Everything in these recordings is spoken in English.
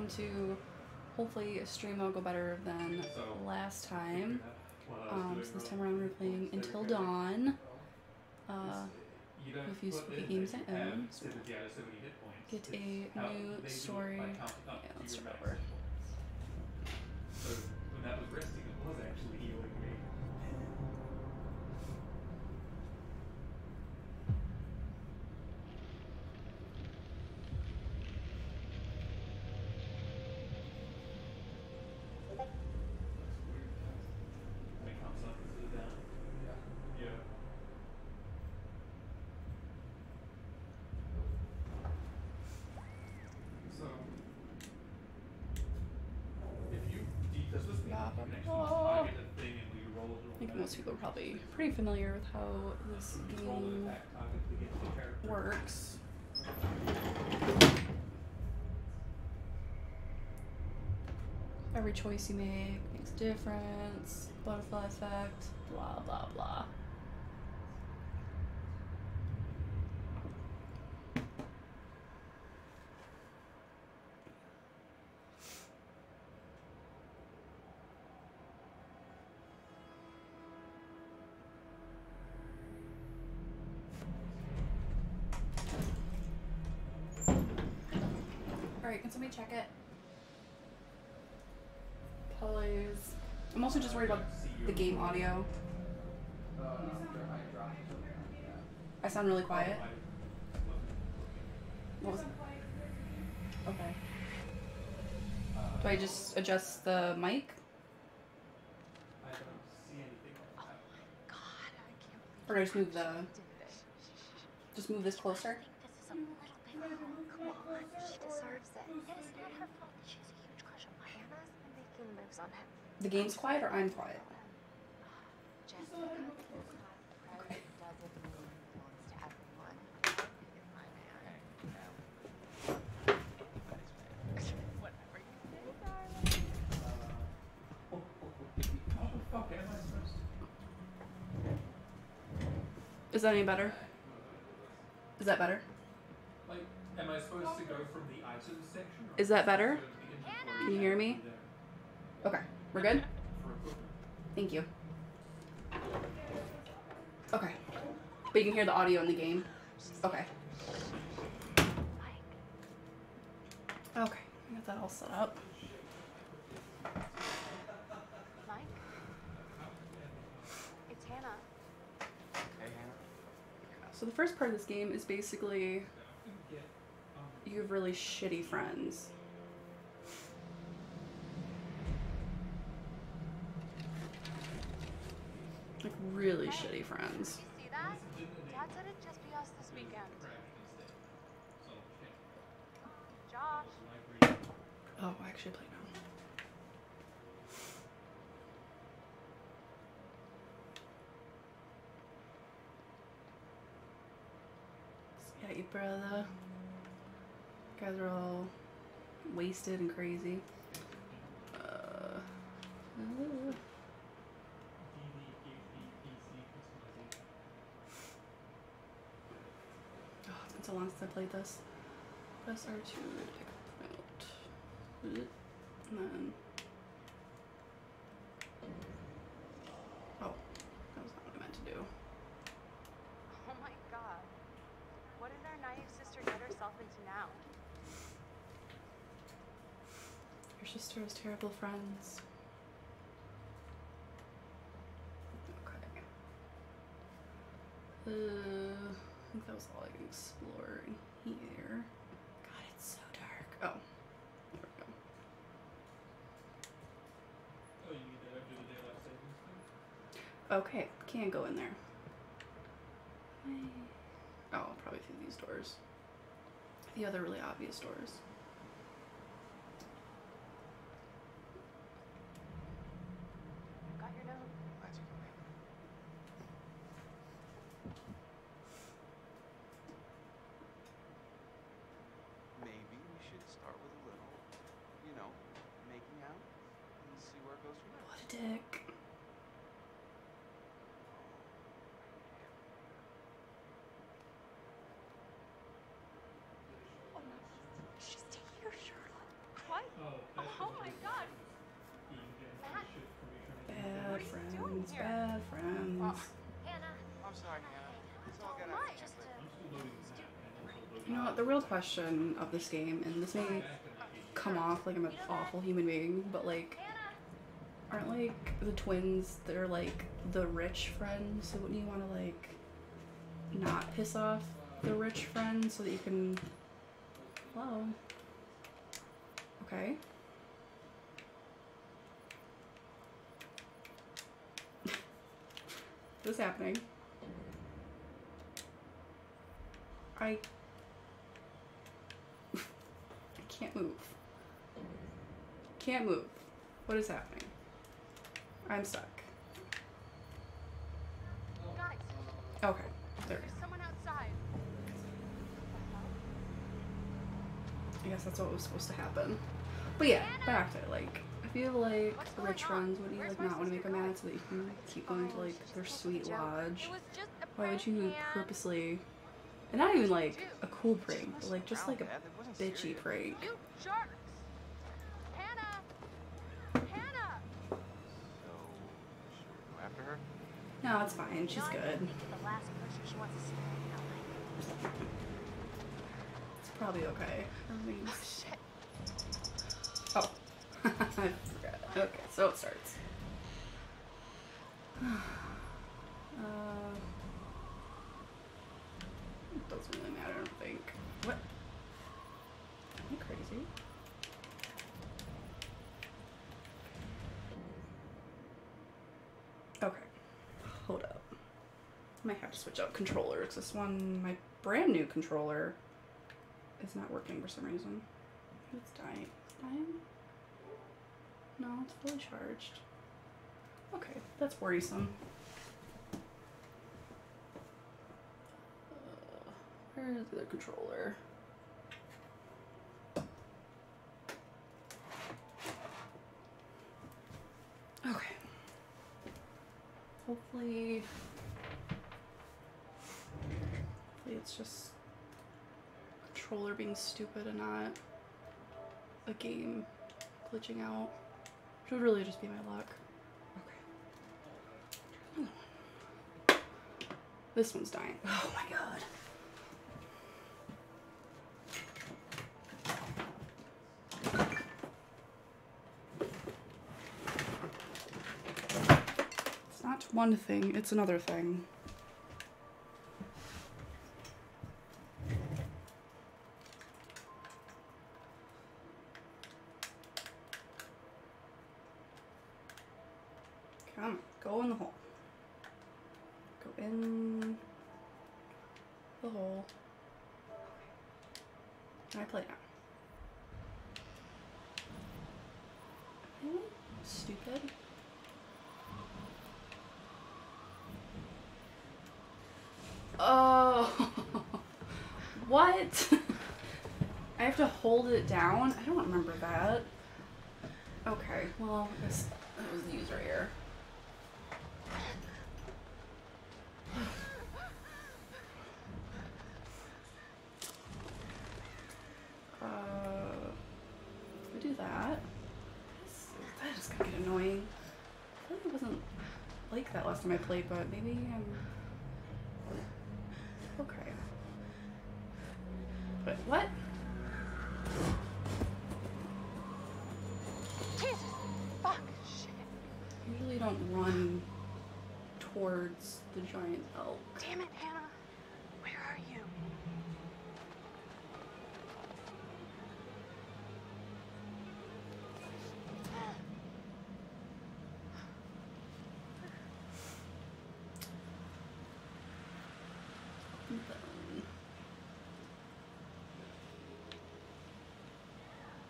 welcome to hopefully a stream that'll go better than last time. Um, so this time around we're playing Until Dawn. Uh, a few spooky games I own. Get a new story. Yeah, let's start over. So when that was resting, probably pretty familiar with how this game works. Every choice you make makes a difference. Butterfly effect, blah blah blah. Check it? I'm also just worried about the game audio. I sound really quiet. What was? Okay. Do I just adjust the mic? That. God, Or just move the just move this closer? This is a little bit wrong. Come on, she deserves it. And it's not her fault that she has a huge crush on my Hannah's making moves on him. The game's quiet or I'm quiet? Jessica, Fred doesn't mean he belongs to everyone. You're my man. Whatever you say, darling. How the fuck am I supposed to? Is that any better? Is that better? Like, am I supposed to go from the items section? Or Is that better? go to the inventory Can you hear me? Okay, we're good? Thank you. Okay. But you can hear the audio in the game? Okay. Okay, I got that all set up. Mike? It's Hannah. So the first part of this game is basically Get, you have really shitty friends. Like really shitty friends. You see that? Dad said it'd just be us this weekend. Josh. Oh, I actually play now. Yeah, you brother. Guys are all wasted and crazy. Uh, oh, it's been so long since I played this. Press R2 to out. And then. Oh, that was not what I meant to do. Oh my god. What did our naive sister get herself into now? Your sister has terrible friends. Okay. Uh, I think that was all I can explore in here. God, it's so dark. Oh, there we go. Oh, you need to do the daylight savings thing? Okay, can't go in there. Oh, probably through these doors. The other really obvious doors. Got your note? Maybe we should start with a little, you know, making out and see where it goes from there. What a dick. She's taking her shirt off. Quiet. Oh my god! Bad friends, bad friends. Hannah, I'm sorry, Hannah. It's all don't good. mind. Just a You know what? The real question of this game, and this may come off like I'm an awful human being, but like, aren't like the twins that are like the rich friends? So wouldn't you want to like not piss off the rich friend so that you can? Hello. Okay. What's happening? I can't move. Can't move. What is happening? I'm stuck. Okay. There. there's someone outside. I guess that's what was supposed to happen. But yeah, back to it. Like, I feel like the rich friends would you like not want to make them mad so that you can keep going to like their sweet lodge. It was just a Why would you purposely and not even like a cool prank, but like just like a Beth, it wasn't bitchy serious. prank. You jerks! Hannah! Hannah! So, should we go after her? No, it's fine. She's good. think The last person she wants to see right now. It's probably okay. Everything's Shit. Oh, I forgot. Okay, so it starts. uh, it doesn't really matter, I don't think. What? Am I crazy? Okay, hold up. Might have to switch out controllers. This one, my brand new controller, is not working for some reason. It's dying. Dying? No, it's fully charged. Okay, that's worrisome. Uh, where is the controller? Okay. Hopefully. Just controller being stupid and not a game glitching out. Which would really just be my luck. Okay. One. This one's dying. Oh my god. It's not one thing, it's another thing. Come on, go in the hole. Go in the hole. Can I play now? Really? Stupid. Oh, what? I it down? I don't remember that. Okay, well, guess that was the user error. Uh, we do that. That is gonna get annoying. I feel like it wasn't like that last time I played, but maybe I'm. Okay. But what? Jesus! Fuck! Shit! Usually don't run towards the giant elk. Damn it, Hannah! Where are you?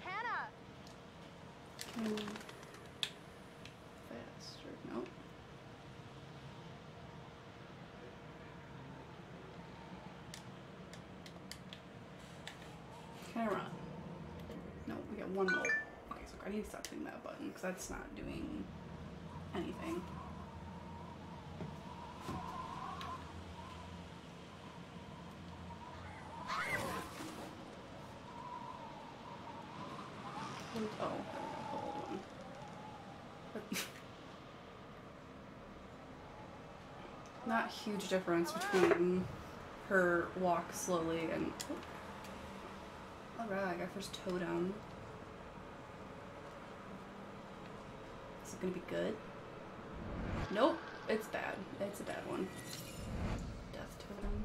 Hannah! Can faster. Nope. I run? No, we got one more. Okay, so I need to stop hitting that button because that's not doing anything. Oh, not huge difference between her walk slowly and. Oh, Alright, I got first totem. Is it gonna be good? Nope, it's bad. It's a bad one. Death totem.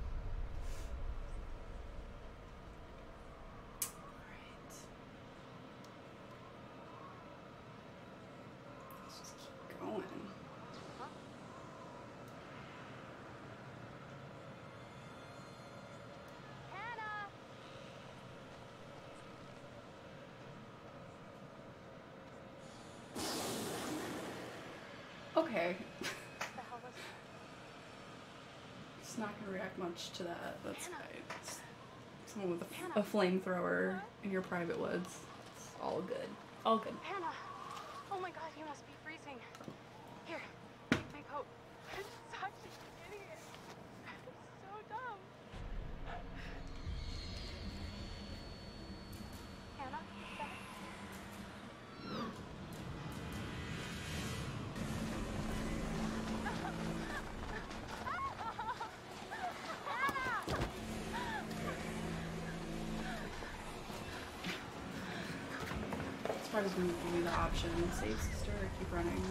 Alright. Let's just keep going. Hannah! Okay. What the hell was Not gonna react much to that. That's Hannah. fine. It's someone with a, a flamethrower in your private woods. It's all good. All good. Hannah! As far as we give me the option, save sister or keep running.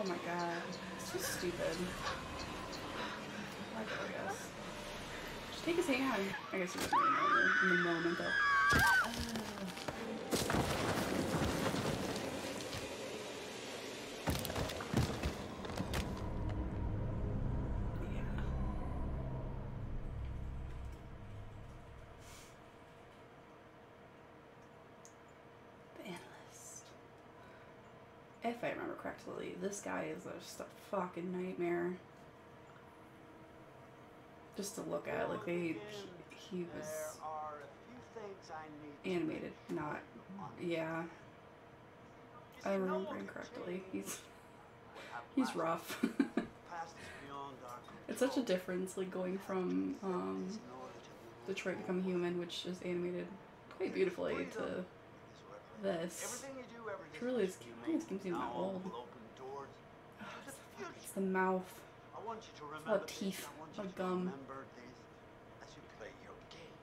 Oh my god. It's just stupid. I guess. Just take his hand. I guess he doesn't really in the moment though. Yeah. The analyst. If I remember correctly, this guy is just a fucking nightmare. Just to look at, like they, he was There are a few things I need to animated, not, yeah. I remember incorrectly. He's he's rough. Past is beyond our it's such a difference, like going from um, It's in order to be Detroit Become Human, which is animated quite beautifully, to this. Everything you do, every Truly, this game- you this game make seems now old. Lot remember of this, teeth, I want lot you of gum. remember this as you play your game.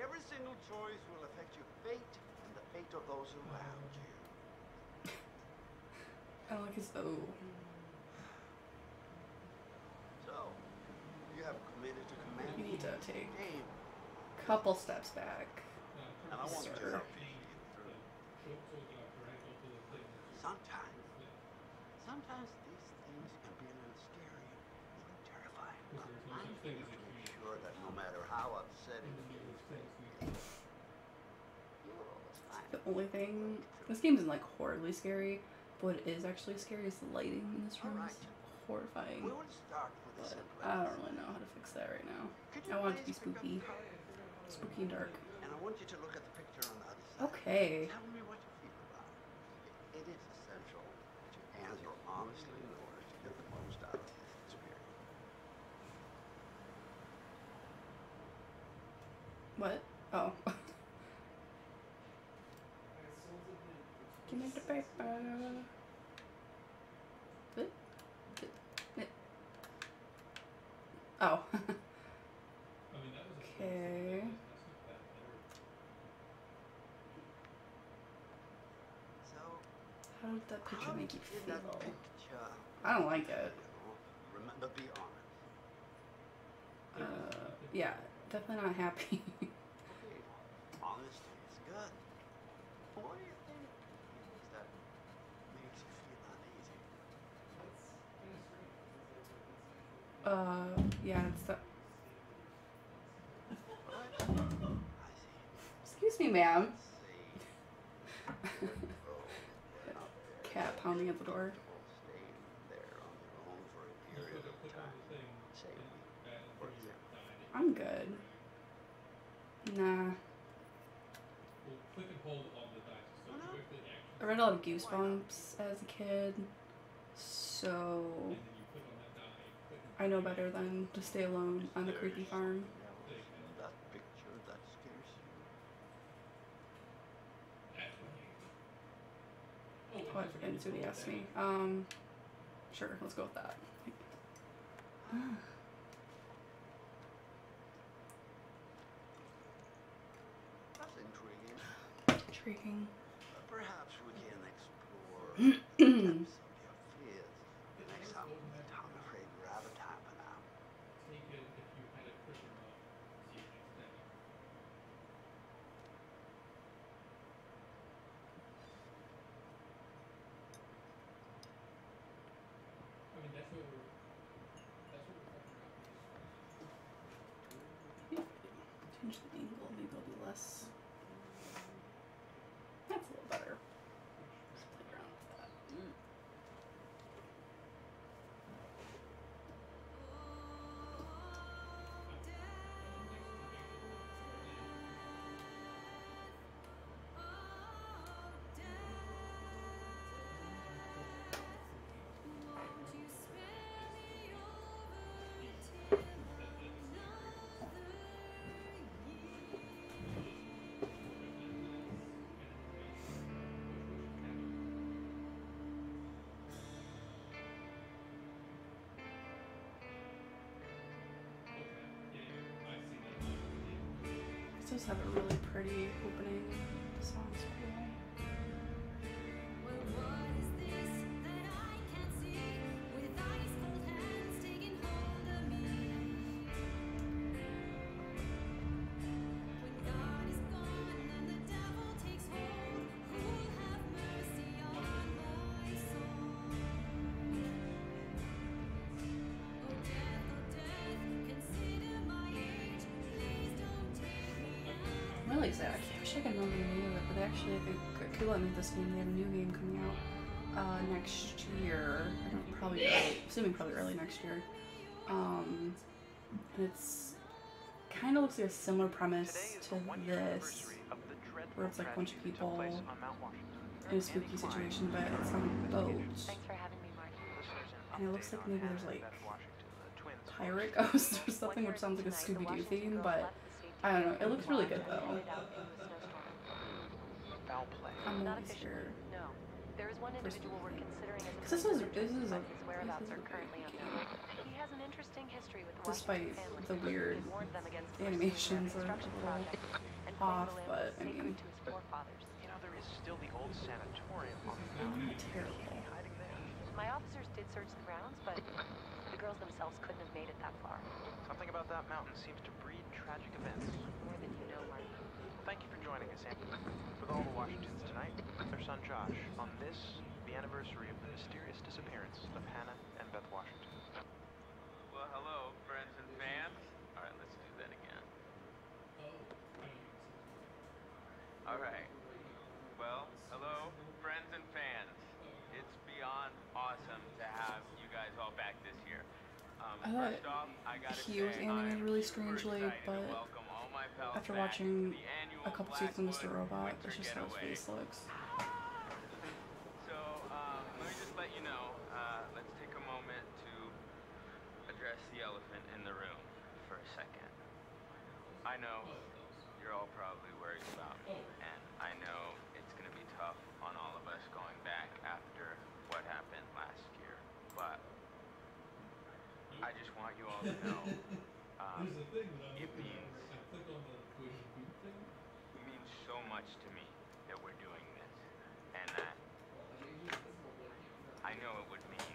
Every single choice will affect your fate and the fate of those around you. I like his oh. So, you have committed to command You need to take a couple steps back. and I want you to help through. Sometimes, sometimes these things can be a little scary, even terrifying. But I'm here to ensure that no matter how upsetting it is, you will always find The only thing this game isn't like horribly scary, but what is actually scary is the lighting in this room is horrifying. We will start with But. I don't really know how to fix that right now. I want it to be please pick up spooky. Spooky and dark. And I want you to look at the picture on the other side. Okay. Tell me what you feel about it. It is essential answer honestly in order to get the most out of this experience. What? Oh. Give me the paper. What? What? Oh. okay. So, How did that picture make you feel? I don't like it. Remember, be honest. Uh, yeah, definitely not happy. Okay, honesty is good. What do you think it is that makes you feel uneasy? Uh, yeah, it's the. Excuse me, ma'am. Cat pounding at the door. I'm good. Nah. I read a lot of Goosebumps as a kid, so I know better than to stay alone on the creepy farm. That picture that scares you. Oh, I forget what he asked me. Um, sure, let's go with that. That's intriguing. Intriguing. Perhaps we can explore Does have a really pretty opening. The song's cool. Excited. I wish I could remember the name of it, but actually, I think Kula made this game. They have a new game coming out uh, next year. I don't probably early, assuming probably early next year. Um, and it's kind of looks like a similar premise to this, where it's like a bunch of people in a spooky situation, but it's on a boat. Thanks for having me, Marty. And it looks like maybe there's like pirate ghosts or something, which sounds like a Scooby Doo theme, but I don't know. It looks really good though. Foul play. I'm Not always officially, no. There is one individual we're considering as a Because this is this is a his whereabouts this are is a currently unknown. He has an interesting history with the Despite family. the weird them against animations pursuing are their a construction little project and off, claimed the land but, was I mean- to his forefathers. You know, there is still the old sanatorium on the mountain. terrible. My officers did search the grounds, but the girls themselves couldn't have made it that far. Something about that mountain seems to breed tragic events. More than you know, Marty. Thank you for joining us, Andy. With all the Washingtons tonight, their son Josh, on this, the anniversary of the mysterious disappearance of Hannah and Beth Washington. Well, hello, friends and fans. All right, let's do that again. All right. Well, hello, friends and fans. It's beyond awesome to have you guys all back this year. I thought I gotta he was animated really strangely, but After watching a couple seasons of Mr. Robot, that's just how his face looks. So, um, let me just let you know, uh, let's take a moment to address the elephant in the room for a second. I know you're all probably worried about me, and I know it's gonna be tough on all of us going back after what happened last year, but I just want you all to know, um, it means it means so much to me that we're doing this, and that I know it would mean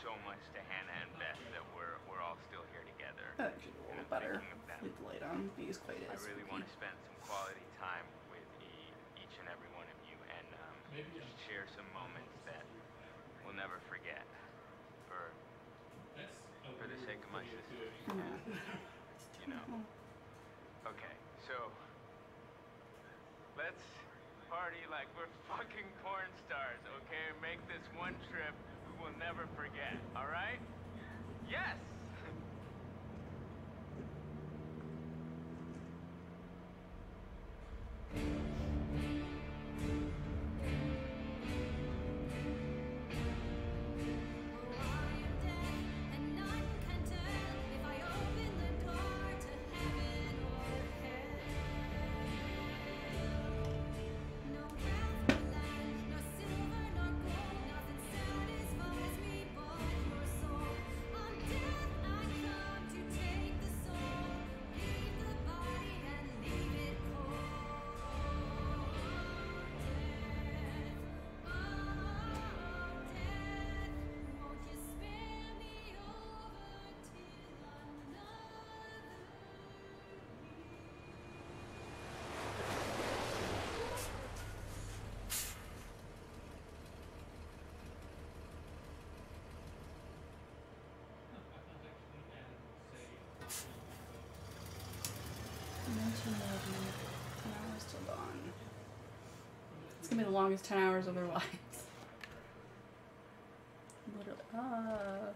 so much to Hannah and Beth that we're we're all still here together. That actually a little better. Thinking of them. Leave the light on. He's quite I as really want to spend some quality time with e- each and every one of you, and um, just share some moments that we'll never forget for for the sake of my sister. You know. Okay, so let's party like we're fucking porn stars, okay? Make this one trip we will never forget, alright? Yes! Ten hours till dawn. It's gonna be the longest ten hours of their lives. Literally. Uh,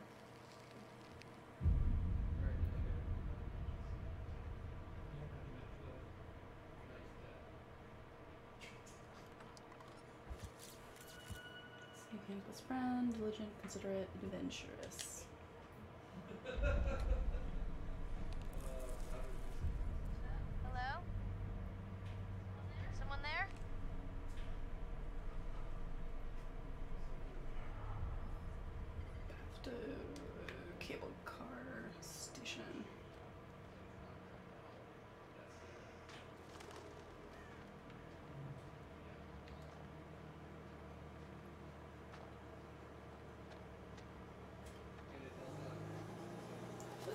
campus friend, diligent, considerate, adventurous. Path to uh, cable car station.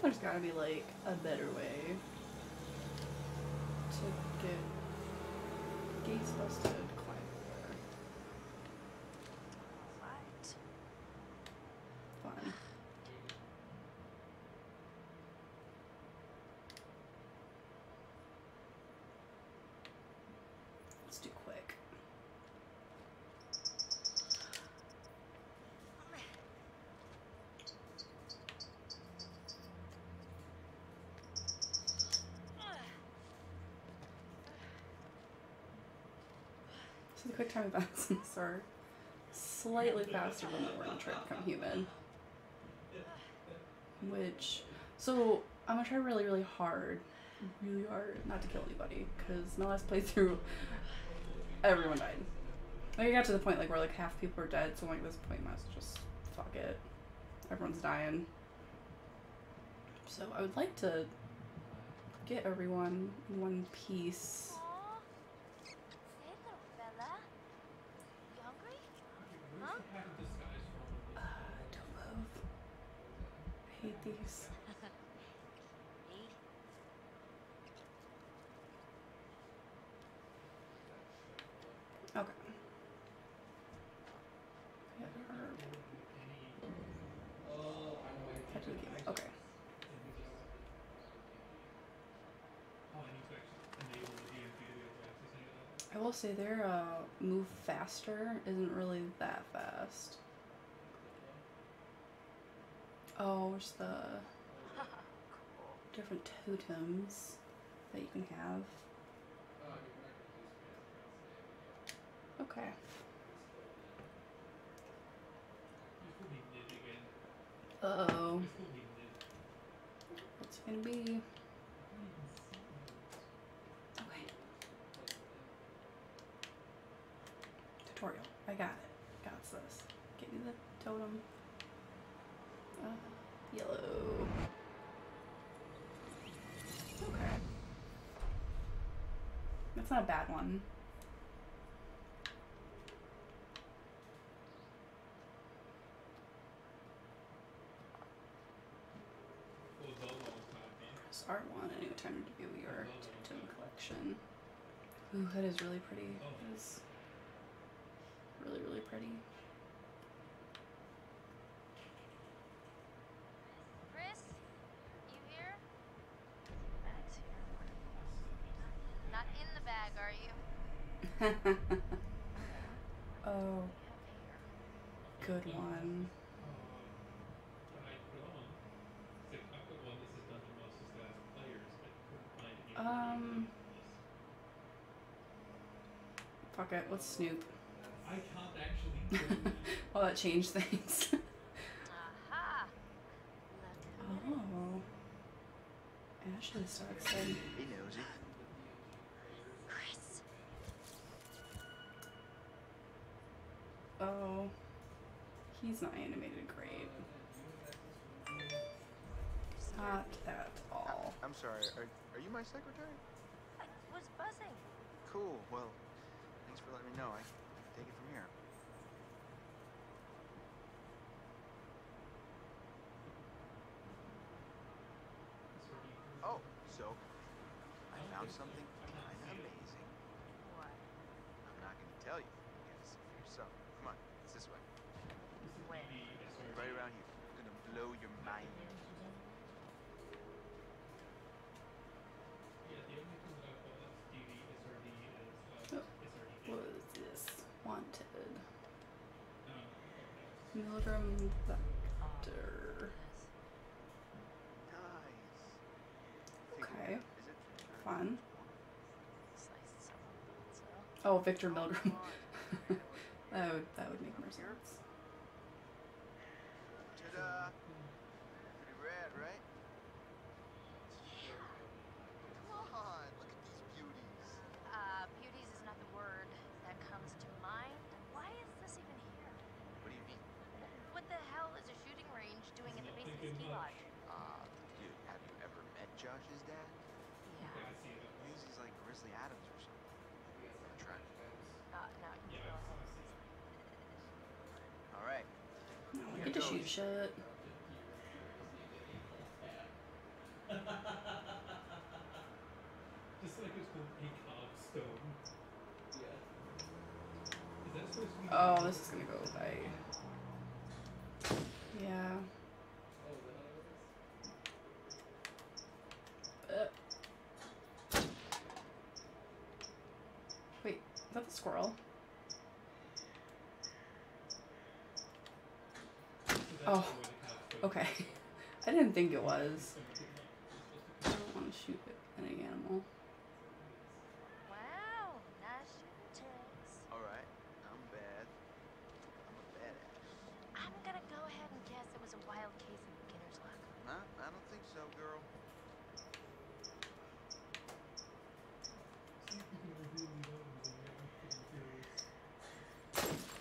There's gotta be like a better way to get gates busted, climb there. What? Fun. Let's do quick. So the quick time events are slightly faster than the try to become human. Which, so I'm gonna try really, really hard, really hard not to kill anybody, because my last playthrough, everyone died. Like I got to the point like where like half people are dead, so like this point, as just fuck it. Everyone's dying. So I would like to get everyone in one piece. Aw. Hey, little fella. You hungry? Huh? Uh, don't move. I hate these. Eat. Okay. Yeah, herb. Head to the game. Okay. I will say their uh, move faster isn't really that fast. Oh, there's the different totems that you can have. Okay. Uh oh. What's it gonna be? Okay. Tutorial. I got it. Got this. Give me the totem. Uh, yellow. Okay. That's not a bad one. Press R1 anytime to view your totem collection. Ooh, that is really pretty. That is really, really pretty. Chris, you here? Here. Not in the bag, are you? oh. Good one. Um, um. Fuck it, let's snoop. I can't actually. well, that changed things. Aha! oh. Ashley so excited. He knows it. Chris. Oh. He's not animated great. Not at all. I'm sorry. Are, are you my secretary? I was buzzing. Cool. Well, thanks for letting me know. I can take it from here. Oh, so I something kind of amazing. What? I'm not going to tell you. You got to see for yourself. Come on, it's this way. When? Right around here. I'm going to blow your mind. Oh, what is this? Wanted. Milligram vector. Nice. Okay. Is it? Fun. Sliced someone, so. Oh, Victor Milgram. that would that would make more sense. Ta-da! Pretty rad, right? Come on, look at these beauties. Uh, beauties is not the word that comes to mind. Why is this even here? What do you mean? What the hell is a shooting range doing at the base of the ski lodge? Uh, dude, have you ever met Josh's dad? Yeah. He's, he's like Grizzly Adams or something. Trent. Uh, no, you go. All right. No, I get to shoot shit. Just like it's called a carved stone. Yeah. Is that supposed to be? Oh, this is gonna go by. Yeah. Uh. Wait, is that the squirrel? Oh, okay. I didn't think it was. I don't want to shoot any animal. Wow, nice shooting tricks. All right. I'm bad. I'm a badass. I'm gonna go ahead and guess it was a wild case of beginner's luck. Huh? I don't think so, girl.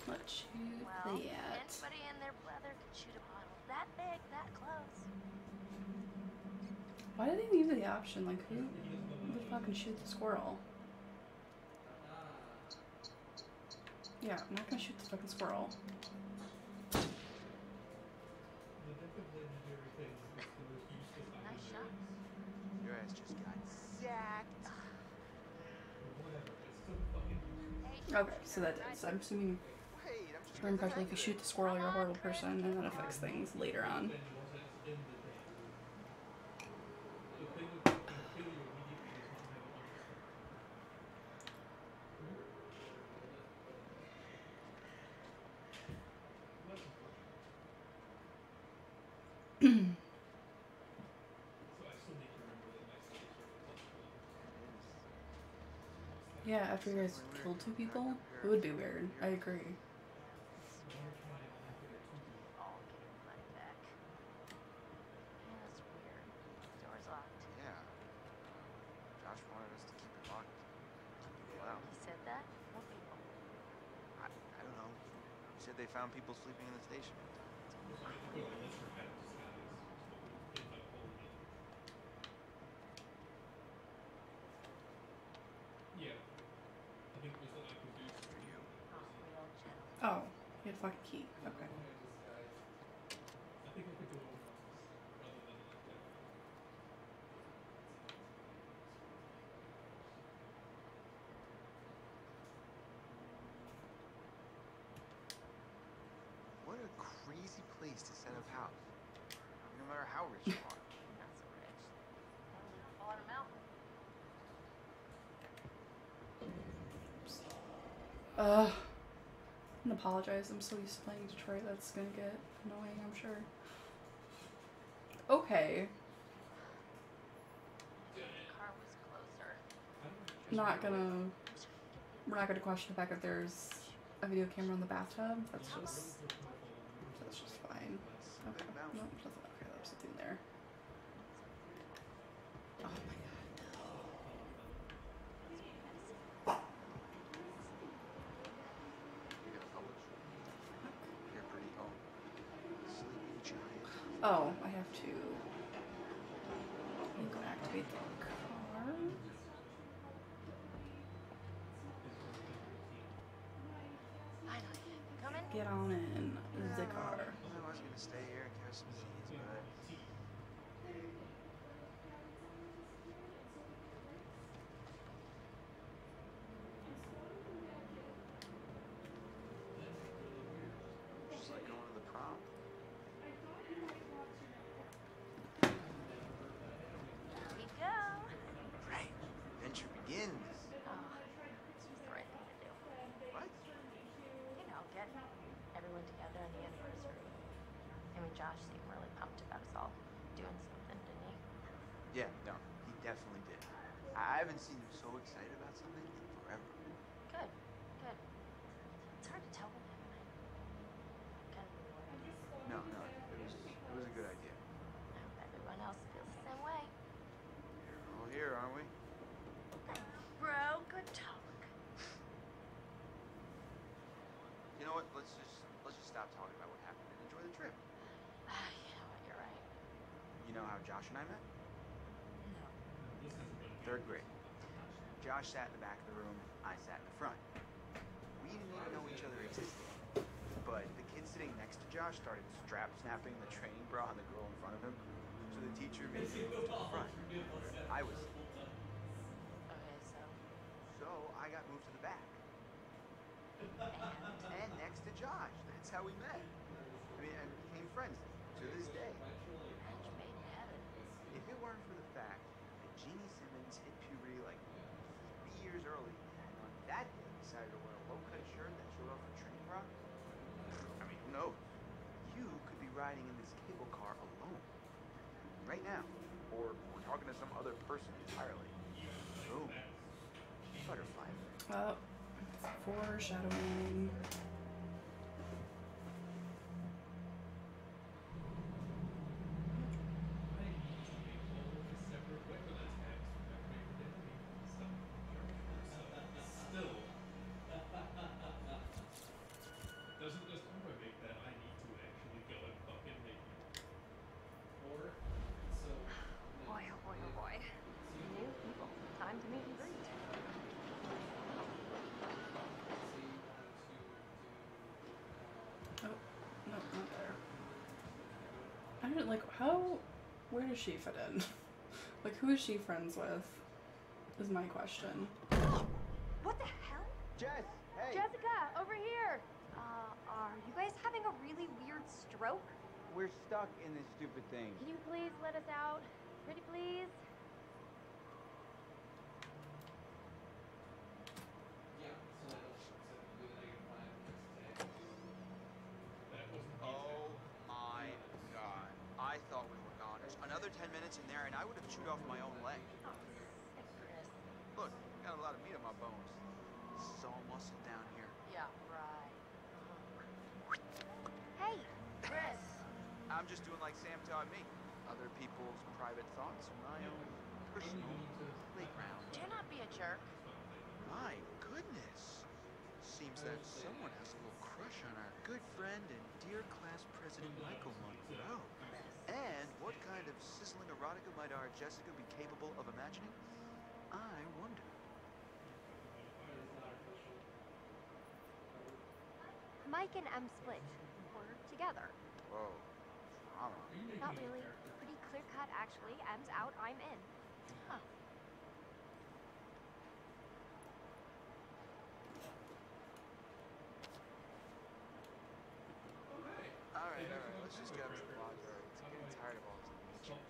Let's shoot Well, that. anybody and their brother could shoot a bottle that big, that close. Why did they leave the option? Like, who would fucking shoot the squirrel? Yeah, I'm not gonna shoot the fucking squirrel. Your ass just got sacked. Okay, so that is. I'm assuming Wait, I'm if you shoot the squirrel, you're a horrible person, and that affects things later on. Yeah, after you guys killed two people, it would be weird. I agree. all getting money back. Yeah, that's weird. Door's locked. Yeah. Josh wanted us to keep it locked. Keep it out. He said that? What people? I, I don't know. He said they found people sleeping in the station. Yeah. I think it was that I could do For you. Oh, real gentleman. Oh, you had a fucking key. Okay. I think I could do it rather than like that. What a crazy place to set up house. No matter how rich you are. Not so rich. Only bought him out. Ugh. And apologize. I'm so used to playing Detroit. That's gonna get annoying. I'm sure. Okay. Not gonna. We're not gonna question the fact that there's a video camera in the bathtub. That's just. That's just fine. Okay nothing. Okay, there's something there. Oh my You gonna publish? You're pretty home. Sleeping giant. Oh, I have to. I'm gonna activate the car. Finally. Come in. Get on in the car. I was gonna stay here and catch some scenes, but just like going to the prom. We go. Right. Adventure begins. Oh, it's just the right thing to do. What? You know, get everyone together on the anniversary. I mean, Josh seemed really pumped about us all doing something, didn't he? Yeah, no, he definitely did. I haven't seen him so excited about something in forever. Good. Good. It's hard to tell with him. I kind of annoyed. No, no, it was it was a good idea. I hope everyone else feels the same way. We're all here, aren't we? Bro, good talk. You know what? Let's just let's just stop talking about what happened and enjoy the trip. Ah, you know what? You're right. You know how Josh and I met? No. Third grade. Josh sat in the back of the room, I sat in the front. We didn't even know each other existed. But the kid sitting next to Josh started strap snapping the training bra on the girl in front of him. So the teacher made me move to the front. I was Okay, so. so I got moved to the back. And. And next to Josh. That's how we met. I mean, and became friends to this day. Match made in heaven. If it weren't for the fact that Jeannie Simmons hit puberty like three years early, and on that day decided to wear a low-cut shirt that showed off her training bra, I mean, who knows? You could be riding in this cable car alone right now, or we're talking to some other person entirely. Boom. Butterfly. Oh, foreshadowing. Still. Doesn't just make that I need to actually go and fucking make it. Or so Boy, oh boy, oh boy. New people. Time to meet and greet. Oh, no, not there. I don't like how. Where does she fit in? like, who is she friends with? Is my question. What the hell? Jess, hey. Jessica, over here! Uh, are you guys having a really weird stroke? We're stuck in this stupid thing. Can you please let us out? Pretty please? Oh my god. I thought we were gone. There's another 10 minutes in there and I would have chewed off my own leg. Oh, sick, Chris. Look, got a lot of meat on my bones. This is all muscle down here. Yeah, right. Hey! Chris! I'm just doing like Sam taught me. Other people's private thoughts are my own personal playground. Do not be a jerk. My goodness. Seems that someone has a little crush on our good friend and dear class president Michael Munroe. And what kind of sizzling erotica might our Jessica be capable of imagining? I wonder. Mike and Em split. We're together. Whoa. Drama. Not really. Pretty clear cut, actually. Em's out, I'm in. Huh. Alright, alright. Let's just get up to the lodge. Alright, it's getting tired of all this nature.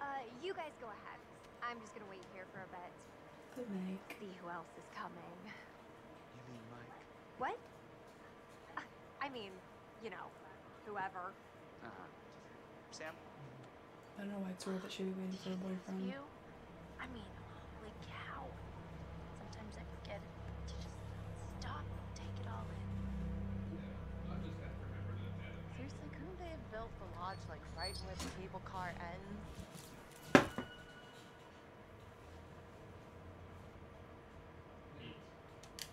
Uh, you guys go ahead. I'm just gonna wait here for a bit. Good Mike. See who else is coming. You mean Mike? What? Uh, I mean, you know, whoever. Uh-huh. Sam? I don't know why it's weird that she would be waiting for a boyfriend. You? I mean, holy cow. Sometimes I forget to just stop and take it all in. Seriously, couldn't they have built the lodge like right where the cable car ends?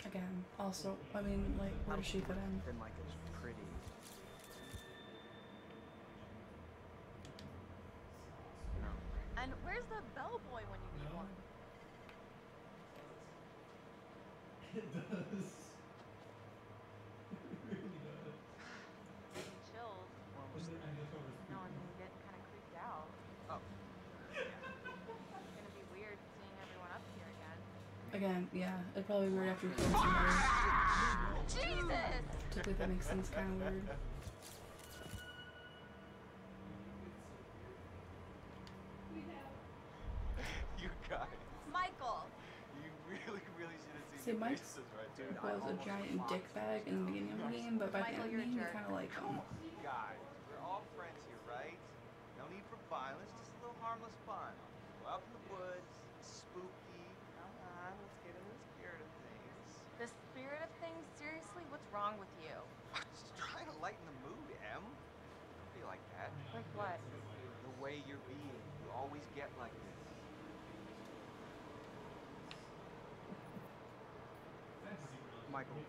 Again, also, I mean, like, where does she fit in? Been like it's pretty. No. And where's the bellboy when you need one? It does. It really does. Getting chills. Wasn't it- I guess I was No, I'm getting kind of creeped out. Oh. It's gonna be weird seeing everyone up here again. Again, yeah, it'd probably be weird after you kill somebody. Jesus! Typically, that makes things kind of weird. You guys, Michael! you really, really should have seen See, the Mike's faces right there. was a giant dick bag in the beginning of the game, but by the end of the game, you jerk. kind of like him. Oh. Guys, we're all friends here, right? No need for violence, just a little harmless fun. Go out in the woods, spooky. Come on, let's get into the spirit of things. The spirit of things? Seriously? What's wrong with you? Just trying to lighten the mood, Em. Don't be like that. Like what? The way you're being, you always get like this. Michael.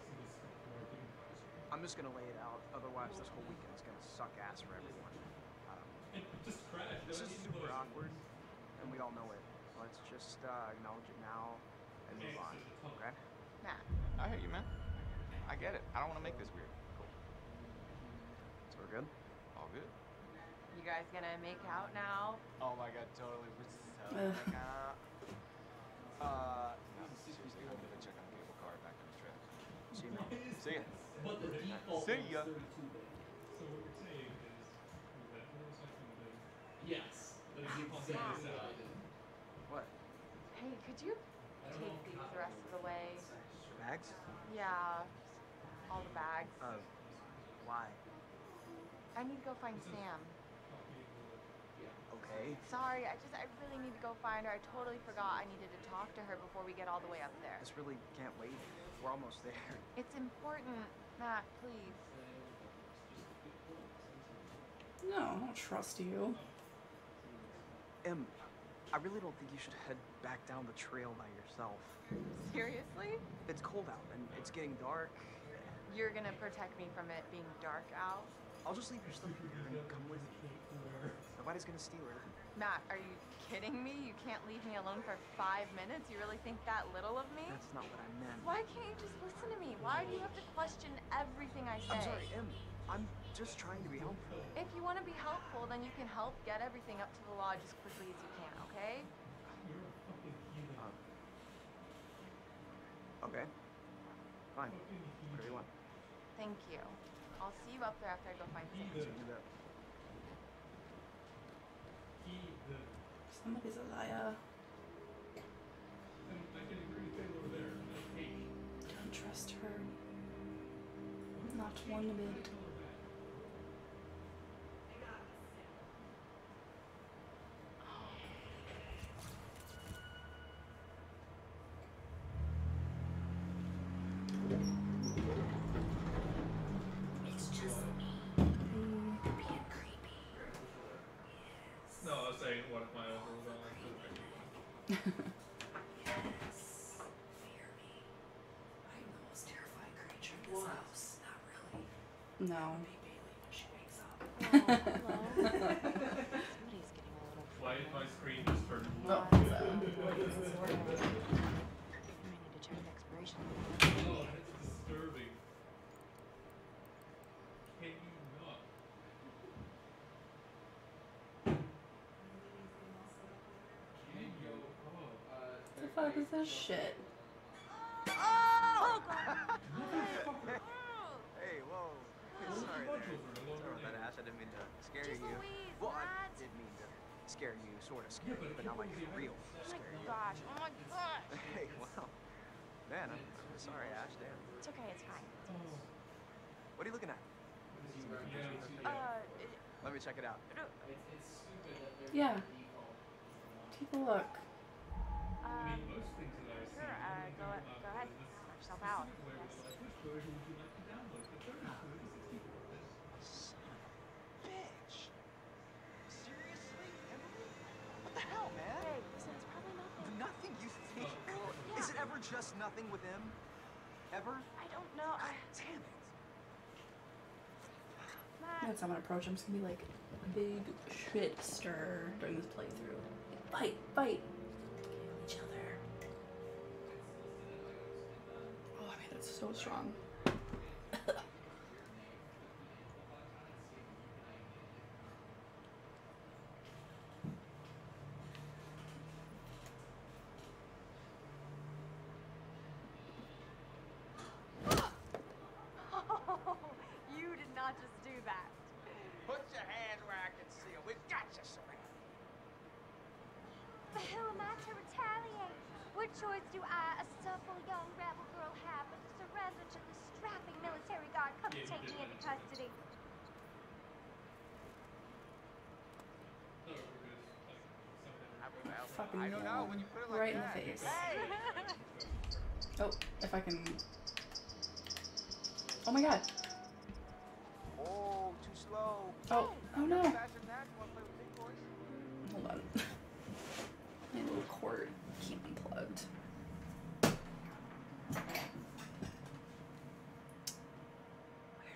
I'm just gonna lay it out. Otherwise, this whole weekend is gonna suck ass for everyone. Um, It just crashed. this is super awkward, and we all know it. Let's just uh, acknowledge it now and move on. Okay? Matt. I hear you, man. I get it. I don't want to make this weird. Cool. So we're good. All good. You guys gonna make out now? Oh my god, totally. We're so Ugh. like, uh, uh, no, seriously, I'm gonna check on the cable car back on the track. See you, man. See ya. But the default See one ya. is 32 days. So what you're saying is, is that homosexual thing? Yes. But it keeps saying this out. What? Hey, could you take these the rest of the way? Bags? Yeah. All the bags. Uh, why? I need to go find Sam. Okay. Sorry, I just I really need to go find her. I totally forgot I needed to talk to her before we get all the way up there. This really can't wait. We're almost there. It's important, Matt, please. No, I don't trust you. Em, I really don't think you should head back down the trail by yourself. Seriously? It's cold out and it's getting dark. You're gonna protect me from it being dark out? I'll just leave your stuff here and come with me. Nobody's gonna steal it. Matt, are you kidding me? You can't leave me alone for five minutes? You really think that little of me? That's not what I meant. Why can't you just listen to me? Why do you have to question everything I say? I'm sorry, Em. I'm just trying to be helpful. If you want to be helpful, then you can help get everything up to the lodge as quickly as you can, okay? Um, okay. Fine. Whatever you want. Thank you. I'll see you up there after I go find Sam. See you in a bit. Somebody's a liar. Don't trust her. Not one bit. It's just me Mm, being creepy. No, I was saying, what if my overall was on like the Yes. Fear me. I'm the most terrifying creature in this house. Not really. No. Be Bailey when she wakes up. Somebody's getting a little Why did my screen just turn Oh, What is so. I might need to check the expiration. Oh, it's disturbing. Can you not? Can you? Oh. the fuck is this shit? Oh, God. Hey, whoa. Sorry. Sorry about that, Ash. I didn't mean to scare Jeez you. Louise, well, I Matt. did mean to scare you, sort of scare you, but not like real Oh my scare you. gosh. Oh my gosh. Hey, well, Man, I'm sorry, Ash. Damn. It's okay, it's fine. What are you looking at? Uh, Let me check it out. Yeah. Take a look. Um, sure, uh, go, go ahead. Knock yourself out. Yes. Bitch. Seriously, Emily? What the hell, man? Hey, listen, it's probably nothing. Nothing you think? Is it ever just nothing with him? Ever? I don't know. I, Damn it. Matt, Next time I approach, I'm just gonna be like a big shit stir during this playthrough. Fight, fight. So strong. you did not just do that. Put your hands where I can see 'em. We've got you surrounded. But who am I to retaliate? What choice do I, a supple young rebel girl, have but to surrender to the strapping military guard come to take me into custody? Well, Fucking I don't know moron. when you put it like right that. in the face. Oh, if I can. Oh my god. Oh, too slow. Oh, oh no. Faster than that. You wanna play with? Hold on. My little cord came unplugged. Where'd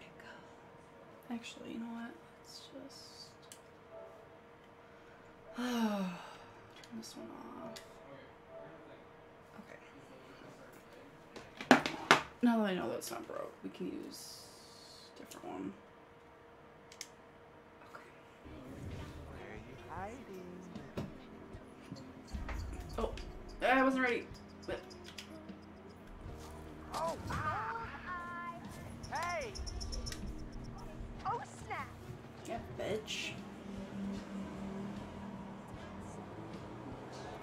it go? Actually, you know what? Let's just. Turn this one off. Okay. Now that I know that's not broke, we can use a different one. Hiding? Oh, I wasn't ready. But Oh. Hey! Oh, snap! yeah, bitch.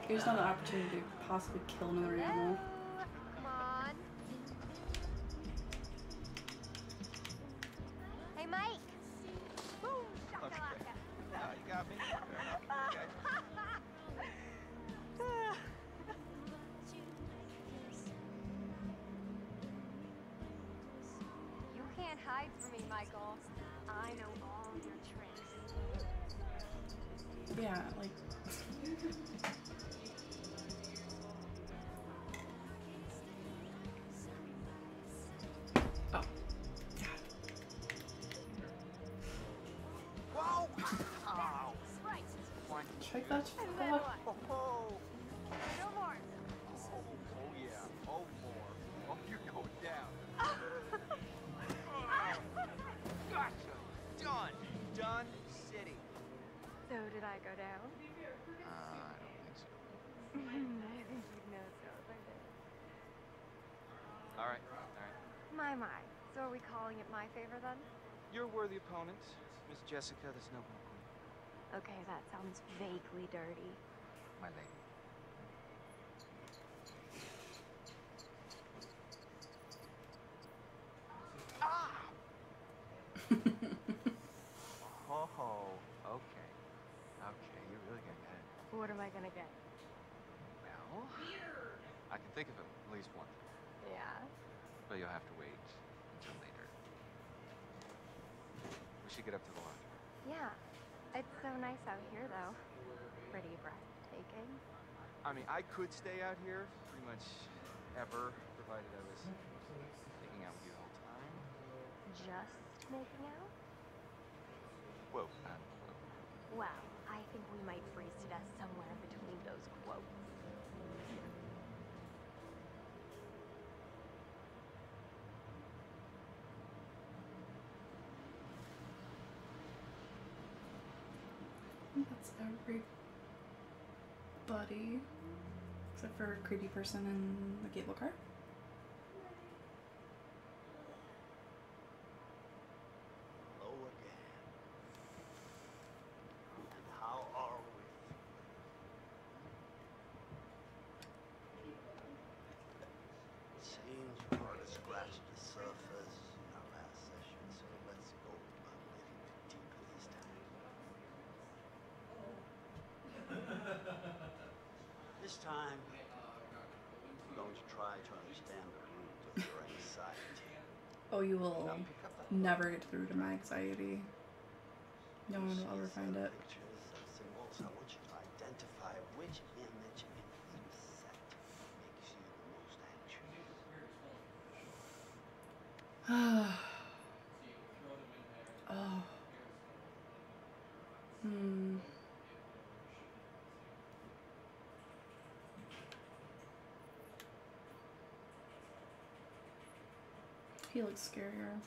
Here's another opportunity to possibly kill another animal. Check that And then what? Oh, oh. No more. Oh, oh yeah. Oh, more. Oh, you're going down. Gotcha. Done. Done city. So did I go down? Uh, I don't think so. I think you'd know so if I did. All right, all right. My, my. So are we calling it my favor then? You're a worthy opponent, Miss Jessica, the Snowball Queen. Okay, that sounds vaguely dirty. My lady. Ah! Oh, okay. Okay, you're really gonna get it. What am I gonna get? Well, I can think of at least one, Yeah. but you'll have to wait until later. We should get up to the lodge. Yeah. It's so nice out here, though. Pretty breathtaking. I mean, I could stay out here pretty much ever, provided I was hanging out with you the whole time. Just making out? Whoa. Well, I think we might freeze to death somewhere between those quotes. That's everybody. Except for a creepy person in the cable car. Hello again. And how are we? This time, I'm going to try to understand the root of your anxiety. Oh, you will never get through to the root of my anxiety. No one will ever find it. Pictures and symbols. I want you to identify which image in each set makes you the most anxious. oh. Hmm. He looks scarier.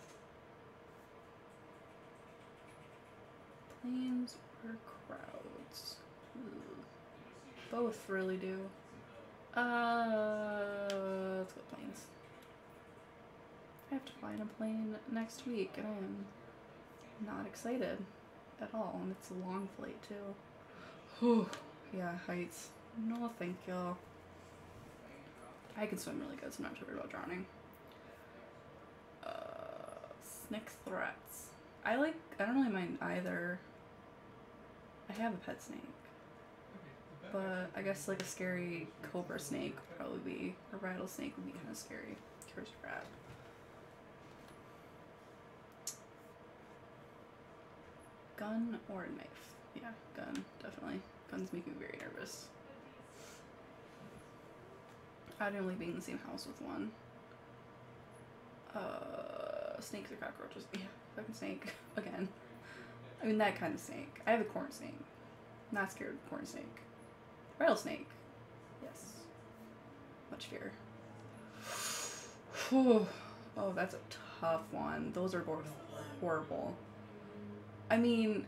Planes or crowds? Ooh. Both really do. Uh, let's go planes. I have to fly in a plane next week, and I am not excited at all. And it's a long flight too. Whew. Yeah, heights. No, thank you. I can swim really good, so I'm not too worried about drowning. Snake threats. I like. I don't really mind either. I have a pet snake, but I guess like a scary cobra snake would probably be a rattlesnake would be kind of scary. Cursed rat. Gun or knife? Yeah, gun, definitely. Guns make me very nervous. I didn't like being in the same house with one. Uh, snakes or cockroaches? Yeah, fucking snake. Again. I mean, that kind of snake. I have a corn snake. Not scared of corn snake. Rattlesnake. Yes. Much fear. Whew. Oh, that's a tough one. Those are both horrible. I mean,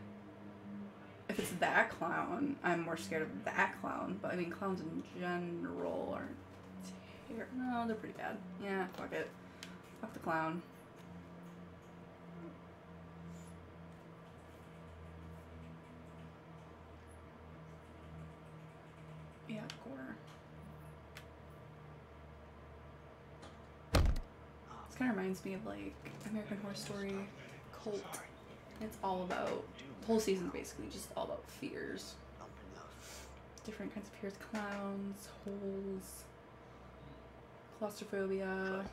if it's that clown, I'm more scared of that clown. But I mean, clowns in general aren't ter- No, they're pretty bad. Yeah, fuck it. Fuck the clown. Yeah, gore. This kind of reminds me of like American Horror Story, Cult. It's all about the whole season's basically just all about fears. Different kinds of fears: clowns, holes, claustrophobia. Try to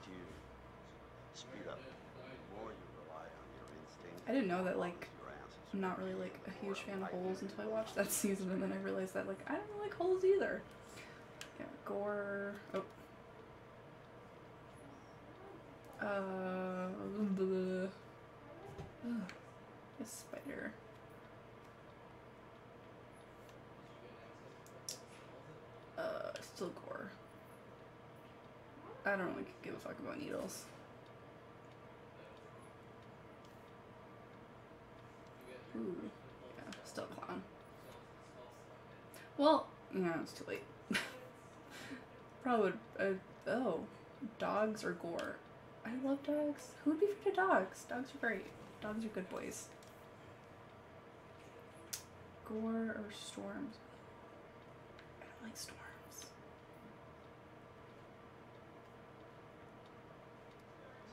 speed up. The more you rely on your instinct, I didn't know that like I'm not really like a huge fan of holes until I watched that season, and then I realized that like I don't really like holes either. Yeah, gore. Oh. Uh. Blah. Ugh. A spider. Uh, still gore. I don't really give a fuck about needles. Ooh, yeah, still clown. Well, yeah, it's too late. Probably would. Uh, oh, dogs or gore? I love dogs. Who would be afraid of dogs? Dogs are great. Dogs are good boys. Gore or storms? I don't like storms.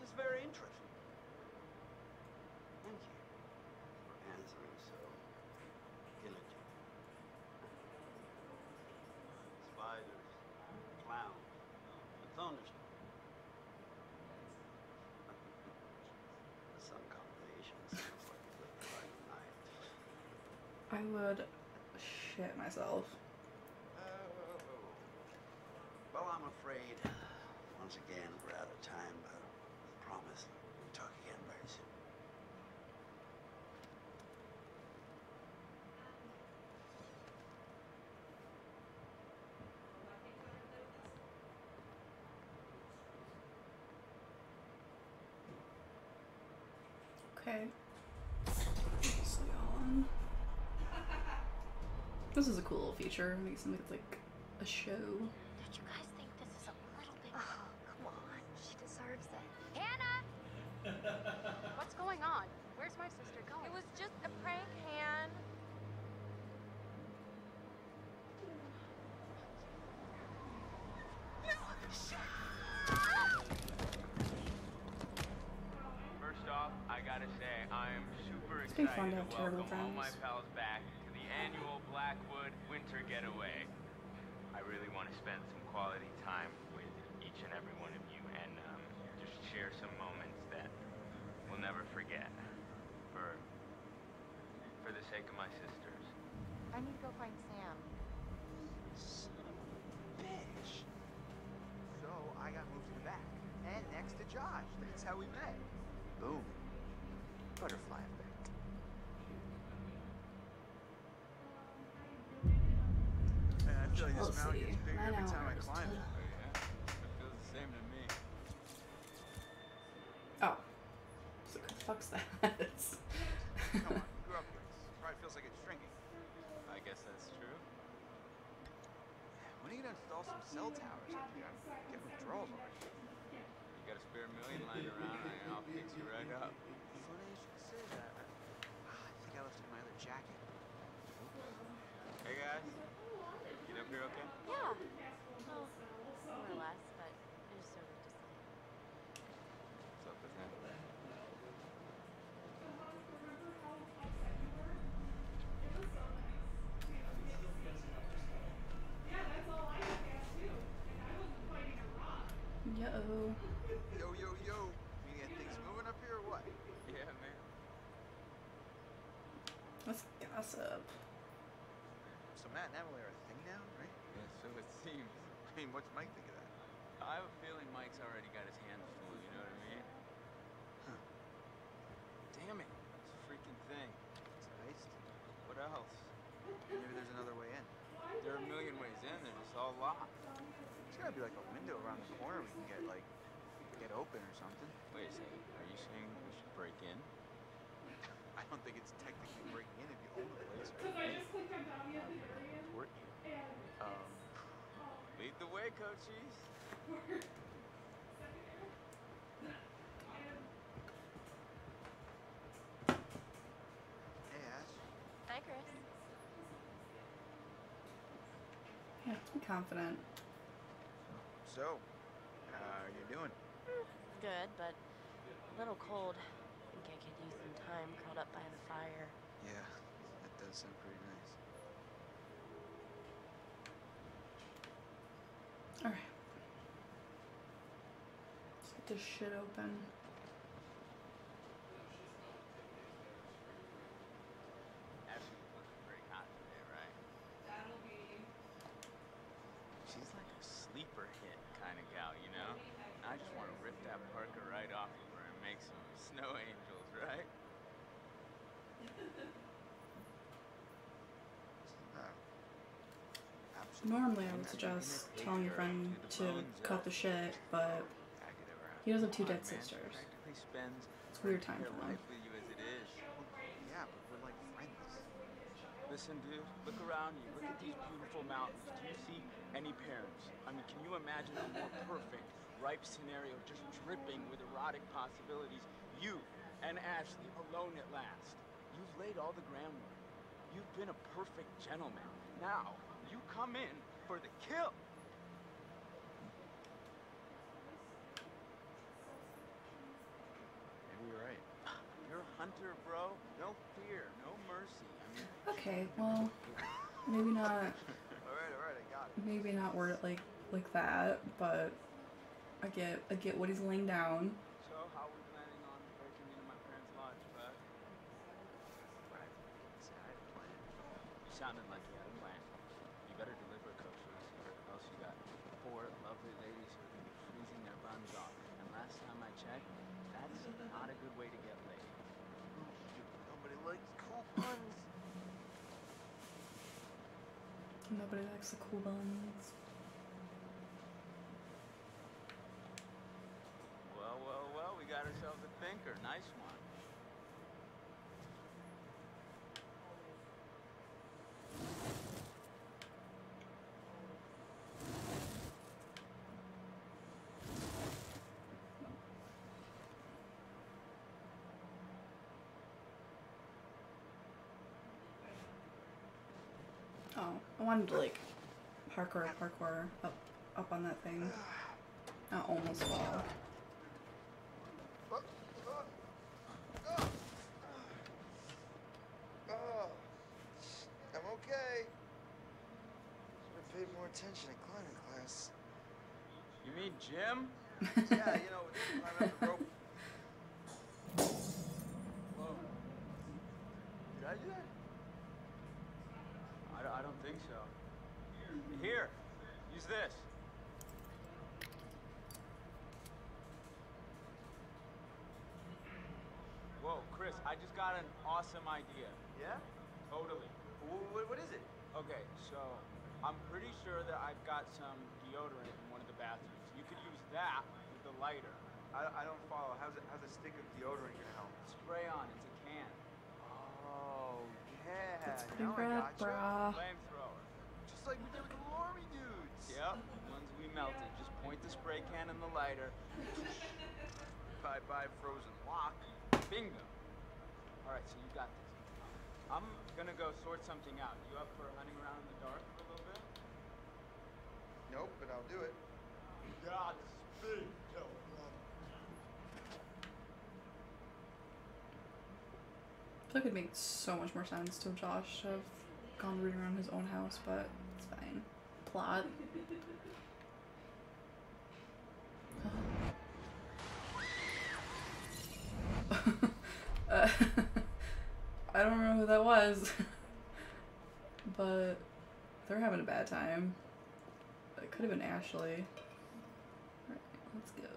This is very interesting. Thank you for answering so diligently. Spiders, clowns, a thunderstorm. The sun combination sounds like a good time of night. I would shit myself. Oh. Well, I'm afraid, once again, we're out of time, but I promise we'll talk again very soon. Okay. Sleep on. This is a cool little feature. Makes it seem like it's like a show. Don't you guys think this is a little bit? Oh, come on. She deserves it. Hannah! What's going on? Where's my sister going? It was just a prank, Han. First off, I gotta say, I am super It's excited to have to terrible welcome all my pals back to the annual Blackwood Winter Getaway. I really want to spend some quality time with each and every one of you and um, just share some moments that we'll never forget for for the sake of my sisters. I need to go find Sam. Son of a bitch. So I got moved to the back and next to Josh. That's how we met. Boom. Butterfly this Let's mountain see. gets bigger Nine every time I hours climb it. Oh it feels the same to me. Oh. So what the fuck's that? Come on, you grew up here. This probably feels like it's shrinking. I guess that's true. When are you gonna install some cell towers up here? I'm getting withdrawals already. You got a spare million lying around, and I'll fix you right up. Funny you should say that. Ah, I think I left it in my other jacket. Hey guys, here okay? Yeah. Well, more or less, but there's so much to say. What's up with him? Yo. Yo, yo, yo. We get things moving up here or what? Yeah, man. Let's gossip. So Matt and Emily are a thing now, right? Yeah, so it seems. I mean, what's Mike think of that? I have a feeling Mike's already got his hands full, you know what I mean? Huh. Damn it. It's a freaking thing. It's heist. What else? Maybe there's another way in. There are a million ways in, they're just all locked. There's gotta be like a window around the corner we can get like get open or something. Wait a second, are you saying we should break in? I don't think it's technically breaking in if you own the place. Right? Tort you. Um, Lead the way, Cochise. hey Ash. Hi, Chris. Yeah, I'm confident. So, how are you doing? Good, but a little cold. I think I could use some time curled up by the fire. Yeah, that does sound pretty nice. Alright. Let's get this shit open. Ashley looks pretty hot today, right? She's like a sleeper hit kind of gal, you know? I just want to rip that Parker right off of her and make some snow angels, right? Uh, Normally, I would suggest telling your friend to cut the shit, but he does have two dead sisters. It's weird time for friends. Listen, dude, look around you. Look at these beautiful mountains. Do you see any parents? I mean, can you imagine a more perfect, ripe scenario just dripping with erotic possibilities? You and Ashley alone at last. You've laid all the groundwork. You've been a perfect gentleman. Now, you come in for the kill. Maybe you're right. You're a hunter, bro. No fear, no mercy. I mean, Okay, well, maybe not. all right, all right, I got it. Maybe not word it like like that, but I get I get what he's laying down. so how are we planning on breaking into my parents' lodge, bud? Right. See, I had a plan. You sounded like you had a plan. You better deliver, Cochise, or else you got four lovely ladies who are gonna be freezing their buns off. And last time I checked, that's not a good way to get laid. Nobody likes cool puns. Nobody likes the cool buns. Well, well, well, we got ourselves a thinker. Nice one. Oh, I wanted to like parkour, parkour up, up on that thing. Not almost fall. Oh, I'm okay. Should have paid more attention in climbing class. You mean gym? yeah, you know, Chris, I just got an awesome idea. Yeah? Totally. What, what is it? Okay, so I'm pretty sure that I've got some deodorant in one of the bathrooms. You could use that with the lighter. I, I don't follow. How's, it, how's a stick of deodorant gonna help? Spray on, it's a can. Oh, yeah. That's pretty now I rad, gotcha. brah. Flamethrower. Just like we did with the Lormy dudes. Yep, ones we melted. Just point the spray can in the lighter. Bye bye, frozen lock. Bingo. All right, so you got this. I'm gonna go sort something out. You up for hunting around in the dark for a little bit? Nope, but I'll do it. Godspeed, Joe. I feel like it makes so much more sense to Josh to have gone rooting around his own house, but it's fine. Plot. uh, I don't remember who that was, but they're having a bad time. It could have been Ashley. Alright, let's go.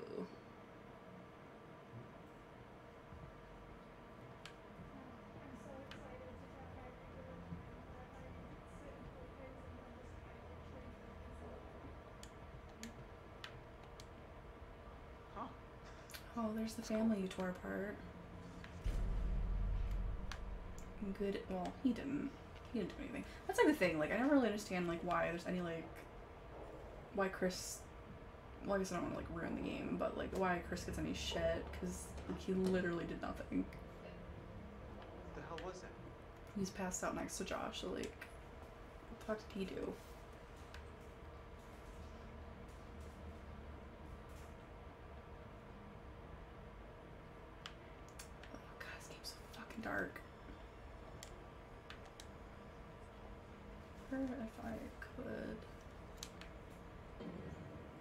Huh. Oh, there's the family you tore apart. Good. Well, he didn't. He didn't do anything. That's like the thing. Like, I never really understand like why there's any like why Chris. Well, I guess I don't want to like ruin the game, but like why Chris gets any shit because like, he literally did nothing. What the hell was that? He's passed out next to Josh. So like, what the fuck did he do? Oh god, this game's so fucking dark. Wonder if I could.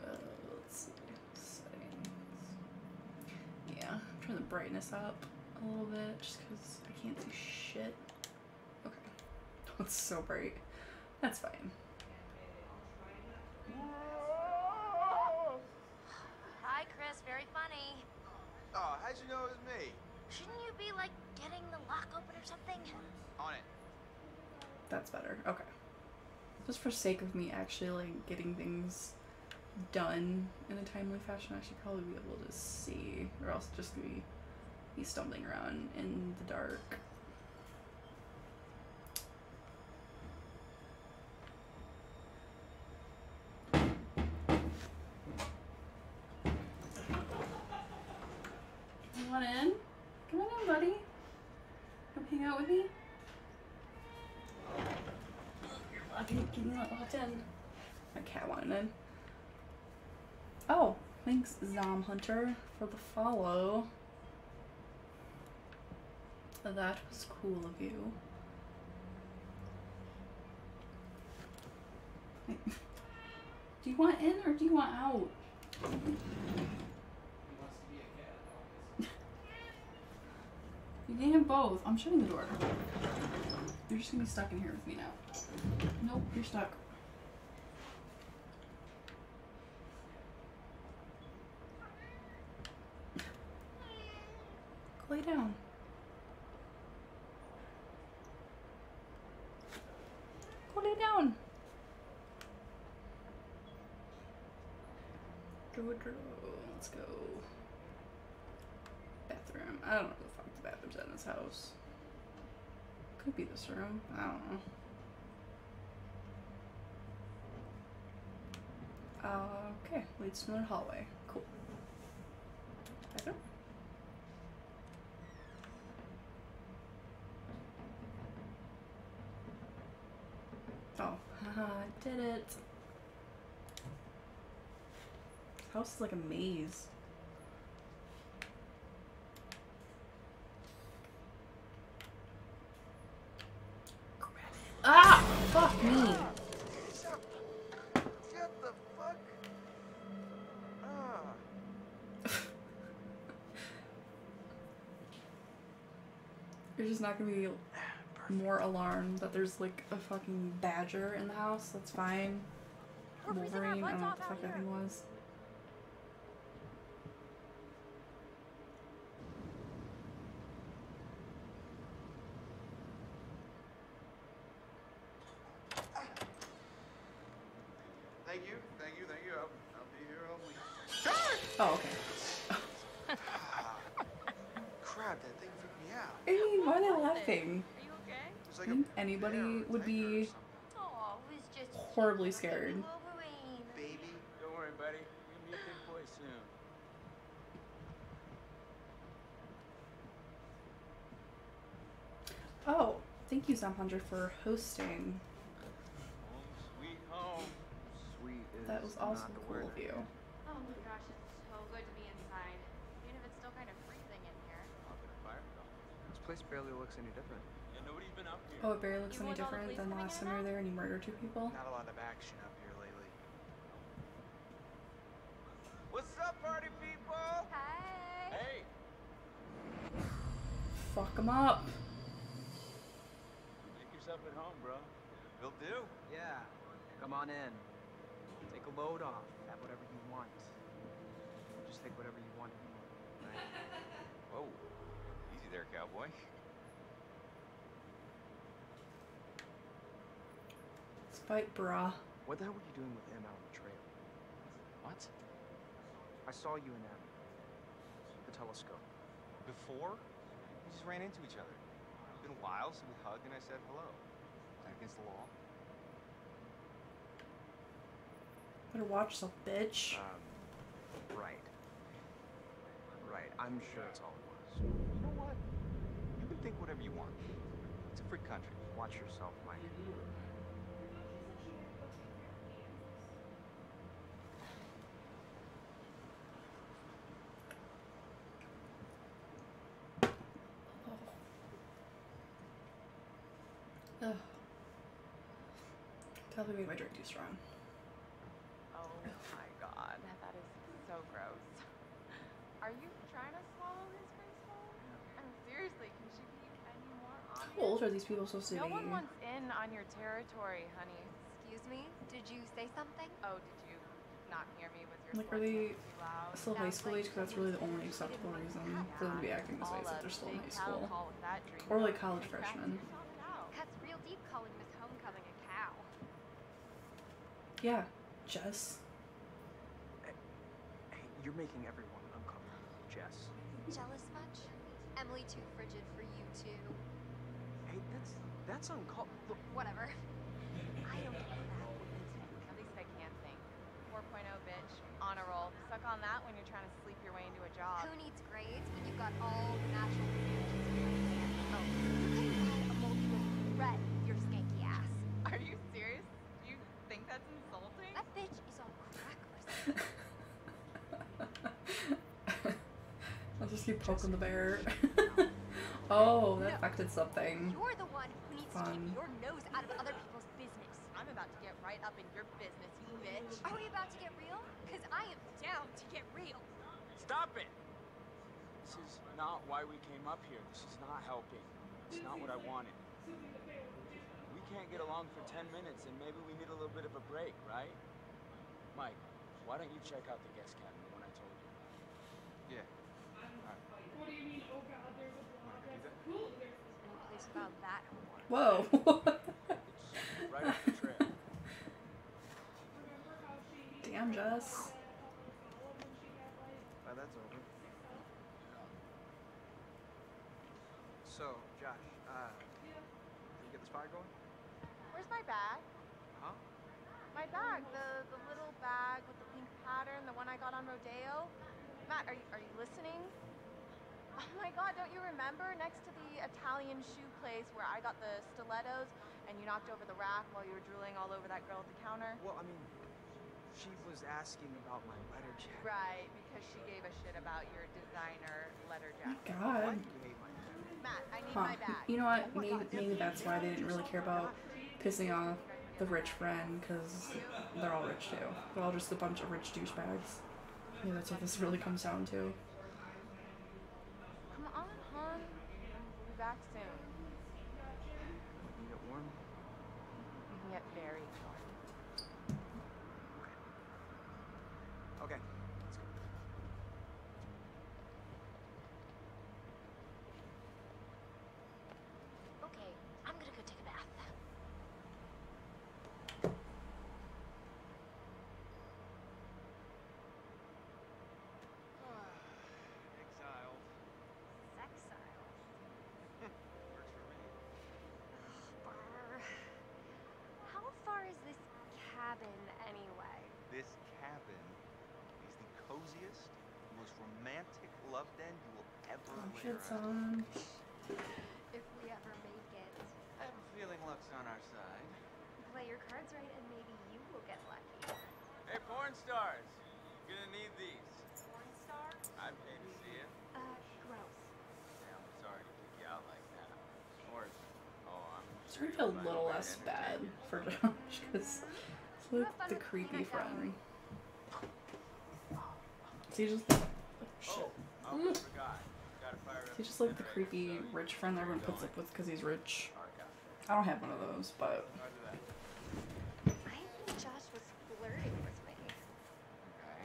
Uh, let's see. Settings. Yeah, turn the brightness up a little bit just because I can't see shit. Okay. It's so bright. That's fine. Hi, Chris. Very funny. Oh, how'd you know it was me? Shouldn't you be, like, getting the lock open or something? On it. That's better. Okay. Just for sake of me actually like getting things done in a timely fashion, I should probably be able to see, or else just be be stumbling around in the dark. Come on in. Come on in, buddy. Come hang out with me. You're lucky getting locked in. My cat wanted in. Oh, thanks, Zom Hunter, for the follow. That was cool of you. do you want in or do you want out? You can have both. I'm shutting the door. You're just gonna be stuck in here with me now. Nope, you're stuck. Lay down. Go lay down. Jojo, let's go. Bathroom. I don't know the fuck the bathroom's at in this house. Could be this room. I don't know. Uh, okay, leads to another hallway. Cool. Bathroom? Uh, I did it. House is like a maze. Ah! Fuck me. You're just not gonna be more alarmed that there's like a fucking badger in the house. That's fine. Wolverine, I don't know what the fuck that thing was. Thank you, thank you, thank you. I'll, I'll be here all week. Oh, okay. Crap, that thing freaked me out. I mean, why are they laughing? Are you okay? It's I like a think anybody would be Oh, it was just horribly scared. Baby. Don't worry, buddy. You'll be a big boy soon. Oh, thank you, Zampandra, for hosting. Home sweet home. Sweet is That was also not the cool word. of you. Oh my gosh, it's so good to be inside. Even if it's still kind of freezing in here. I'll get a fire. This place barely looks any different. Oh, it barely looks You any want the different than last in time you were there and you murdered two people. Not a lot of action up here lately. What's up, party people? Hi. Hey. Fuck them up. Make yourself at home, bro. Will do. Yeah. Come on in. Take a load off. Have whatever you want. Just take whatever you want. Right? Whoa. Easy there, cowboy. Let's fight, brah. What the hell were you doing with Em out on the trail? What? I saw you and Em. The telescope. Before? We just ran into each other. It's been a while, so we hugged and I said hello. Is that against the law? Better watch yourself, bitch. Um, right. Right. I'm sure it's all it was. You know what? You can think whatever you want. It's a free country. Watch yourself, Mike. Ugh. Tell me made my drink too strong. Oh my god, that is so gross. Are you trying to swallow his face hole? I mean, seriously, can she be any more How honest? old are these people supposed to No be? one wants in on your territory, honey. Excuse me? Did you say something? Oh, did you not hear me? with your Like, are they sledgehammer? Still high school like age, because that's really the only acceptable reason for them to be acting this way, is that they're still in high school. Or like college freshmen. That's real deep calling Miss Homecoming a cow. Yeah, Jess. Hey, you're making everyone uncomfortable, Jess. Jealous much? Emily too frigid for you too. Hey, that's that's uncalled. Look, Whatever. I don't get that. At least I can think. 4.0 bitch, on a roll. Suck on that when you're trying to sleep your way into a job. Who needs grades when you've got all the natural advantages of Oh, you could have a multi-woman thread with your skanky ass. Are you serious? Do you think that's insulting? That bitch is on crack or something. I'll just keep poking the bear. oh, that affected something. You're the one who needs to Fun. keep your nose out of other people's business. I'm about to get right up in your business, you bitch. Are we about to get real? Because I am down to get real. Stop it! This is not why we came up here. This is not helping. It's not what I wanted. We can't get along for 10 minutes and maybe we need a little bit of a break, right? Mike, why don't you check out the guest cabin, the one I told you? Yeah. Whoa. It's right off the trail. Damn, Jess. uh, that's over. So, Josh, uh, did you get this fire going? Where's my bag? Huh? My bag, the the little bag with the pink pattern, the one I got on Rodeo. Matt, are you are you listening? Oh my god, don't you remember next to the Italian shoe place where I got the stilettos and you knocked over the rack while you were drooling all over that girl at the counter? Well, I mean, she was asking about my letter jacket. Right, because she gave a shit about your designer letter jacket. God. You my jacket? Matt, I need Huh. my bag. You know what? Oh maybe, maybe that's why they didn't really care about pissing off the rich friend, because they're all rich too. They're all just a bunch of rich douchebags. Maybe that's what this really comes down to. Come on, hon. We've back soon. You get warm? You can get very warm. Okay, let's go. Okay, I'm gonna go take a bath. Exiled. Sexile. Works for me. Brr. How far is this cabin anyway? This cabin is the coziest, most romantic love den you will ever Oh, lay shit's your eyes on. If we ever make it. I have a feeling luck's on our side. Play your cards right and maybe you will get lucky. Hey, porn stars. You're gonna need these. Porn star? I pay to see it. Uh, gross. Yeah, I'm sorry to kick you out like that. Or, oh, I'm Starting sure to feel a little less bad for Josh because it's like the creepy friend. So just like, shit. Oh, I almost forgot. Gotta fire up He's just like the creepy rich friend that get everyone puts up with because he's rich. I don't have one of those, but I think Josh was flirting with me. Okay.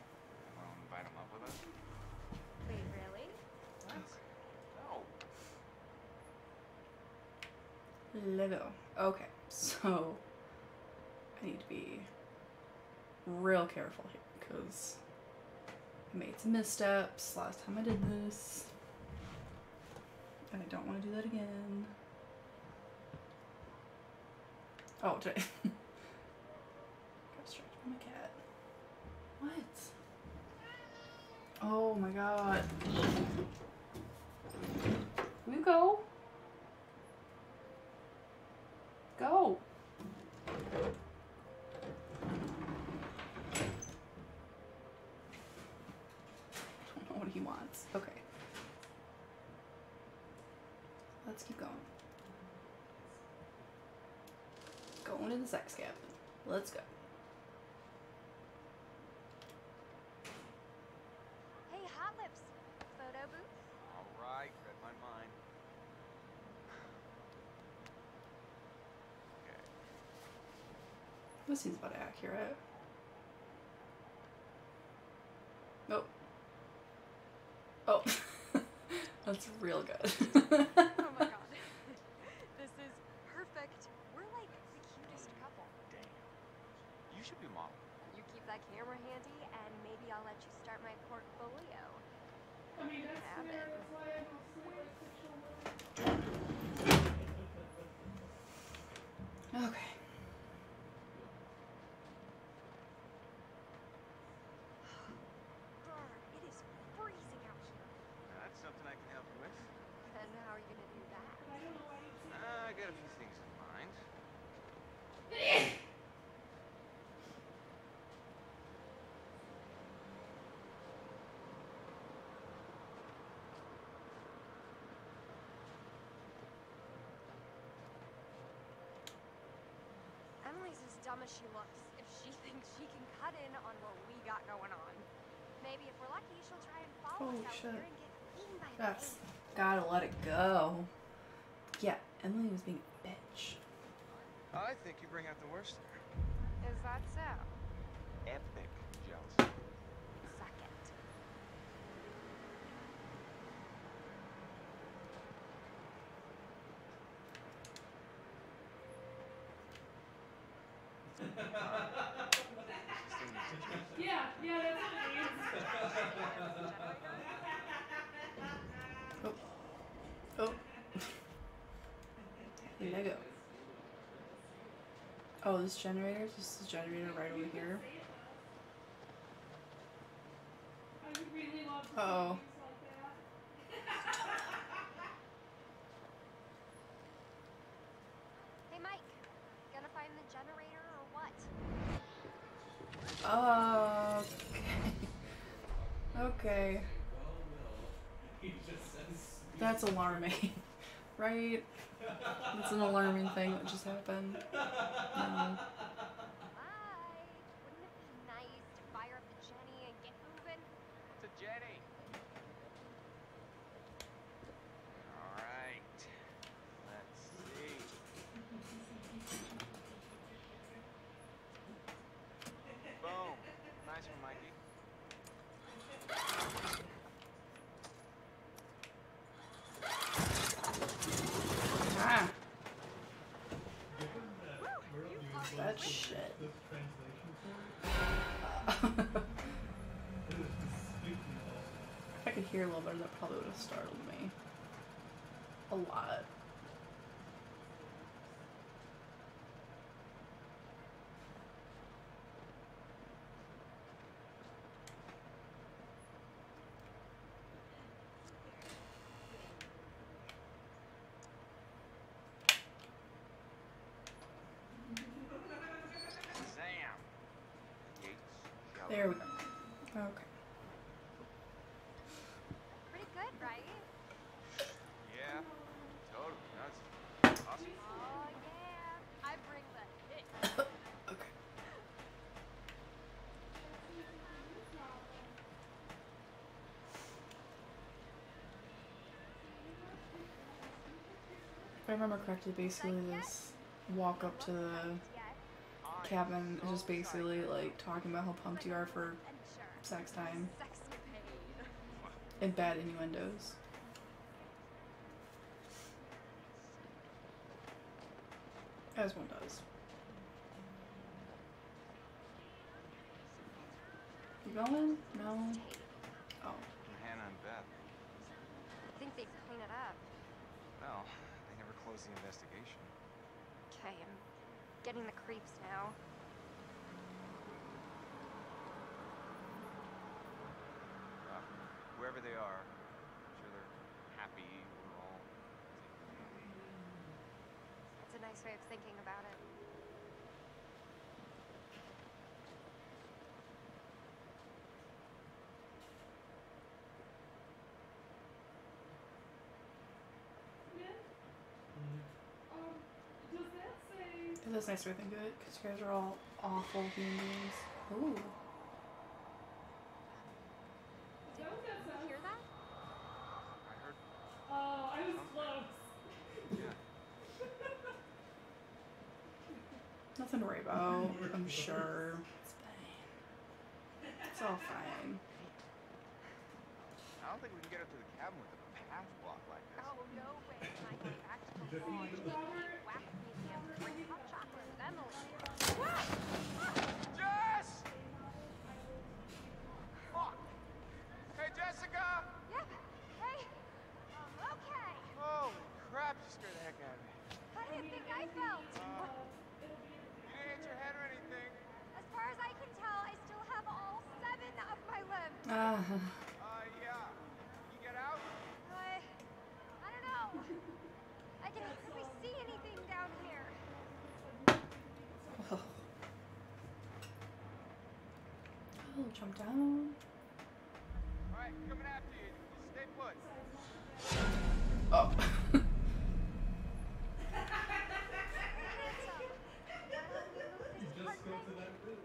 Want to invite him up with us? Wait, really? No. Lego. Okay, so I need to be real careful here because I made some missteps last time I did this. And I don't want to do that again. Oh, did I? Got distracted by my cat. What? Oh my god. You go? Go. I don't know what he wants. Okay. Let's keep going. Going to the sex cabin. Let's go. Hey, Hot Lips. Photo booth? All right. Read my mind. Okay. This seems about accurate. Nope. Oh. oh. That's real good. oh my god. this is perfect. We're like the cutest couple. Damn. You should be model. You keep that camera handy, and maybe I'll let you start my portfolio. I mean, Have it. Okay. Brr, it is freezing out here. That's something I can help you with. And how are you gonna do that? Uh, I got a few things in mind. Emily's as dumb as she looks if she thinks she can cut in on what we got going on. Maybe if we're lucky, she'll try and follow Holy us out shit. here and get eaten by That's pigs. gotta let it go. Yeah, Emily was being a bitch. I think you bring out the worst there. Is that so? Epic jealousy. Suck it. Yeah, yeah, that's what it means. Oh. Oh. Lego. Oh, this generator? This is generator right over here. Uh oh. Hey, Mike. Gonna find the generator or what? Okay. Okay. That's alarming. right? That's an alarming thing that just happened. No. Mike, wouldn't it be nice to fire up the Jenny and get moving? What's a Jenny? All right. that shit. if I could hear a little better, that probably would have startled me. A lot. There we go. Okay. Pretty good, right? Yeah, totally. That's awesome. Oh, yeah. I bring the hit. okay. If I remember correctly, basically this walk up to the cabin is just basically like talking about how pumped you are for sex time and bad innuendos. As one does. You going? No. Oh. Hannah and Beth. I think they'd clean it up. Well, they never closed the investigation. Getting the creeps now. Uh, wherever they are, I'm sure they're happy. We're all. That's a nice way of thinking about it. It is nice way to think it, because you guys are all awful human beings. Ooh. Did you hear that? I heard. Oh, I was close. Yeah. Nothing to worry about, I'm sure. It's fine. It's all fine. I don't think we can get up to the cabin with a path block like this. Oh, no way. I felt? You didn't hit your head or anything. As far as I can tell, I still have all seven of my limbs. Ah. Uh, yeah. You get out? I, I don't know. I can hardly see anything down here. Oh. Oh, jump down. Alright, coming after you. Stay put. Oh. Just go to that bit.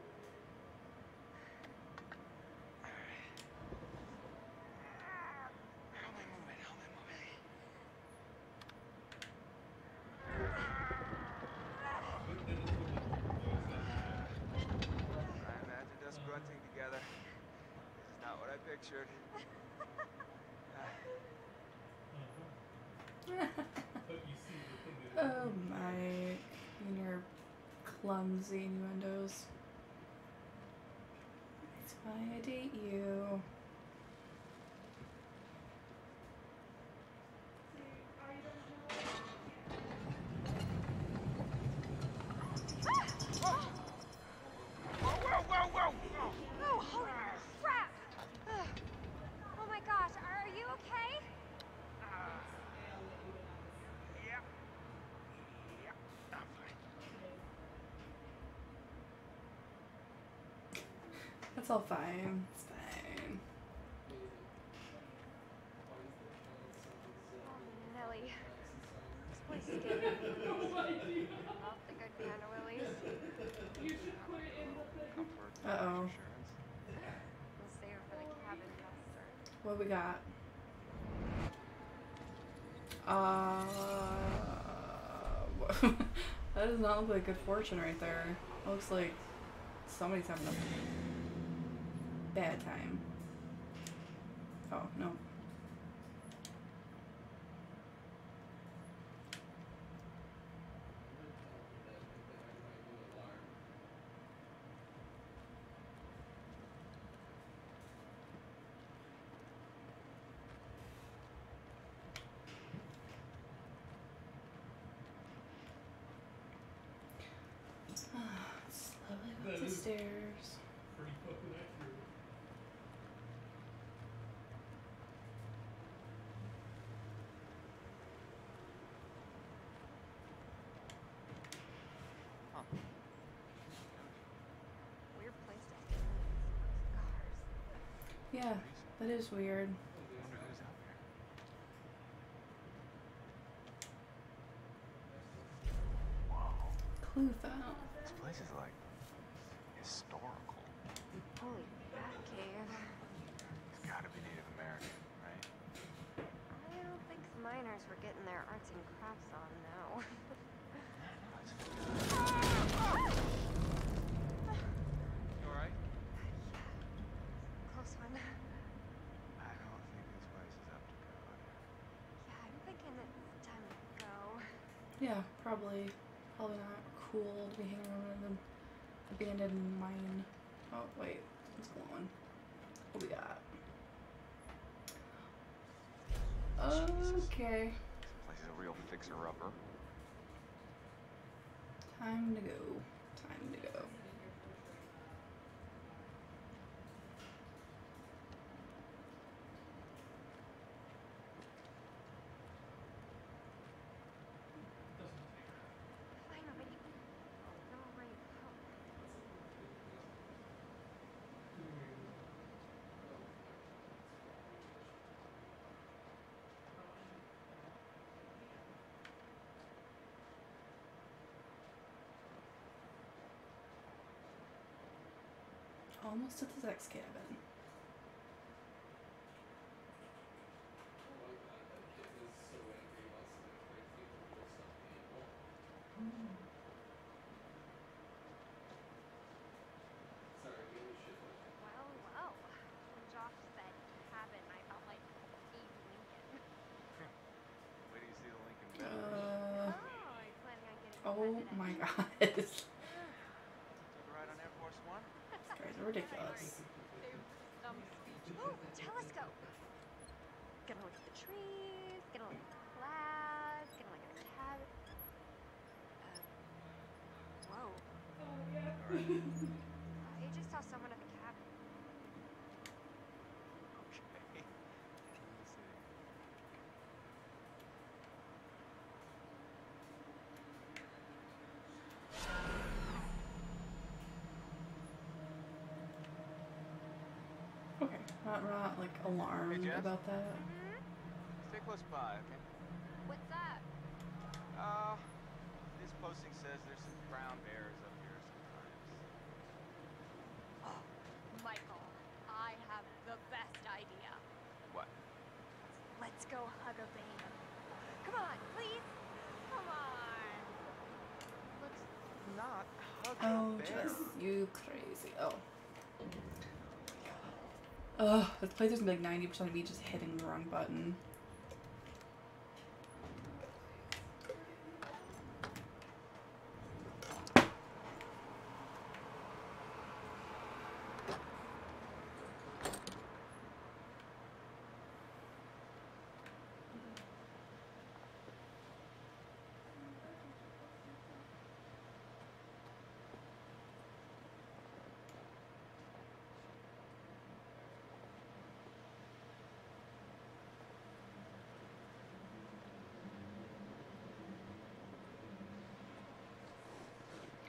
How am I moving? How am I moving? I imagined us grunting together. This is not what I pictured. But you see the thing that oh my. And your clumsy innuendos. That's why I date you. Whoa, whoa, whoa, whoa! whoa. Oh, holy crap! Ugh. Oh my gosh, are you okay? Yeah. Yeah. I'm fine. That's all fine. It's fine. Oh, Nelly. This place is getting me. Love the good piano lilies. You should put it in the. Comfort. Uh-oh. We'll save it for the cabin master. What we got? Uh, that does not look like good fortune right there. It looks like somebody's having a bad time. Oh, no. stairs. Pretty fucking accurate. Huh. Weird place to stay. Scars. Yeah, that is weird. wonder who's out there. Whoa. Clue found. This place is like historical. Holy bat cave. It's gotta be Native American, right? I don't think the miners were getting their arts and crafts on now. You alright? Close one. I don't think this place is up to code. Yeah, I'm thinking it's time to go. Yeah, probably. Probably not cool to be hanging around in an abandoned mine. Oh, wait. What's going on? What we got? Okay. This place is a real fixer-upper. Time to go. Time to go. Finally. No right hook. Almost at the sex cabin. Well, well. When Josh ridiculous. Dumb. Ooh, telescope. Gonna look at the trees, gonna look at the clouds, gonna look at the cabin. Uh, whoa. I just saw someone at the cabin. Okay. Easy. Okay, not, we're not like alarmed Jess? about that. Stay close by, okay? What's that? Uh, this posting says there's some brown bears up here sometimes. Oh, Michael, I have the best idea. What? Let's go hug a bear. Come on, please. Come on. Let's not hug Oh, a bear. Jess, you crazy. Oh. Ugh, this gonna be like 90% of me just hitting the wrong button.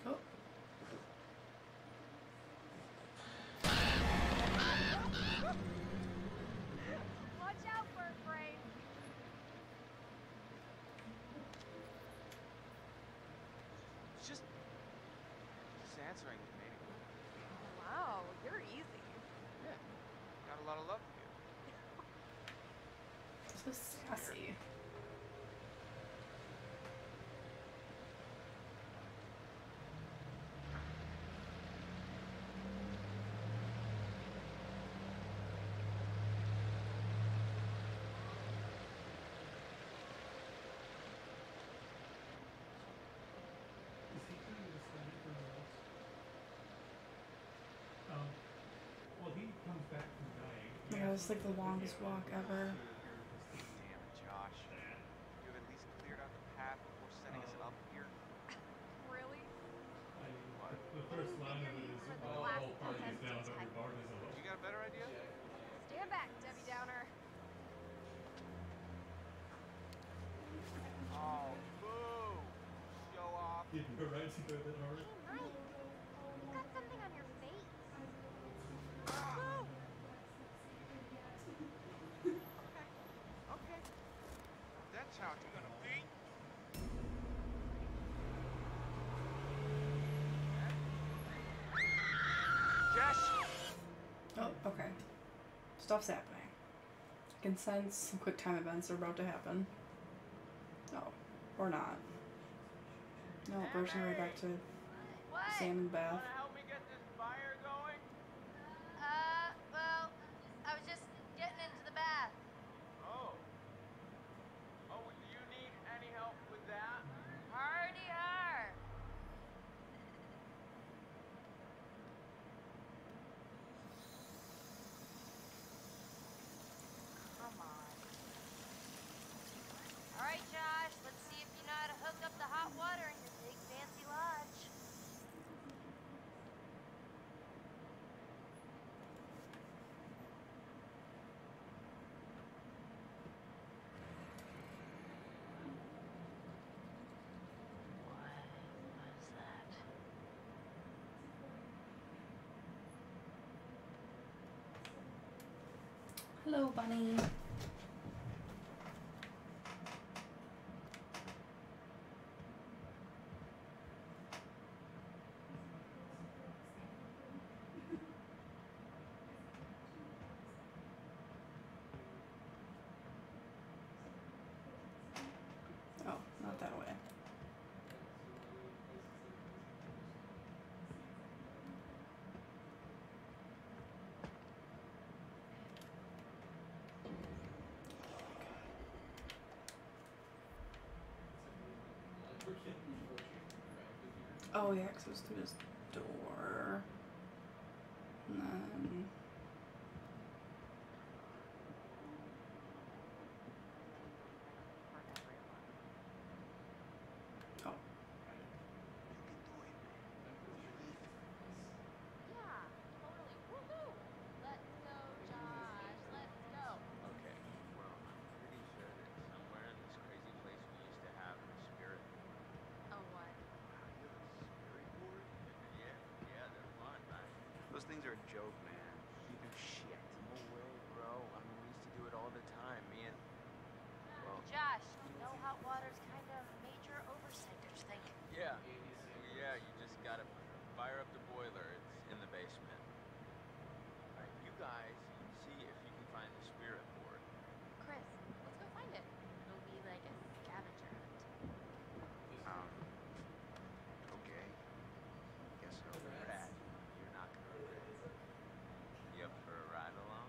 Oh. Watch out, bird brain. Just, just answering the meeting. Wow, you're easy. Yeah. Got a lot of love for you. So sassy. Is he doing this thing for else? Um, well, he comes back from dying. Oh my god, it's like the longest walk ever. Damn it, Josh. You have at least cleared out the path before sending us up here. Really? I mean, What? the first line of it is, For the Give you a right to go that hard. Hey, Mike. You got something on your face. Okay. That's how it's gonna be. Jess! Oh, okay. Stuff's happening. I can sense some quick time events are about to happen. No. Or not. Bursting right back to What? Sam and Beth. Wanna help me get this fire going? Uh, well, I was just getting into the bath. Oh. Oh, do you need any help with that? Hardy har. Come on. All right, Josh, let's see if you know how to hook up the hot water in your big fancy lodge. Hello, bunny. Oh, not that way. Oh yeah, 'cause it through this door. And then Oh. Yeah, totally. Woohoo! Let's go, Josh. Let's go. Okay, well, I'm pretty sure that somewhere in this crazy place we used to have a spirit. Oh, what? Yeah, yeah, they're fun, right? A joke, man. You do shit. No way, bro. I mean, we used to do it all the time. Me and. Well, Josh, you know hot water's kind of a major oversight, don't you think? Yeah. Well, yeah, you just gotta fire up the boiler. It's in the basement. Alright, you guys see if you can find the spirit board. Chris, let's go find it. It'll be like a scavenger hunt. Um. Okay. Guess so. Brad, you're not gonna regret it. You up for a ride along?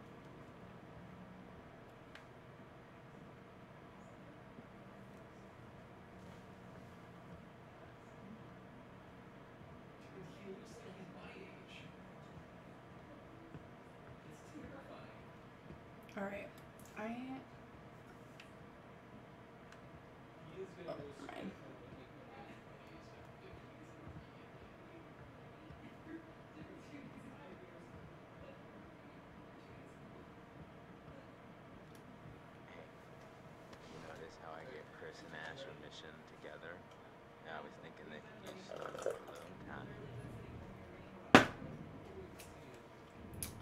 He looks like he's my age. It's terrifying. All right. I Oh, go fine. straight for what he can get You notice how I get Chris and Ash a mission together? Yeah, I was thinking they could use start up a little time.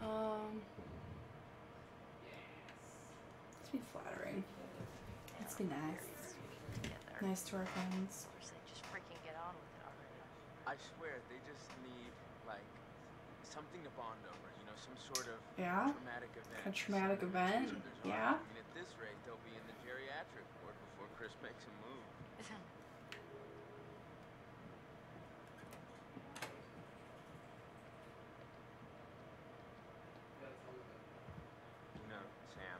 um let's be flattering. Let's be nice. Nice to our friends. Of course, they just freaking get on with it already. I swear, they just need, like, something to bond over, you know, some sort of Yeah? traumatic event. A traumatic event? Yeah? I mean, at this rate, they'll be in the geriatric ward before Chris makes a move. You know, Sam,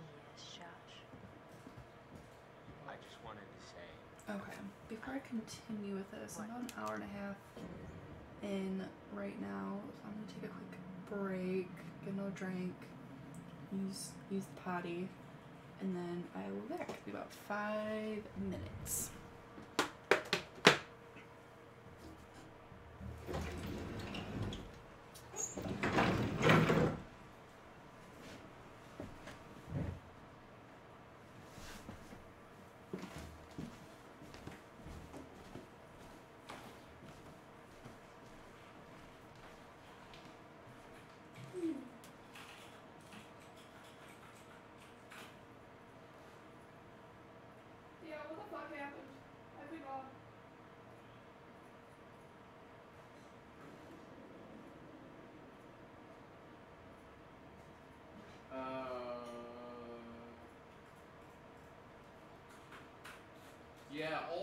yes, Josh. I just wanted to say, Okay. Before I continue with this, I'm about an hour and a half in right now, so I'm gonna take a quick break, get another drink, use use the potty, and then I will be back in about five minutes. Yeah,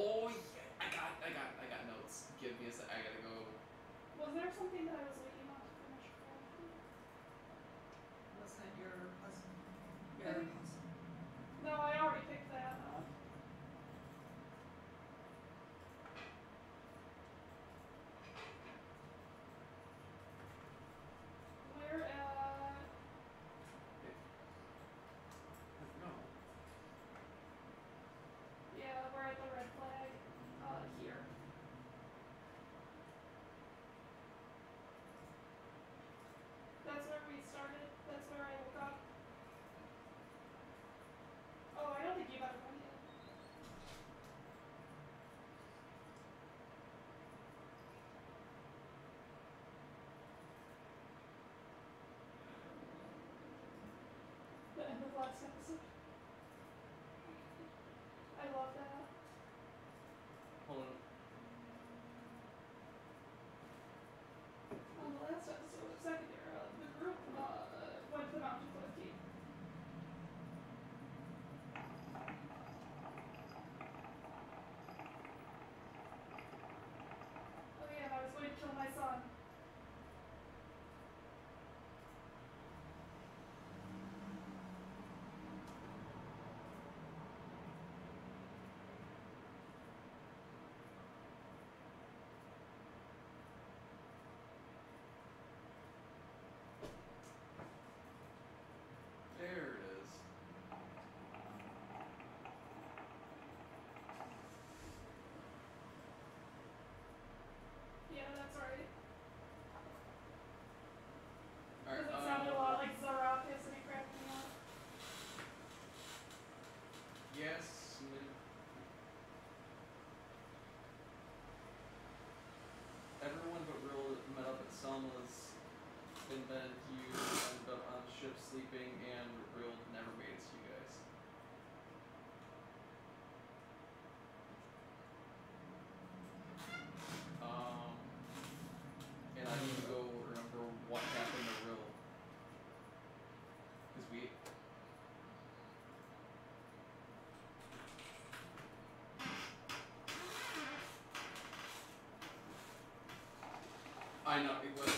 I know, it was.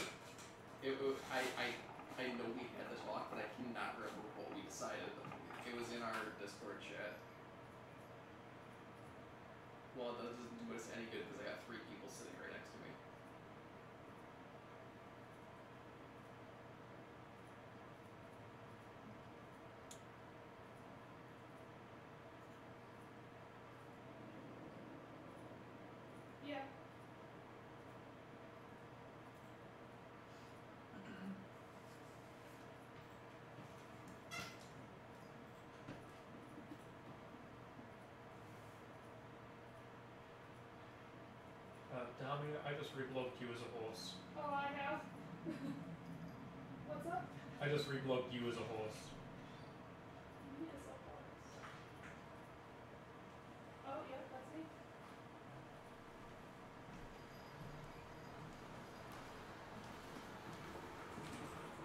It was. I, I, I know we had the talk, but I cannot remember what we decided. It was in our Discord chat. Well, that doesn't do us any good because I got three people sitting right next to me. Yeah. Dami, I just reblogged you as a horse. Oh, I have. What's up? I just reblogged you as a horse. Yes, of course. Oh, yeah, that's me.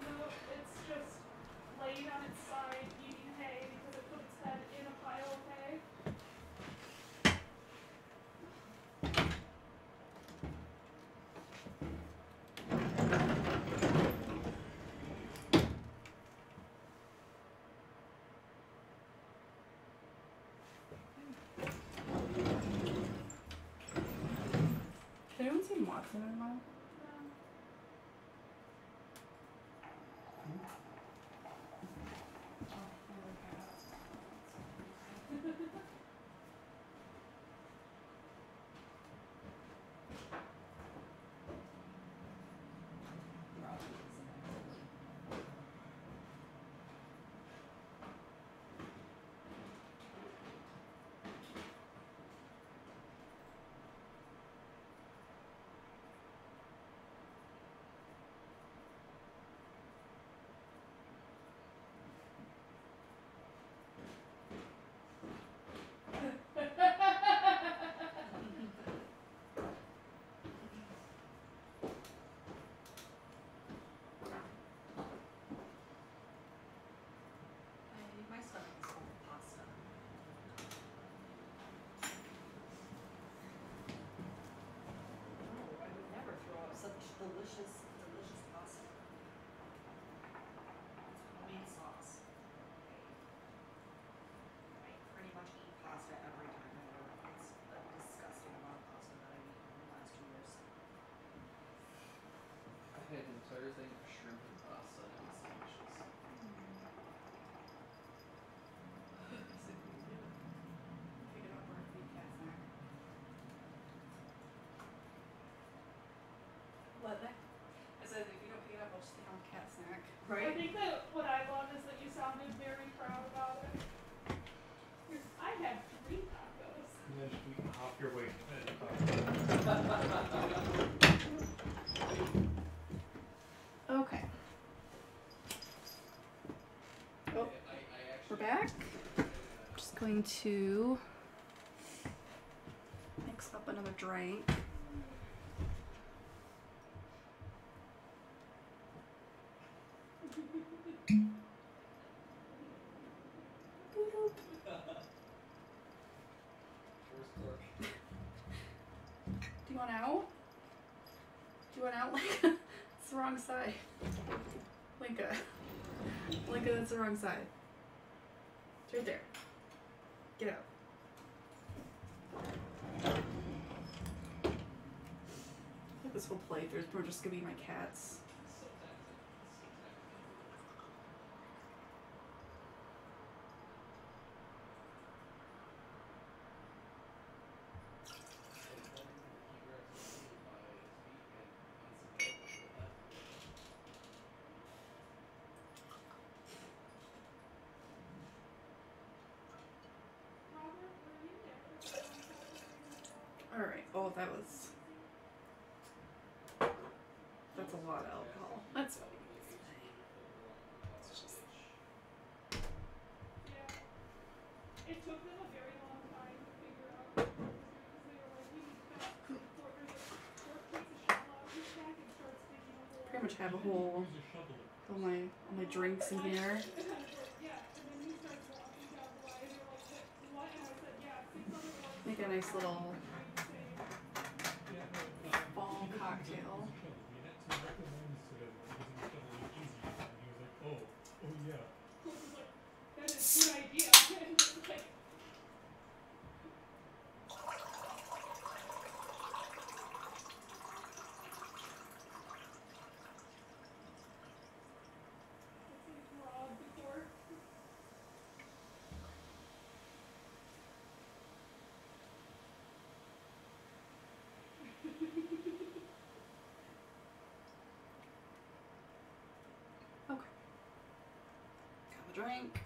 No, it's just laying on its side eating hay because it put its head in a pile of hay. Can anyone see Watson in my? My stomach is full of pasta. No, I would never throw up such delicious, delicious pasta. It's homemade sauce. I pretty much eat pasta every time I go. It's a disgusting amount of pasta that I've eaten in the last two years. I had an entire thing of shrimp and pasta and it was delicious. Pick it up or feed cat snack. What? I said if you don't pick it up, I'll just think I'm a cat snack. I think that what I love is that you sounded very proud about it. I had three tacos. And then you can hop your way. Okay. Oh, we're back. Just going to mix up another drink. Want out? Do you want out, Linka? it's the wrong side. Linka. Linka, that's the wrong side. It's right there. Get out. I think this whole playthrough is more just gonna be my cats. Alright, oh, that was. That's a lot of alcohol. That's fine. It's just Pretty much have a whole all my all my drinks in here. Make a nice little fall cocktail. Okay. Drink.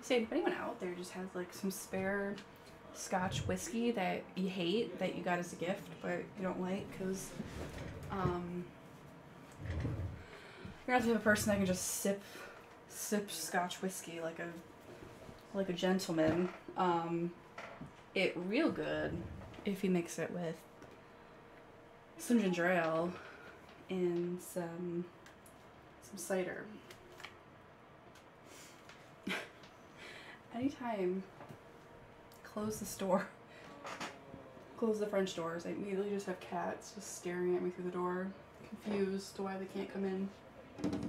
Say, if anyone out there just has like some spare Scotch whiskey that you hate that you got as a gift but you don't like, because um, you're not the type of person that can just sip sip Scotch whiskey like a like a gentleman. Um, it real good if you mix it with some ginger ale and some some cider. Anytime close the store. Close the French doors. I immediately just have cats just staring at me through the door, confused to why they can't come in. Thank you.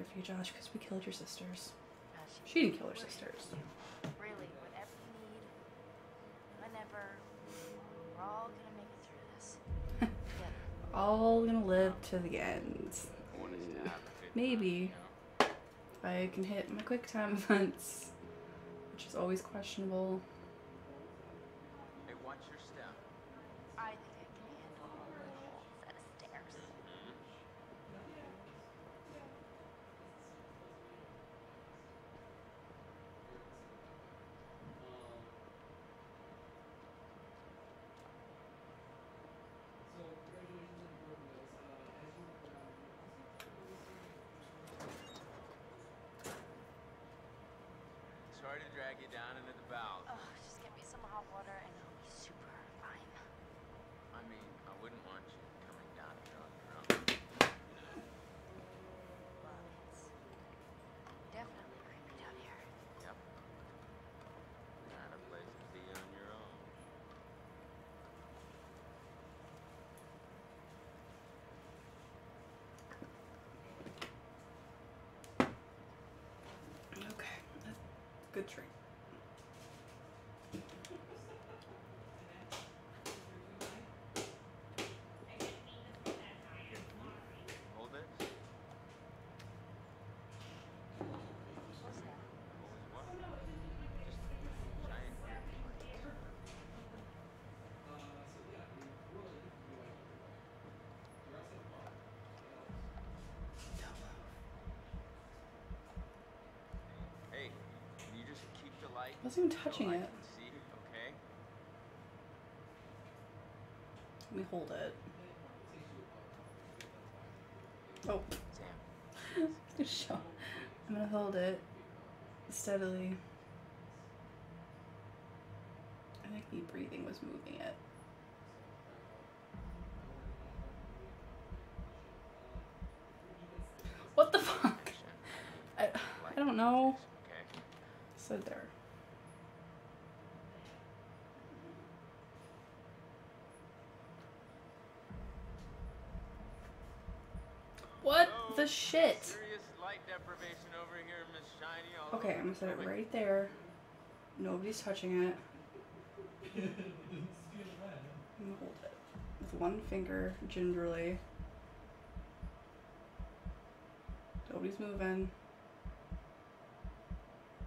Here for you, Josh, because we killed your sisters. She didn't kill her sisters. Really, whatever you need, whenever, we're all gonna make it through this. Together. All gonna live to the end. I want us to have a good Maybe. If I can hit my quick time events, which is always questionable. Hey, watch your step. I think I can handle a whole set of stairs. Sorry to drag you down into the bowels. Oh, just get me some hot water and I'll be super fine. I mean, I wouldn't want you coming down here on your own. Well, it's definitely creepy down here. Yep. Not a place to be on your own. Okay, that's a good treat. Hold it. Hey, can you just keep the light? I wasn't even so touching I it. see, okay? Let me hold it. Oh. Sam. Show. I'm gonna hold it steadily. I think me breathing was moving it. What the fuck? I, I don't know. Okay. Said there. What the shit? Light deprivation over here, Miss Shiny. All Okay, I'm gonna set it right there. Nobody's touching it. I'm gonna hold it with one finger gingerly. Nobody's moving.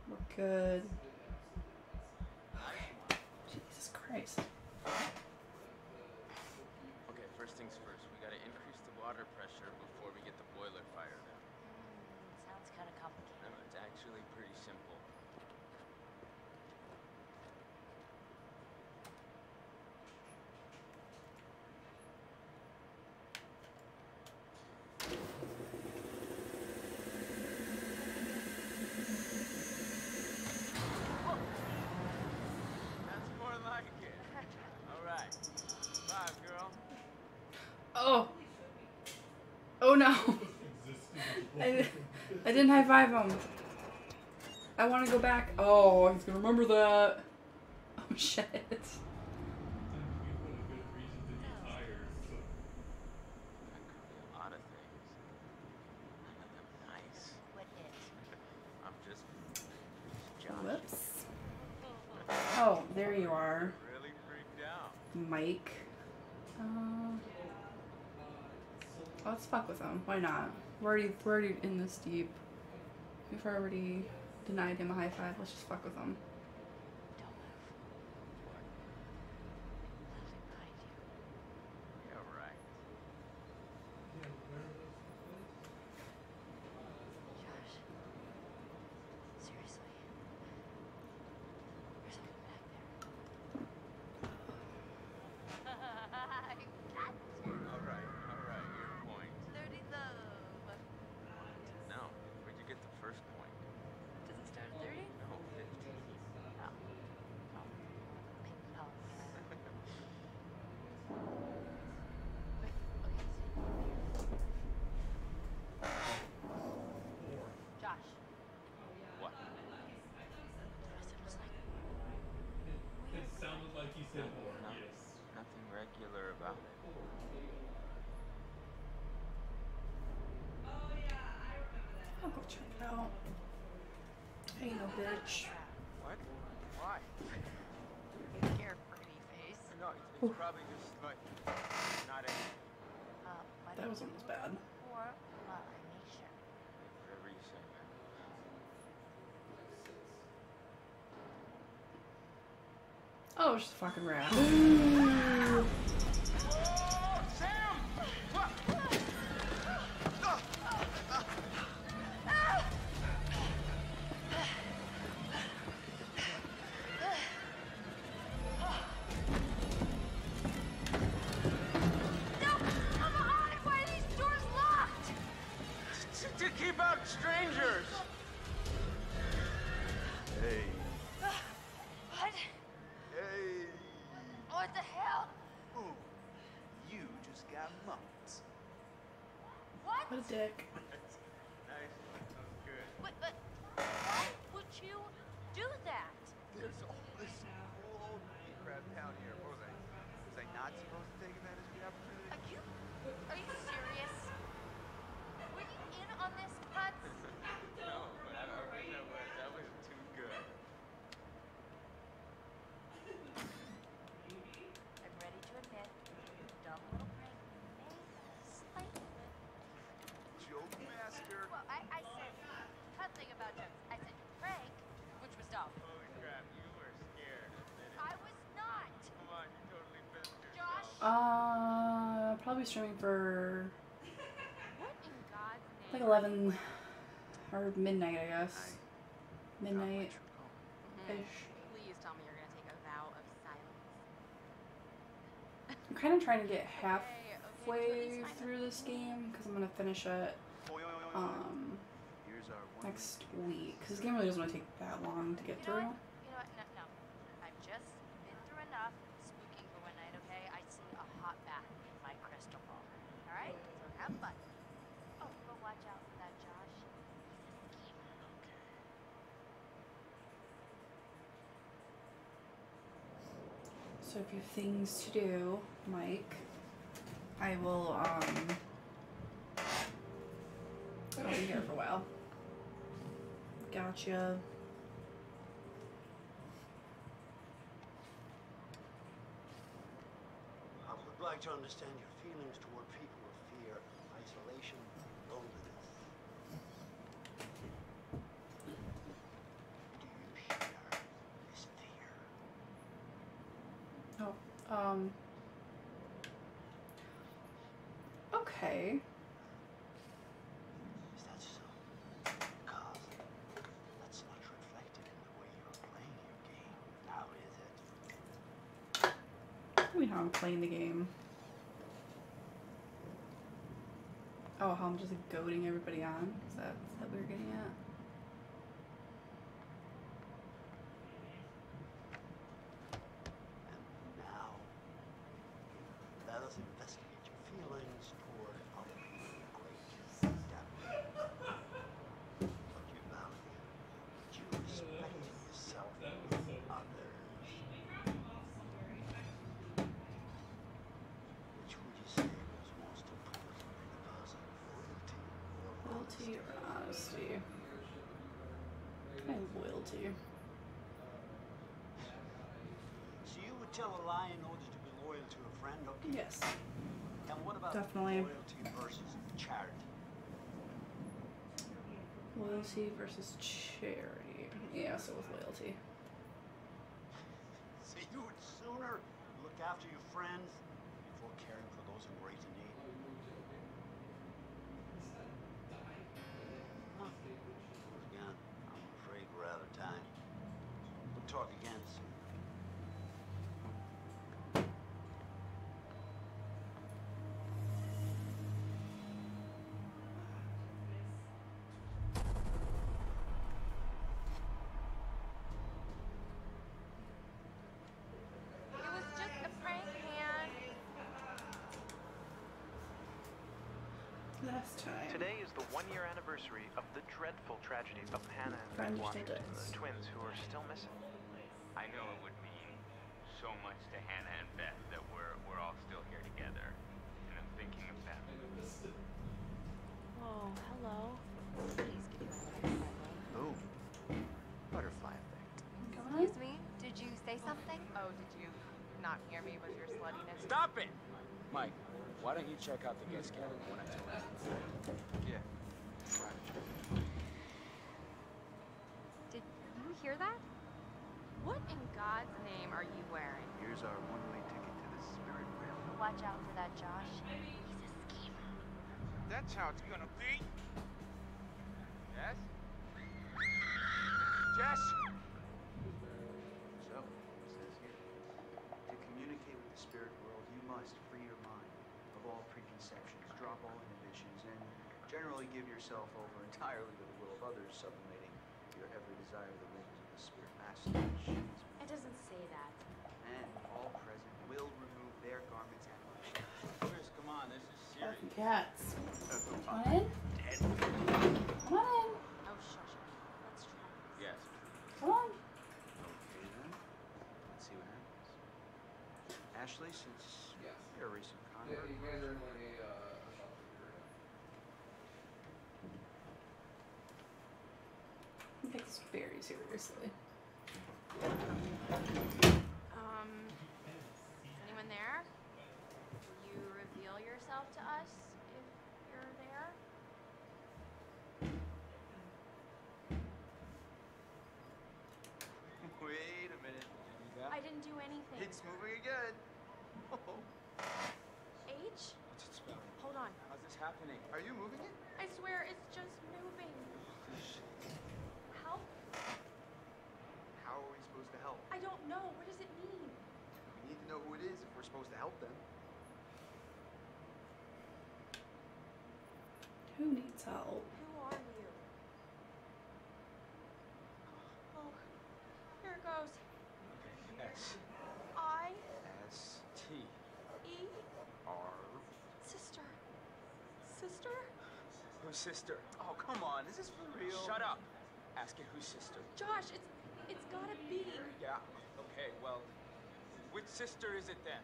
We're good. Okay. Jesus Christ. Okay, first things first. We gotta increase the water pressure before we get the boiler fired up. Mm, sounds kind of complicated. No, it's actually pretty simple. That's more like it. All right. Five, girl. Oh. Oh no. I, I didn't high five him. I want to go back. Oh, he's gonna remember that. Oh shit. A lot of things. None of them nice. What it? I'm just. Josh. Whoops. Oh, there you are, Really freaked out. Mike. Uh, him. Why not? We're already we're already in this deep. We've already denied him a high five. Let's just fuck with him. Yeah, right. Josh. Seriously. There's something back there. All right, all right. Your point. Dirty love. No. Where'd you get the first point? Does it start at 30? No, 15. Oh. Oh. Pink punk. Josh. What? It sounded like he said more. No, Yes. Nothing regular about it. I'll go check it out. Hey, no bitch. What? Why? Your pretty face. No, it's, it's probably just like not any. Uh, what That was almost bad. Or pollination. Whatever you say, man. Oh, it's just a fucking rat. dick. Nice. That was good. But, but, why would you do that? There's all this cool old crap down here. What was I? Was I not supposed to take advantage of the opportunity? Are you, are you serious? Were you in on this, Putz? No, but I, I wish I was. That was too good. I'm ready to admit, dumb little prank may slightly Joke master. Well, I, I said nothing about jokes. I said prank, which was dumb. Holy crap, you were scared. Admit it. I was not. Come on, you totally pissed Josh, Uh, probably streaming for what in God's name? like 11 or midnight, I guess. Midnight ish. Please tell me you're gonna take a vow of silence. I'm kind of trying to get halfway through this game because I'm gonna finish it um Here's our one next week. Because this game really doesn't want to take that long to get through. what? You know what? No, no. I've just been through enough spooking for one night, okay? I see a hot bath in my crystal ball. Alright? So have fun. Oh, but watch out for that Josh. He's a schemer. So if you have things to do, Mike, I will um I'll be here for a while. Gotcha. I would like to understand your feelings toward people of fear, isolation, loneliness. Do you share this fear? Oh, um. Okay. Is that so? Because that's not reflected in the way you're playing your game. Now Um, is it? Tell me how I'm playing the game. Oh, how I'm just goading everybody on? Is that, is that what you're getting at? Now, let us investigate your feelings toward other people in great depth. What you value, what you respect in yourself and others. Which would you say was most important in a person, loyalty or Loyalty or honesty? And loyalty. So you would tell a lie in order to be loyal to a friend, okay? Yes. And what about Definitely. loyalty versus charity? Loyalty versus charity. Yeah, so with loyalty. So you would sooner look after your friends before caring for those in greater need? Last time. Today is the one year anniversary of the dreadful tragedy of Hannah and Friend Beth Washington, the twins who are still missing. I know it would mean so much to Hannah and Beth that we're we're all still here together, and I'm thinking of them. Oh, hello. Please give me my butterfly Ooh. Butterfly effect. Excuse me, did you say something? Oh, did you not hear me with your sluttiness? Stop it! Mike, why don't you check out the guest gallery when I tell you? Yeah. Did you hear that? What in God's name are you wearing? Here's our one-way ticket to the spirit realm. Watch out for that Josh. He's a schemer. That's how it's gonna be. Yes? Jess? So, it says here, to communicate with the spirit world, you must free your mind of all preconceptions, drop all inhibitions, and generally give yourself over entirely to the will of others, sublimating your every desire to the whims of the spirit master. It doesn't say that. And all present will remove their garments at once. Chris, come on, this is serious. Fucking cats. Come on in. Come on in. Oh, shush. Let's try this. Yes. Come on. Okay then. Let's see what happens. Ashley, since you're a recent convert, He takes this very seriously. Um, anyone there? Will you reveal yourself to us if you're there? Wait a minute. I didn't do anything. It's moving again. H? What's it spelling? Hold on. How's this happening? Are you moving it? I swear it's just moving. Help? How are we supposed? I don't know. What does it mean? We need to know who it is if we're supposed to help them. Who needs help? Who are you? Oh, oh here it goes. S. I S. T. E R. sister. Sister? Who's sister? Oh, come on. Is this for real? Shut up. Ask it who's sister. Josh, it's it's gotta be. Yeah, okay, well, which sister is it then?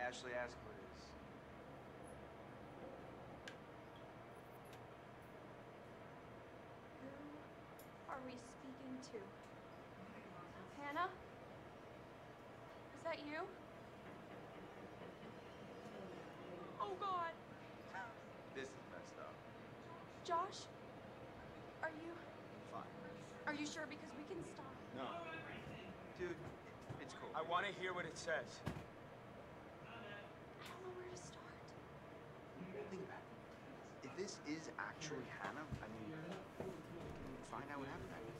Ashley Asquith is. Who are we speaking to? Hannah? Is that you? Oh, God. This is messed up. Josh? Are you... Fine. Are you sure? Because no. Dude, it's cool. I want to hear what it says. I don't know where to start. Think about it. If this is actually Hannah, I mean, find out what happened. I mean,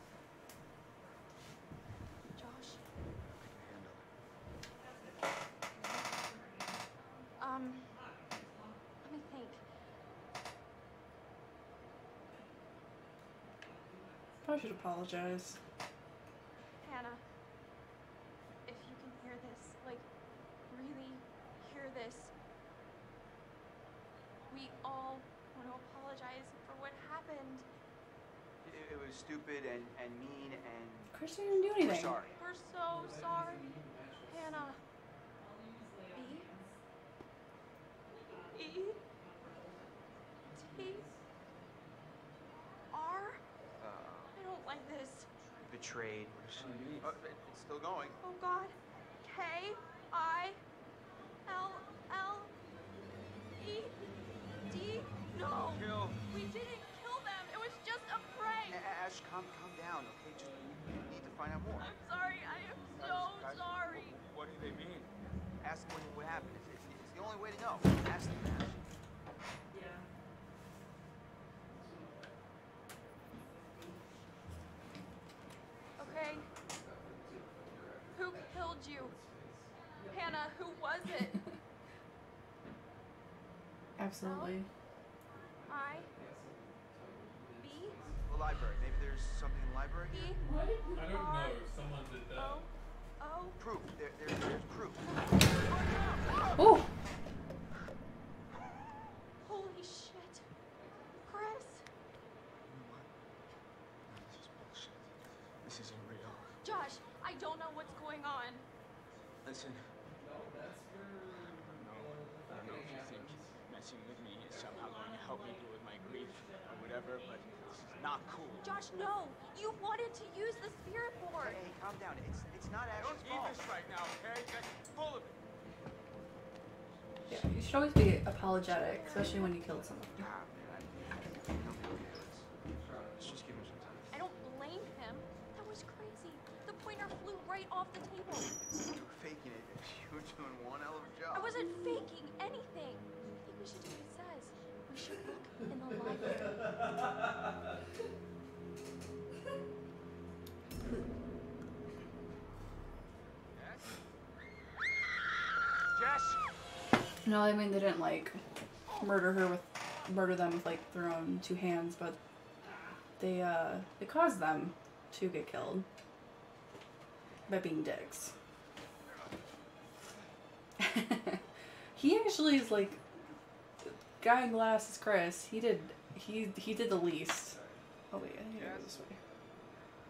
Josh? I can handle it. Um let me think. Probably should apologize. Hannah, if you can hear this, like, really hear this, we all want to apologize for what happened. It, it was stupid and, and mean and. Chris didn't do We're anything. sorry. We're so sorry. Hannah. B? E? T? R? Uh, I don't like this. betrayed. It- it's still going. Oh God. K I L L E D. No. Kill. We didn't kill Ash, calm, calm down, okay? Just we need to find out more. I'm sorry. I am so Guys, guys. sorry. What do they mean? Ask them what, what happened. It's, it's, it's the only way to know. Ask them, Ash. Okay. Who killed you? Hannah, who was it? Absolutely. I? B? The library. Maybe there's something in the library. B? I don't know. Someone did that. O? O? Proof. There, there, there's proof. Oh! Holy shit. Chris? This is bullshit. This isn't real. Josh, I don't know what's going on. Listen. No, I don't know if you think messing with me is somehow going to help me deal with my grief or whatever, but this is not cool. Josh, no! You wanted to use the spirit board! Hey, calm down. It's it's not I don't Ash's this right now, okay? That's full of it. Yeah, you should always be apologetic, especially when you killed someone. Ah, man, I, it'll be okay. Let's, let's just give him some time. I don't blame him. That was crazy. The pointer flew right off the table. You were faking it. You were doing one hell of a job. I wasn't faking anything. I think we should do what it says. We should look in the library. Jess? No, I mean they didn't like murder her with murder them with like their own two hands, but they uh they caused them to get killed by being dicks. he actually is like guy in glass is Chris. He did he he did the least. Oh wait, I need to go this way.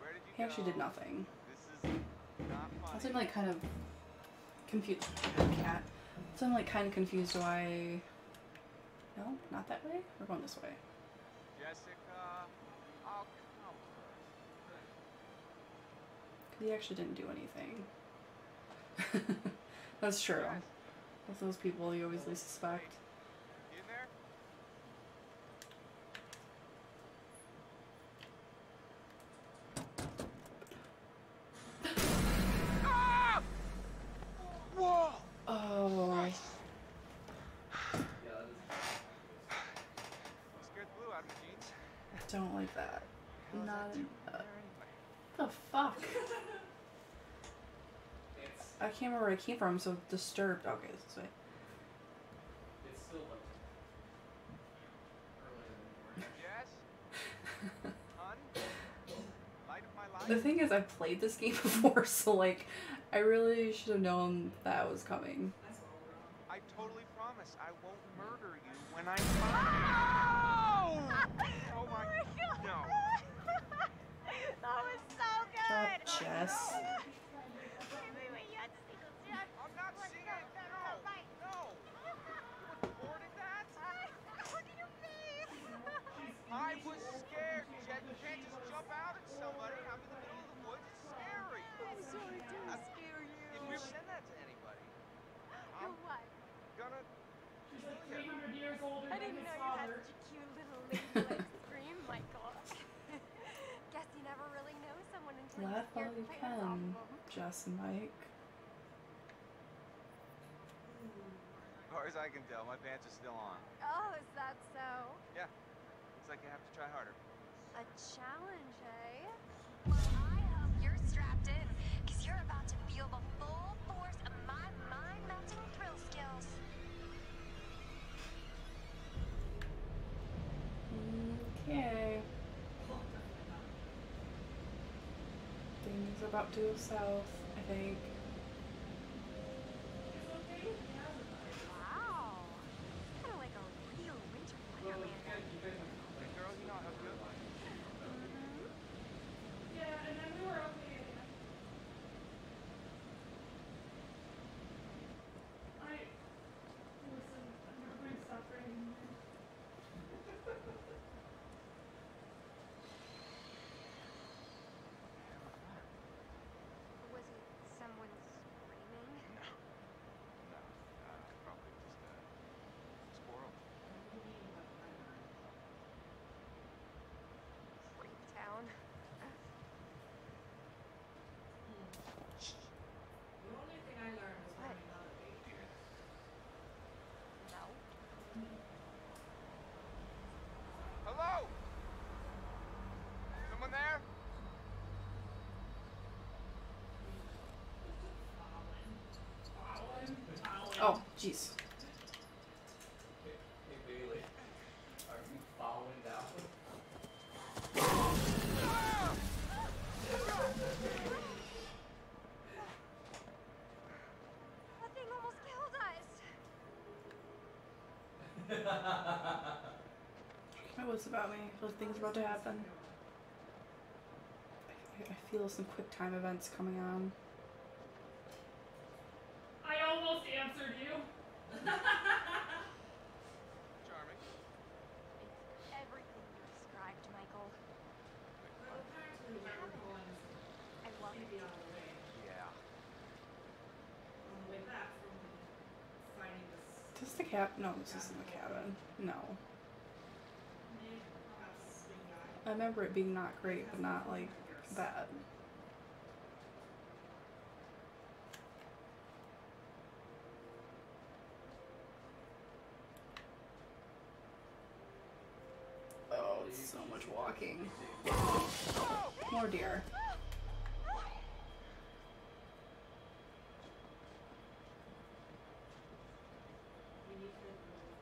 Where did you He actually did nothing. This is not Also. I'm like kind of confused. Cat. So I'm like kind of confused why. No, not that way. We're going this way. Jessica, I'll come. Cause he actually didn't do anything. That's true. With those people, you always least suspect. You in there? Ah! Whoa! Oh, Scared the blue out of my jeans. don't like that. How's Not. that in- too? uh, There anyway. the fuck? I can't remember where I came from. I'm so disturbed. Okay, this way. It's still like early in the morning. Yes? Hun? Light of my life? The thing is, I've played this game before, so like, I really should have known that was coming. I totally promise I won't murder you when I find Oh my no. that was so good. up, Jess. Wait, wait, wait, you have to sing it. Jack. I'm not singing. No. No. You recording that? Look at your face. I was scared, Jet. You can't just jump out at somebody. I'm in the middle of the sorry to scare you. If we send that to anybody, Or I'm what? gonna. She's like 300 years older I than didn't his know you had father. such a cute little ladylike scream, Michael. Guess you never really know someone until Laugh you while hear you the pants off can, of 'em. Jess and Mike. As far as I can tell, my pants are still on. Oh, is that so? Yeah. It's like you have to try harder. A challenge, eh? Well, I hope you're strapped in, you're about to feel the full force of my mind-melting thrill skills. Okay. Things about to go south, I think. Wow. Kind of like a real winter wonderland. Hey, girl, you know how good. Yeah, and then we were okay. I listen. I'm never going to stop raining. Was it someone screaming? No. No. Uh, probably just a squirrel. Freak town. The only thing I learned was learning how to bake. No. Hello? Someone there? Oh, jeez. Hey, hey Bailey, are you following down? That thing almost killed us. It was about me. Those things about to happen. I, I feel some quick time events coming on. I almost answered you. Charming. Everything you described, Michael. Well, apparently we were going I love maybe it. on the way, Yeah. on the way back from finding this. Is this the cap? No, this isn't the cabin. No. I remember it being not great, but not like bad. Oh, it's so much walking. More deer. We need to move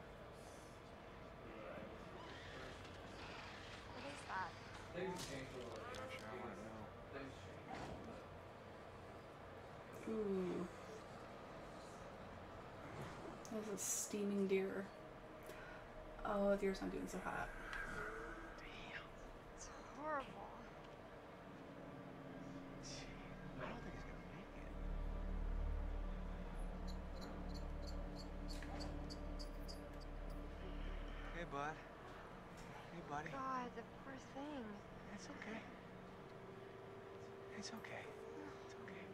What is that? Things change a little bit. Not sure I want to know. Things change. Ooh. There's a steaming deer. Oh, deer's not doing so hot. It's horrible. I don't think he's gonna make it. Hey, bud. Hey, buddy. God, the poor thing. It's okay. It's okay. It's okay.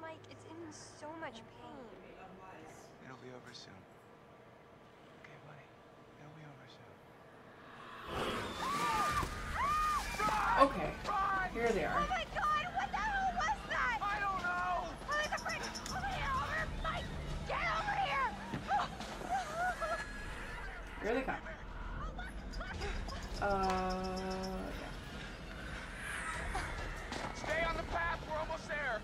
Mike, it's in so much pain. It'll be over soon. Okay, buddy. It'll be over soon. Okay, here they are. Oh my god, what the hell was that? I don't know! Oh, there's a friend! Oh, get over! Mike, get over here! Here they come. Uh, Stay on the path. We're almost there.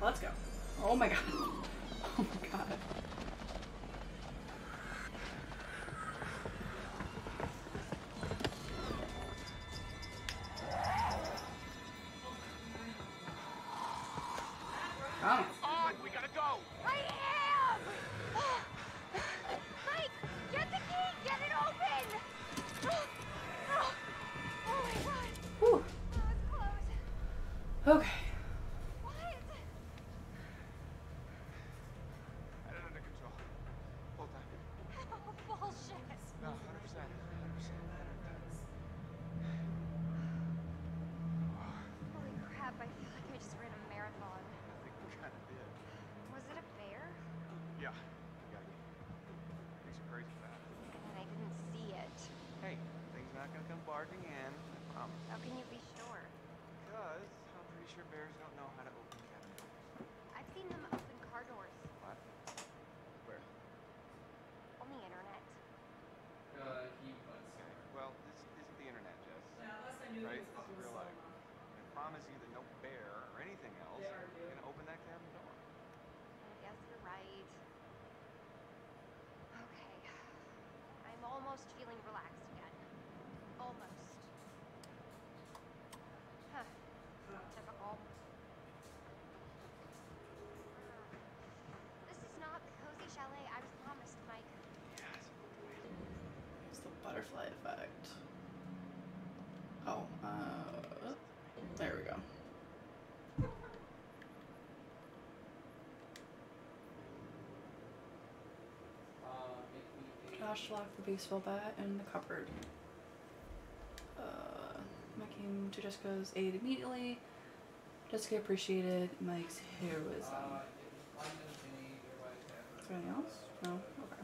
let's go. Oh Oh my god. Barging in. I promise. How can you be sure? Because I'm pretty sure bears don't know how to open cabin doors. I've seen them open car doors What? Where? on the internet. Uh, he wants Well, this isn't the internet, Jess. Yeah, last I knew right? he was This is real life. I promise you that no bear or anything else They are, dude. can open that cabin door. I guess you're right. Okay. I'm almost feeling relaxed again. Almost. Huh. Typical. This is not the cozy chalet I was promised, Mike. It's the butterfly effect. Oh, uh, there we go. Josh locked the baseball bat in the cupboard. Uh, Mike came to Jessica's aid immediately. Jessica appreciated Mike's heroism. Is there anything else? No? Okay.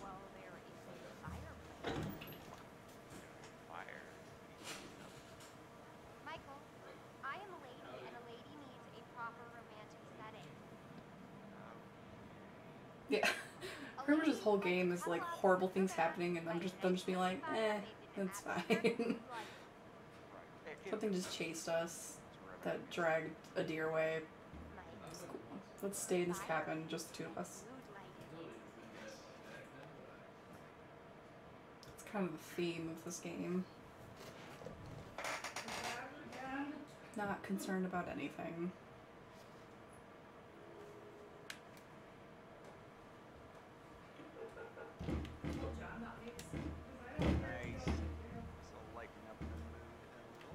Well, there is a fireplace. Fire. Michael, I am a lady, and a lady needs a proper romantic setting. Yeah. Pretty much this whole game is like horrible things happening and I'm just them just being like, eh, it's fine. Something just chased us that dragged a deer away. Cool. Let's stay in this cabin, just the two of us. It's kind of the theme of this game. Not concerned about anything. Nice. So lighten up the mood a little.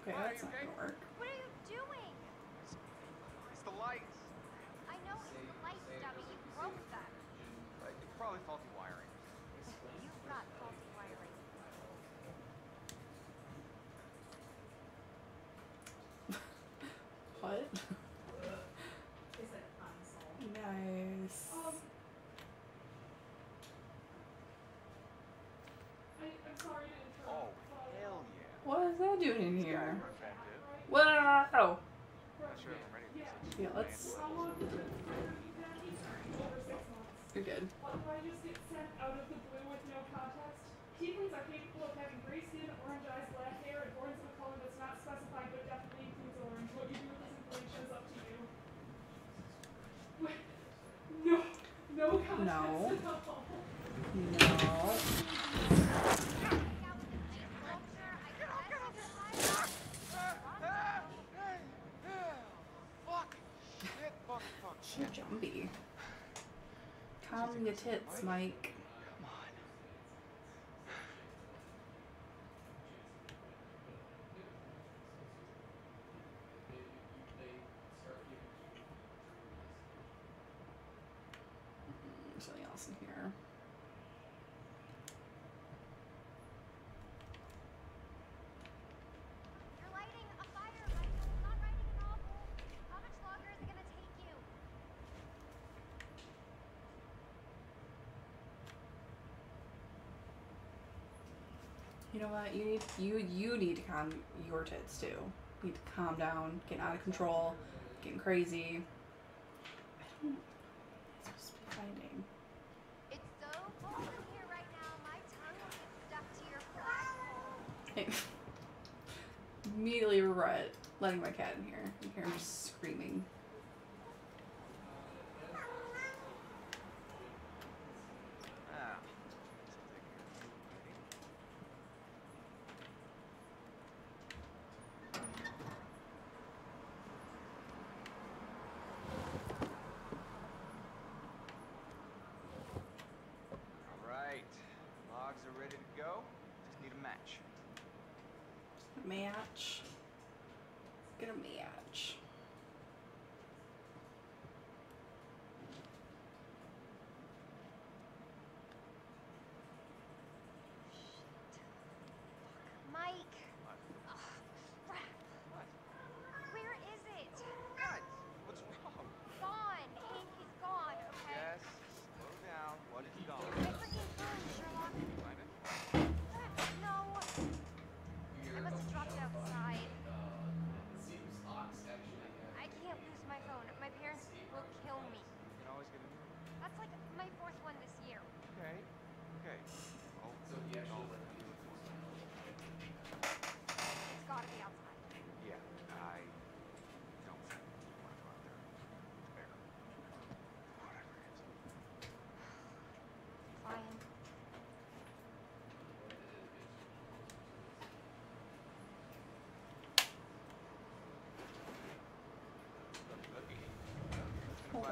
Okay, that's not gonna work. What are you doing? It's the lights. I know it's the lights, dummy. You broke them. Right, It's probably faulty wiring. You've got faulty wiring. What? They said unsolved. Nice. Um, I, I'm sorry to interrupt. Oh, but, hell yeah. What is that doing in here? guy's effective. Whoa! Not sure if I'm ready for Yeah. this. Yeah, let's. How long does it exactly? Over six months. You're good. What if I just get sent out of the blue with no context? Tieflings are capable of having gray skin, orange eyes, black hair, and horns of a color that's not specified but definitely includes orange. What you do with this information is up to you. Wait. No. No context No. at all. No. Fuck. Shit. Fuck. Fuck. Shit, Jumbie. Calm your tits, Mike. Come on. There's something else in here. You're lighting a fire, Michael. Not writing a novel. How much longer is it gonna take you? You know what? You need you you need to calm your tits too. You need to calm down, getting out of control, getting crazy. I don't know what I'm supposed to be finding. It's so cold in here right now. My tongue will get stuck to your flagpole. Immediately regret letting my cat in here. You hear him just screaming. Ah. All right. Logs are ready to go. Just need a match. Match.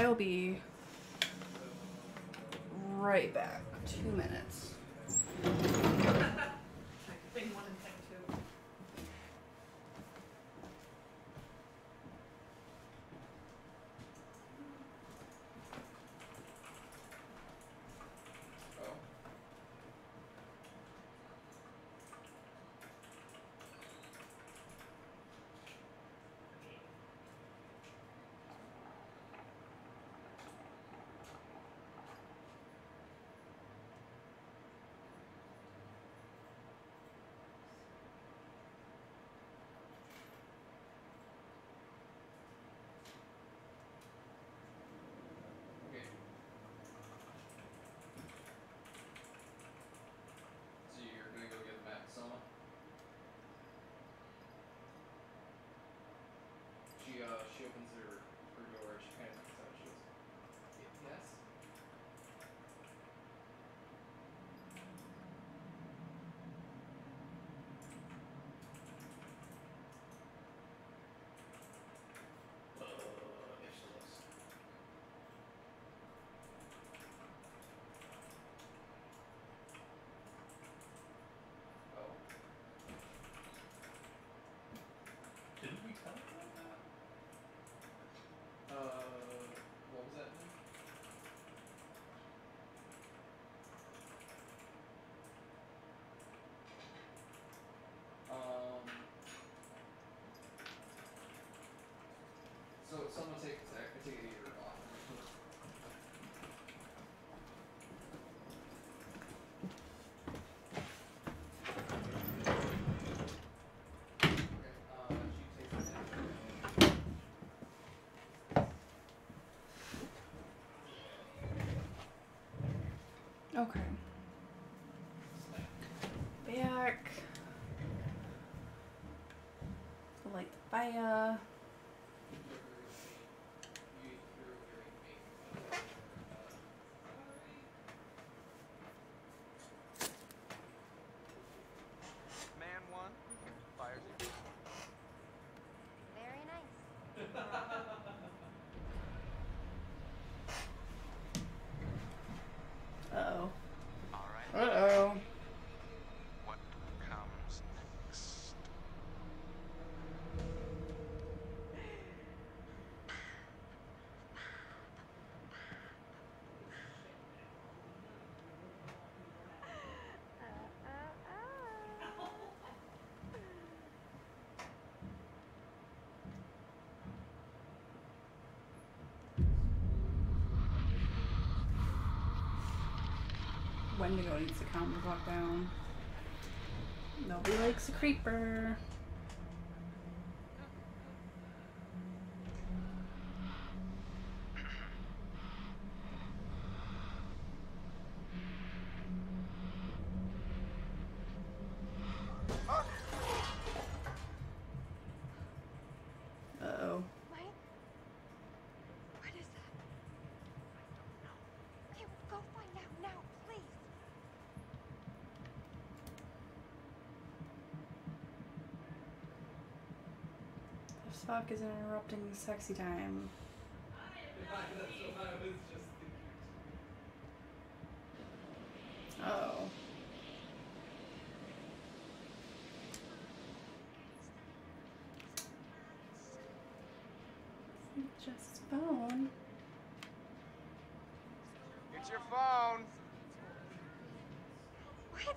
Alright, I'll be right back. Two minutes. Thing one and thing two. Oh. Okay. So you're gonna go get Matt Selma? She uh she opens her her door, kinda looks out, she goes, "Y- Yes? Uh, if she looks. Oh. Didn't we talk about that? Uh, what was that? Um. So someone take I take either off. Okay. Back. Light the fire. Man one, fire zero. Very nice. Uh oh. All Uh oh. What comes next? Wendigo needs to come the walk down. Nobody likes a creeper. Uh oh. Mike? What is that? Okay, go find out now, please. The fuck is interrupting the sexy time? That's what I was just thinking. Oh. It's just phone. It's your phone. What?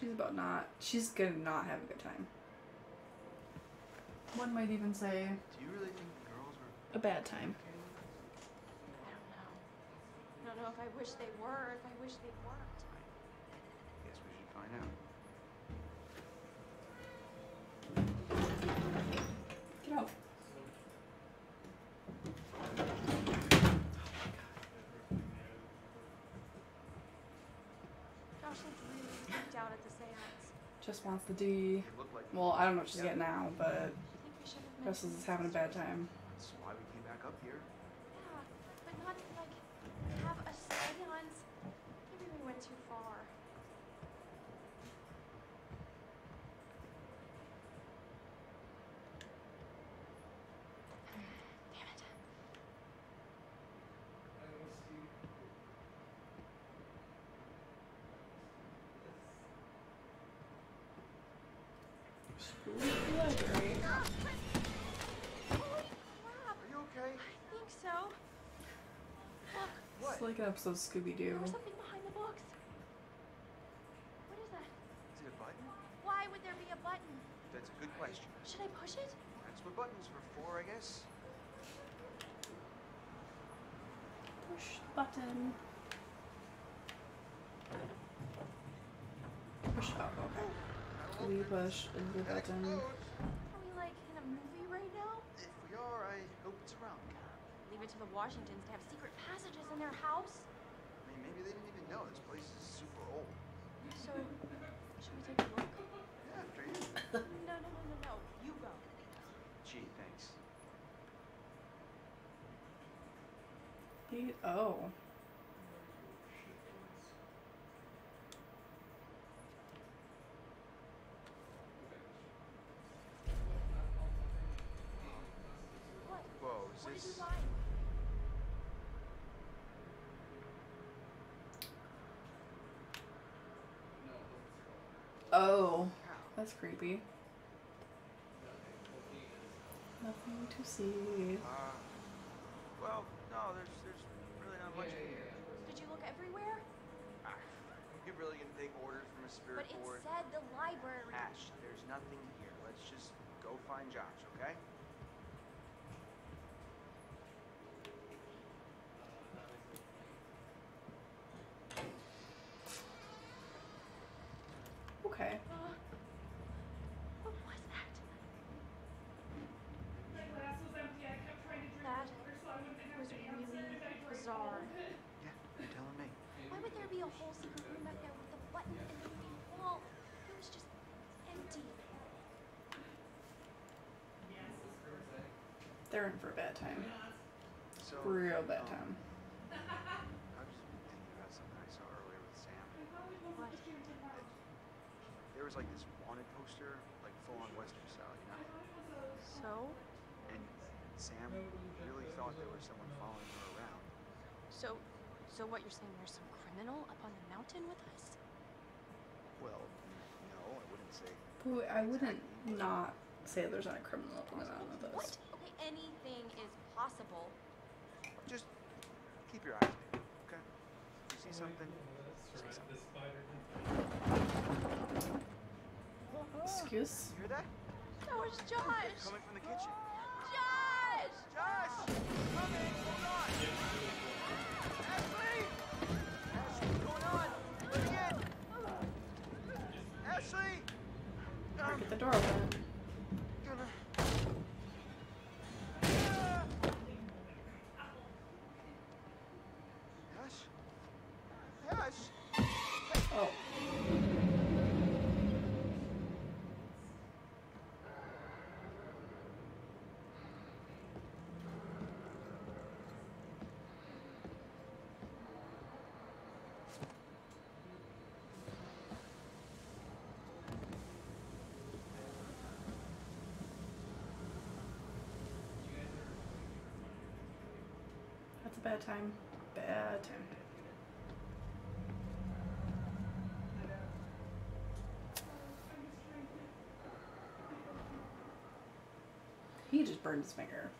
She's about not. She's gonna not have a good time. One might even say Do you really think the girls were a bad time. I don't know. I don't know if I wish they were, if I wish they weren't. Guess we should find out. Get out. Josh looks really freaked out at the seance. Just wants the D. It looked like Well, I don't know what she's getting now, but I think we should have Russell's is having a bad time. that's why we came back up here. Yeah, but not to like have a seance. Maybe we went too far. Damn it. Library. Holy crap! Are you okay? I think so. Look, It's like an episode of Scooby Doo. there's something behind the books. What is that? Is it a button? Why would there be a button? That's a good question. Should I push it? That's what buttons are for, I guess. Push the button. Push up. Okay. We push the button. Are we like in a movie right now? If we are, I hope it's around. Leave it to the Washingtons to have secret passages in their house. I mean, maybe they didn't even know this place is super old. So, should we take a look? Yeah, after you. No, no, no, no, no. You go. Gee, thanks. He, oh. What? Whoa, is What did this? you find? Oh. That's creepy. Nothing to see. Uh, well, no, there's there's really not much in here. Did you look everywhere? Ah, you really gonna take orders from a spirit But it board? said the library. Ash, there's nothing here. Let's just go find Josh, okay? Okay. Uh, what was that? My glass was empty. I kept trying to drink That water so I wouldn't have was to really answer, and I drank bizarre. all of it. Yeah, you're telling me. Why would there be a whole secret room back there with a button and moving wall? It was just empty. They're in for a bad time. So, Real bad um, time. I was thinking about something I saw earlier with Sam. What? There was like this wanted poster, like full on Western style, you know? So? And Sam really thought there was someone following her around. So, so what you're saying? There's some criminal up on the mountain with us? Well, no, I wouldn't say. Boy, I wouldn't not say there's not a criminal up on the mountain with What? us. Okay, anything is possible. Just keep your eyes peeled, okay? You see something? Say something. Excuse? You hear that? That was Josh. Coming from the kitchen. Josh! Josh! Coming! Hold on! Ashley! Ashley, what's going on? Let me in! Ashley! Um, Get the door open. Bad time. Bad time. He just burned his finger.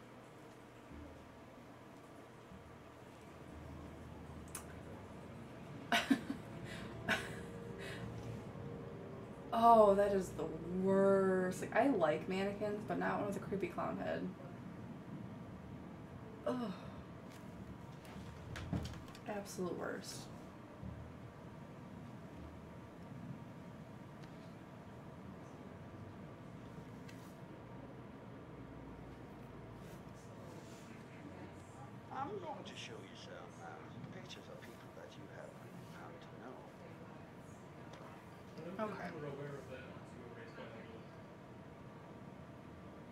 oh, that is the worst. Like, I like mannequins, but not one with a creepy clown head. Ugh. Absolute worst. I'm going to show you some uh, pictures of people that you have come to know. Okay.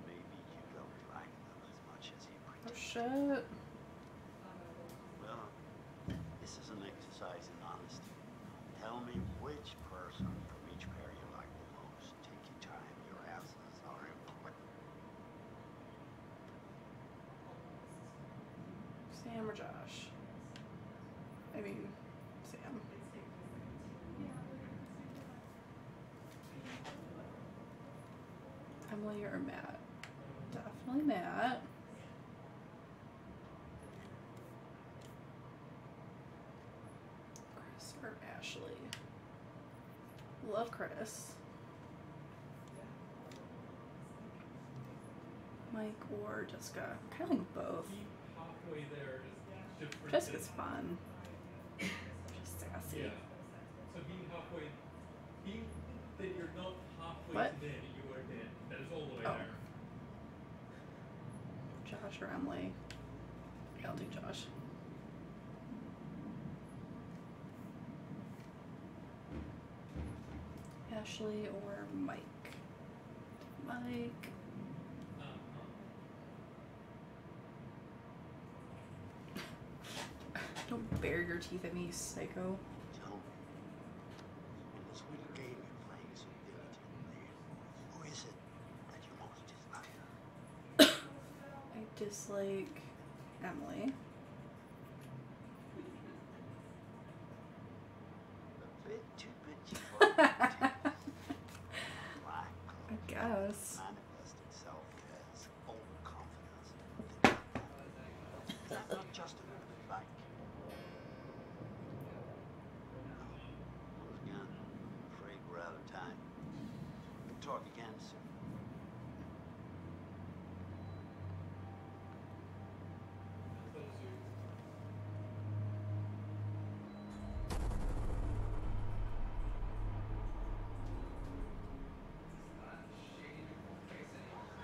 Maybe you don't like them as much as you Oh shit. Well, this is an exercise in honesty. Tell me which person from each pair you like the most. Take your time. Your answers are important. Sam or Josh? I mean, Sam. Emily or Matt? Definitely Matt. Chris or Ashley? Love Chris. Mike or Jessica? Kind of like both. Jessica's fun. She's sassy. Yeah. So being halfway, being that you're not halfway What? to dead, you are dead. That is all the way Oh. there. Josh or Emily? I'll do Josh. Ashley or Mike? Mike. Don't bare your teeth at me, you psycho. Tell me, in this little game you're playing so diligently, who is it that you most dislike? I dislike Emily. A bit too bitchy for Black I guess. manifest itself as overconfidence. That's not just a little like. Once again, I'm afraid we're out of time. We'll talk again soon.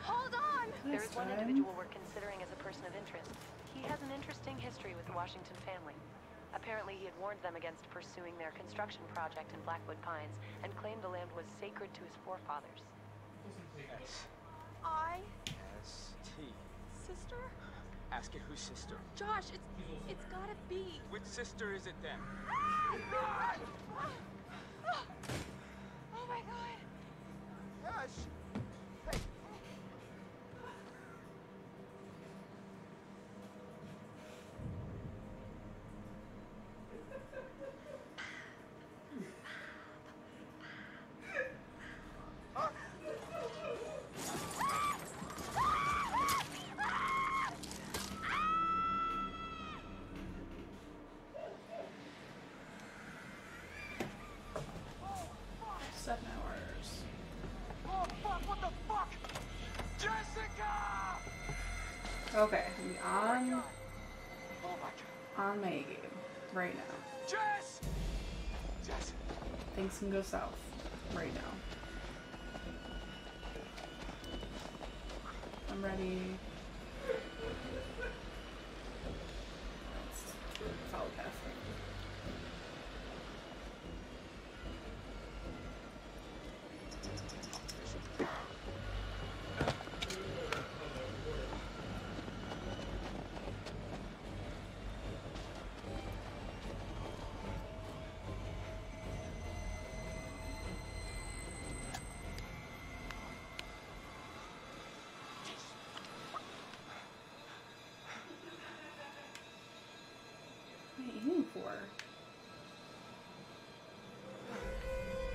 Hold on! Nice There is one individual we're considering as a person of interest. He has an interesting history with the Washington family. Apparently, he had warned them against pursuing their construction project in Blackwood Pines and claimed the land was sacred to his forefathers. S. I, S. T. sister? Ask it whose sister. Josh, it's it's gotta be. Which sister is it then? Ah! Oh my god. Gosh. On my game right now. Jess! Jess! Things can go south right now. I'm ready.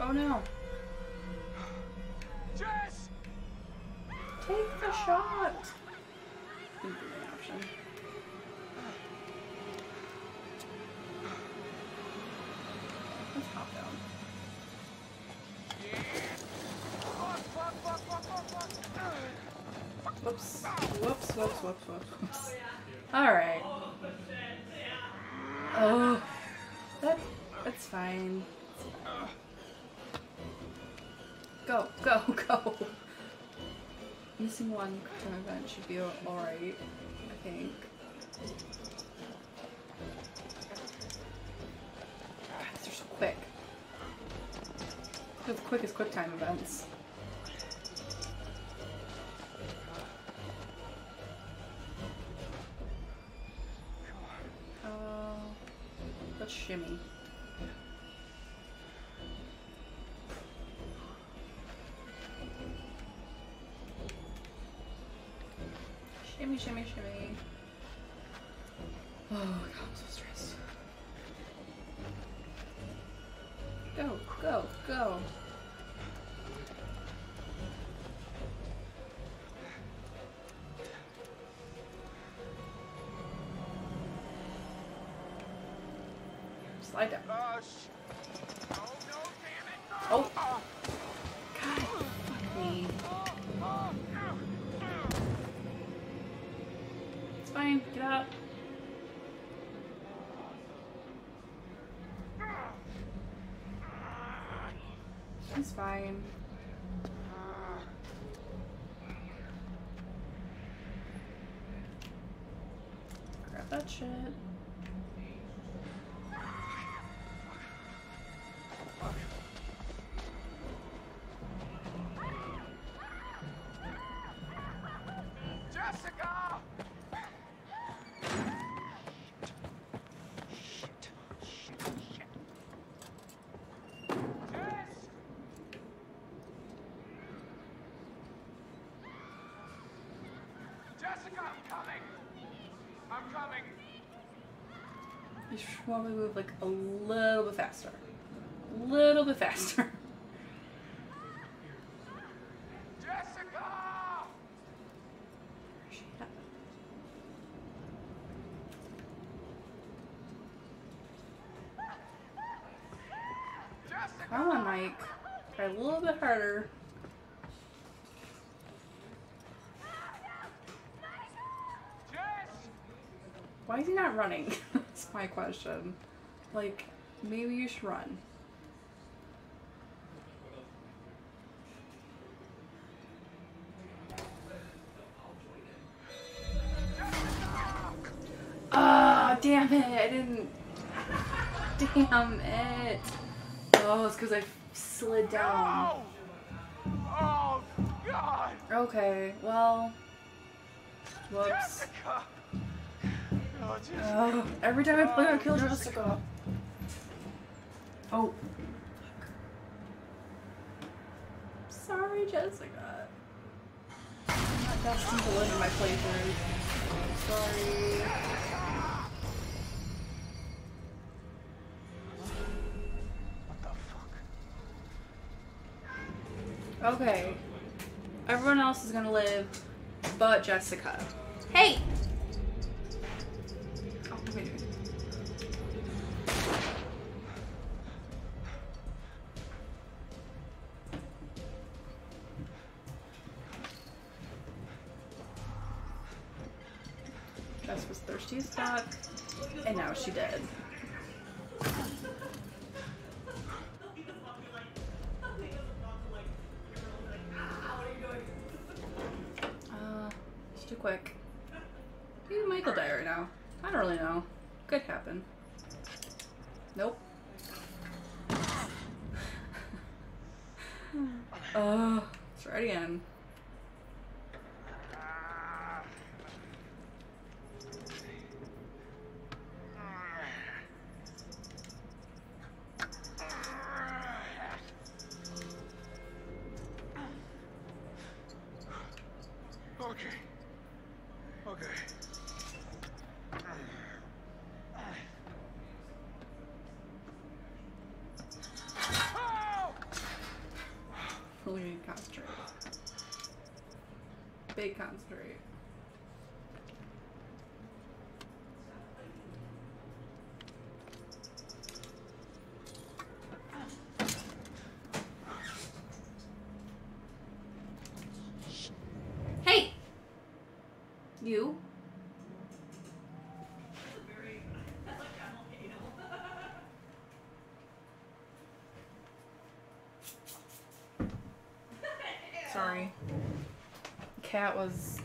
Oh no. Jess! Take the shot. Let's hop down. Whoops. Whoops, whoops, whoops, whoops, whoops. Alright. Oh. That, that's fine. Missing one from event should be alright, I think. God, they're so quick. They're the quickest quick time events. Slide down. Oh. God, fuck me. It's fine. Get out. It's fine. Grab that shit. You should probably move like a little bit faster. A little bit faster. Jessica! Come on, Mike. Try a little bit harder. Why is he not running? My question. Like, maybe you should run. Ah, damn it! I didn't. Damn it! Oh, it's because I slid down. Oh, God! Okay, well. Whoops. Jessica! Every time I play, I kill Jessica. Oh. Sorry, Jessica. I'm not destined to live in my playthrough. Sorry. What the fuck? Okay. Everyone else is gonna live, but Jessica. Hey! You? Sorry. Cat was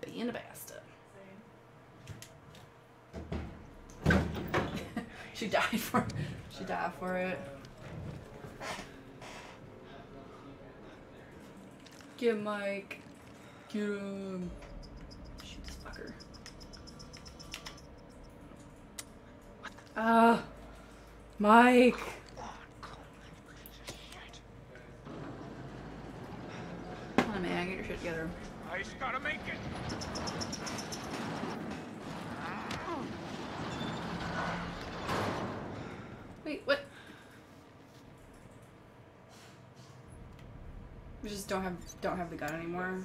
being a bastard. she died for it. she died for it. Get Mike. Get him. Shoot this fucker. Ah, Mike. Come on, man, get your shit together. I just gotta make it. Wait, what? We just don't have don't have the gun anymore.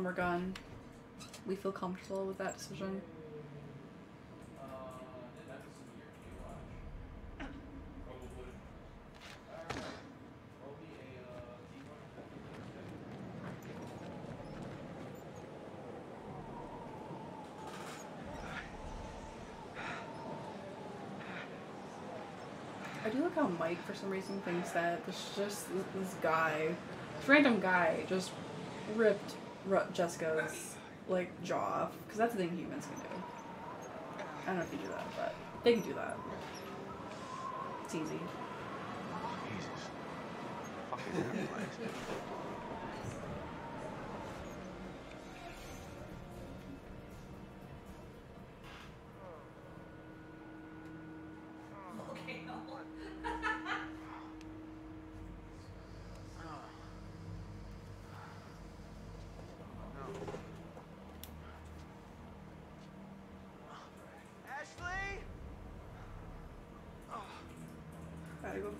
No more gun. We feel comfortable with that decision. I do like how Mike, for some reason, thinks that this just this guy, this random guy, just ripped Jessica's like jaw off because that's the thing humans can do. I don't know if you do that, but they can do that. It's easy. Okay,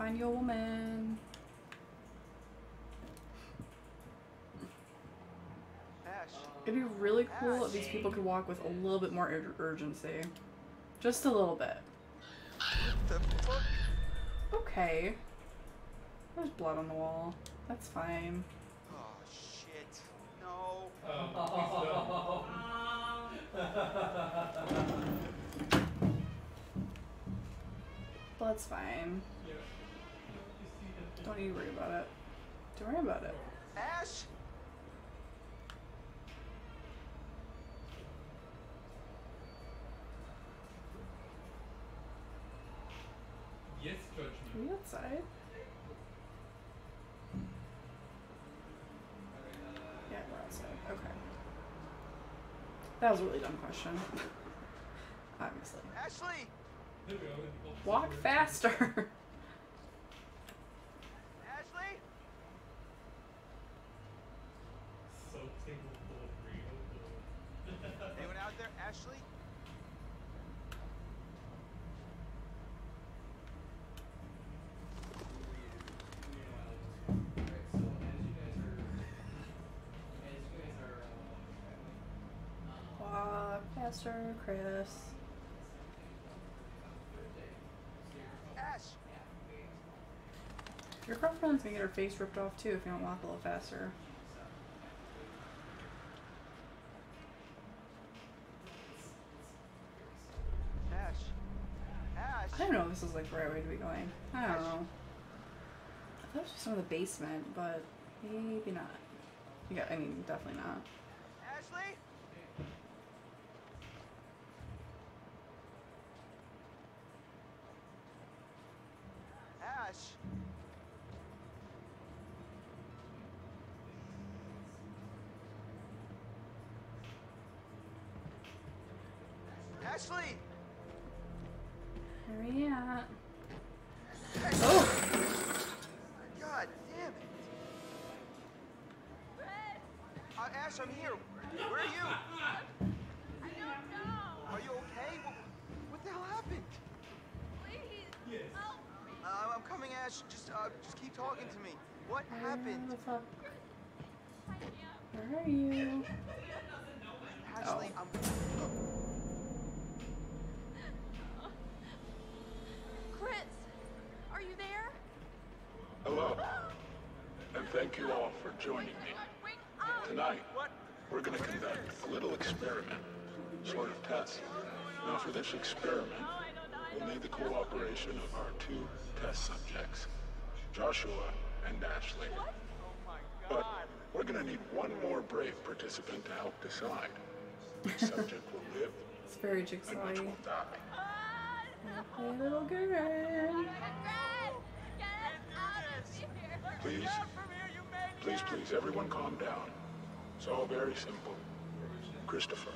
Find your woman. It'd be really cool if these people could walk with a little bit more ur- urgency. Just a little bit. Okay. There's blood on the wall. That's fine. Oh, shit. No. Oh. Blood's fine. Don't need to worry about it. Don't worry about it. Ash? Yes, Judge Are you outside? Yeah, we're outside. Okay. That was a really dumb question. Obviously. Ashley! Walk faster. Ashley? So tingle full of real Anyone out there? Ashley? Walk faster, Chris. Your girlfriend's gonna get her face ripped off too if you don't walk a little faster. Ash! Ash! I don't know if this is like the right way to be going. I don't know. I thought it was just some of the basement, but maybe not. Yeah, I mean, definitely not. I'm here. Where are you? I don't know. Are you okay? What, what the hell happened? Please. Yes. Help. Uh, I'm coming Ash, just uh, just keep talking to me. What happened? What's up? Where are you? Ashley, Oh. I'm. Chris, are you there? Hello. And thank you all for joining me. Tonight, we're going to conduct a little experiment, sort of test. Now, for this experiment, we'll need the cooperation of our two test subjects, Joshua and Ashley. But we're going to need one more brave participant to help decide which subject will live It's very and which will die. Hey, little girl. Please, please, please, everyone calm down. It's all very simple. Christopher,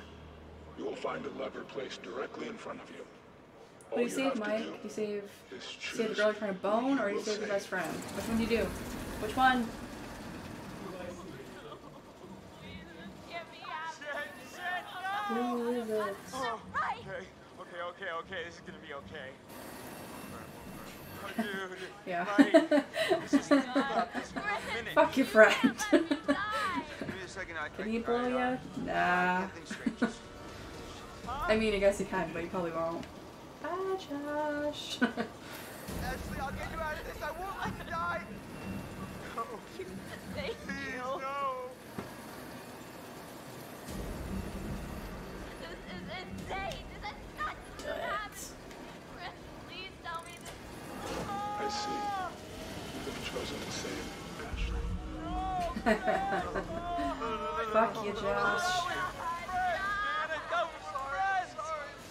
you will find a lever placed directly in front of you. What do you save, Mike? Do you save, do you save the girl you're trying to bone, or do you save your best friend? Which one do you do? Which one? Who is it? Oh, okay, okay, okay, okay. This is gonna be okay. Oh, dude. Yeah. Right. This is about this for a minute. Fuck your friend. Give me a second. I, Can he blow uh, you? Nah. I mean, I guess he can, but he probably won't. Bye, Josh. Ashley, I'll get you out of this. I won't let you die. No. Thank Please, you. no. This is insane. This is nuts. Do it. Chris, please tell me this. I see. You've chosen to save Ashley. Fuck you, Josh.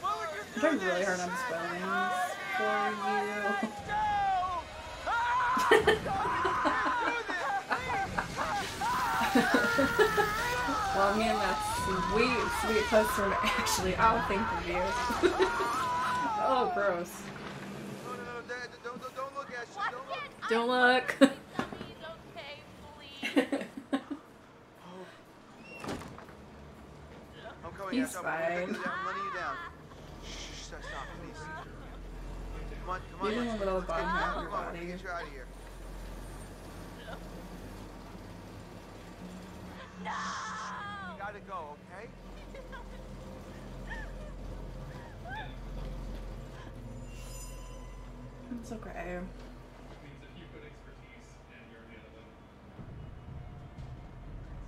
I'm trying really hard on spoiling for you. well, I'm getting that sweet, sweet poster actually, oh, I'll think of you. oh, gross. Don't, don't, don't look, Don't Don't look. look. I'm coming, He's Ash. I'm, I'm, fine. letting you down. I'm letting you down. Shh, stop, stop, please. Come on, come on. You're in the Ash. middle of the bottom half of Come your on, body. get you out of here. No! You gotta go, okay? It's okay. means if you put expertise and you're the other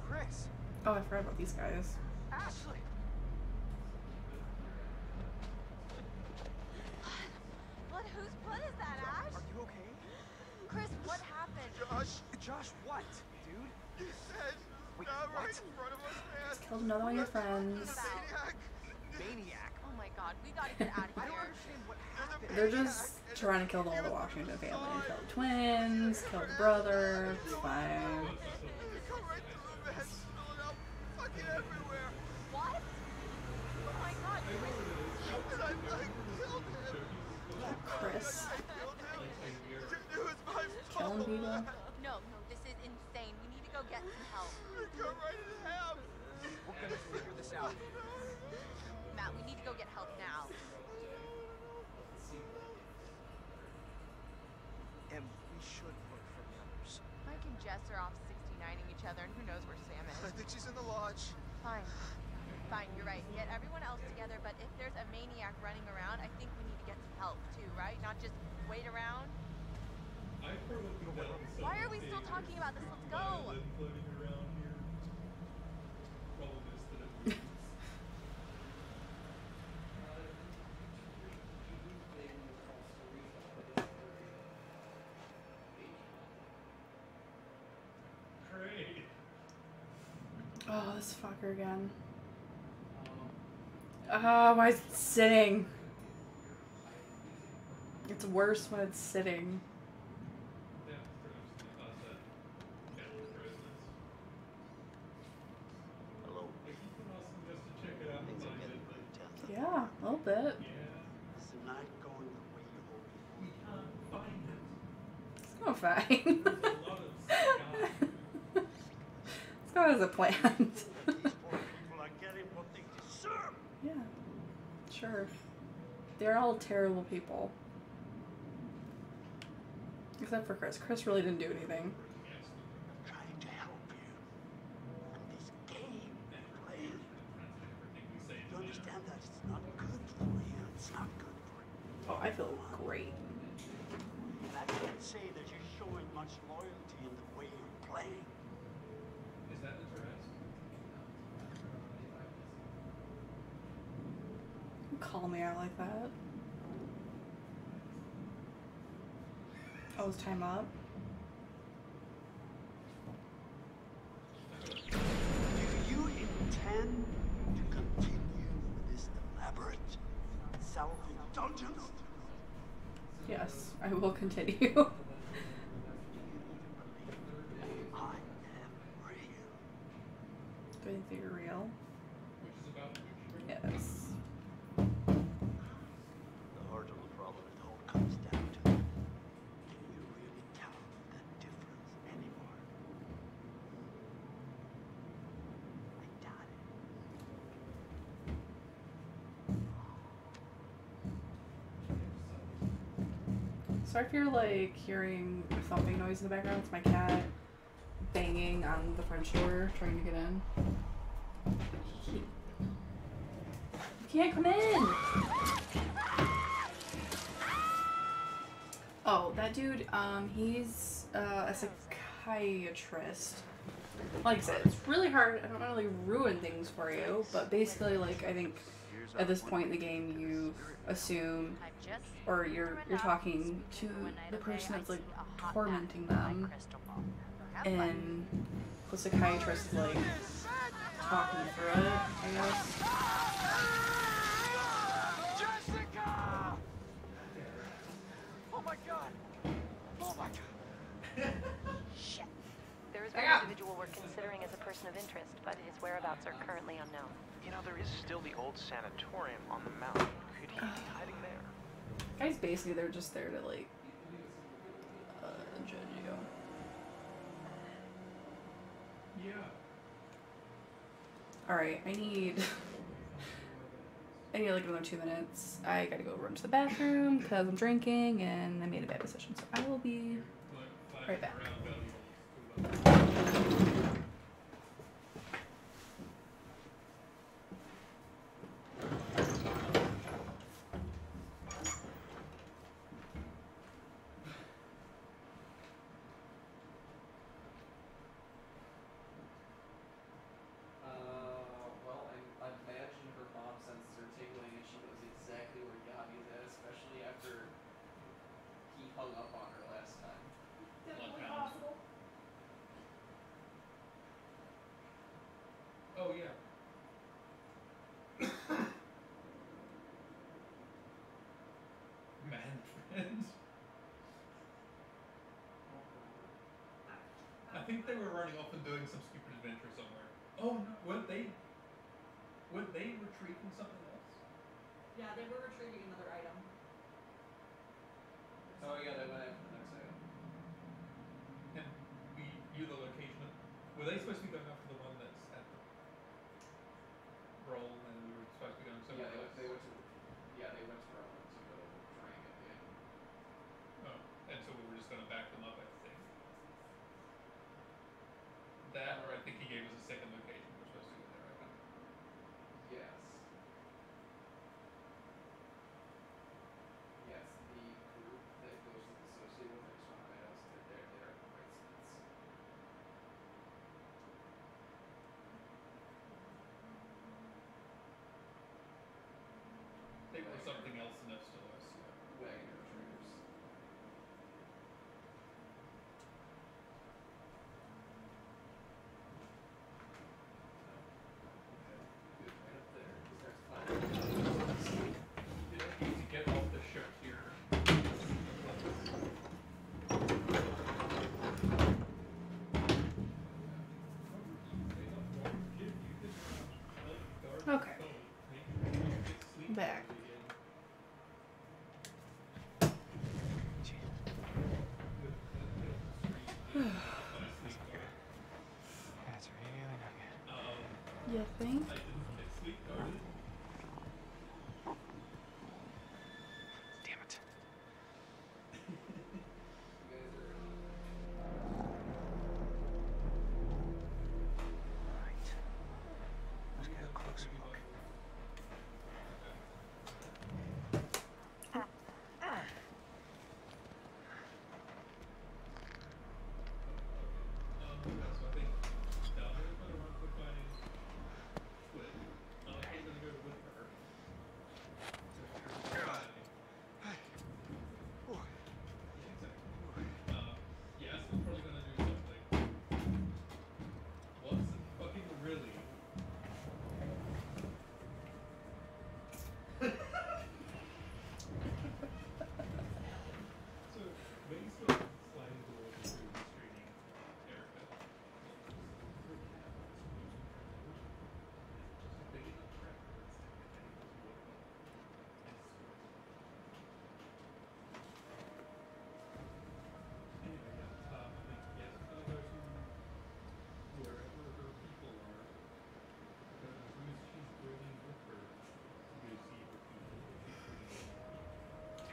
Chris. Oh, I forgot about these guys. Ashley. What? Whose blood is that, Ash? Are you okay? Chris, what happened? Josh. Josh, what, dude? He said. Wait, not right in front of us, man. Killed another one of your friends. Maniac. Maniac. Oh my god, we gotta get out of I don't here. understand what happened. They're just trying to kill all the Washington family. Kill the twins, kill the brother. It's fine. Come right through the mess, spilling out fucking everywhere. What? Oh my god, Chris. I, I killed him. Chris. I killed him. It was my fault. Killing people. No, no, this is insane. We need to go get some help. Cut right in half. We're gonna figure this out. Sam I is. think she's in the lodge. Fine. Fine, you're right. Get everyone else together, but if there's a maniac running around, I think we need to get some help too, right? Not just wait around. I for one think that would be Why are we still talking about this? Let's go. Violin floating around here. Probably just that it moves. Great. Oh, this fucker again. Ah, why is it sitting? It's worse when it's sitting. Yeah, pretty much the class that capture prisoners. Hello. Like, you can also just to check it out and Things are find getting it. pretty tense. Yeah, a little bit. Yeah. Is it not going the way you hoped? We can't find it. It's going fine. There's a lot of sky. It's going as a planned. These poor people are getting what they deserve. yeah, sure. They're all terrible people. Except for Chris. Chris really didn't do anything. Trying to help you. And this game you're playing. You understand that it's not good for you. It's not good for you. Oh, I feel great. And I can't say that you're showing much loyalty in the way you're playing. Is that the Tourette's? Call me out like that. Oh, is time up? Do you intend to continue with this elaborate self-indulgence? Yes, I will continue. I am real. Do you think you're real? Which is about Yes. The heart of the problem it all comes down to. Can you really tell the difference anymore? I doubt it. So if you're like hearing thumping noise in the background, it's my cat banging on the French door trying to get in. You can't come in! Oh, that dude, um, he's uh, a psychiatrist. Like I said, it's really hard. I don't want to really ruin things for you, but basically, like, I think at this point in the game, you assume, or you're you're talking to the person that's like tormenting them, and the psychiatrist is like talking through it. I guess. Jessica! Oh my god! Oh my god! Shit. There is one individual we're considering as a person of interest, but his whereabouts are currently unknown. You know, there is still the old sanatorium on the mountain. Could he be hiding there? Guys, basically, they're just there to like uh, judge you. Yeah. All right, I need. I need like another two minutes. I gotta go run to the bathroom because I'm drinking and I made a bad decision. So I will be right back. Uh, well, I, I imagine her mom senses her tingling and she knows exactly where Yami's at, especially after he hung up on her last time. Definitely possible. Oh yeah. Man friends. I think they were running off and doing some stupid adventure somewhere. Oh no, would they? Would they retreat from something else? Yeah, they were retrieving another item. Oh yeah, they went after the next item. And we knew the location. Of, were they supposed to be going after the one that's at the roll, and we were supposed to be going yeah, somewhere they, went- else? they went to yeah they went to Rowan to go drink at the end. Oh, and so we were just gonna back them up, I think. That, or I think he gave us a second location. We're supposed to go there, right? Yes. Yes, the group that goes to the associate with, I just want to point out, so that they're, they're in the right spots. They were something else next to us. Wagon retrievers. Good, right up there. He starts firing. Yeah, to get off the ship here. Okay. Back. That's really not good. You think?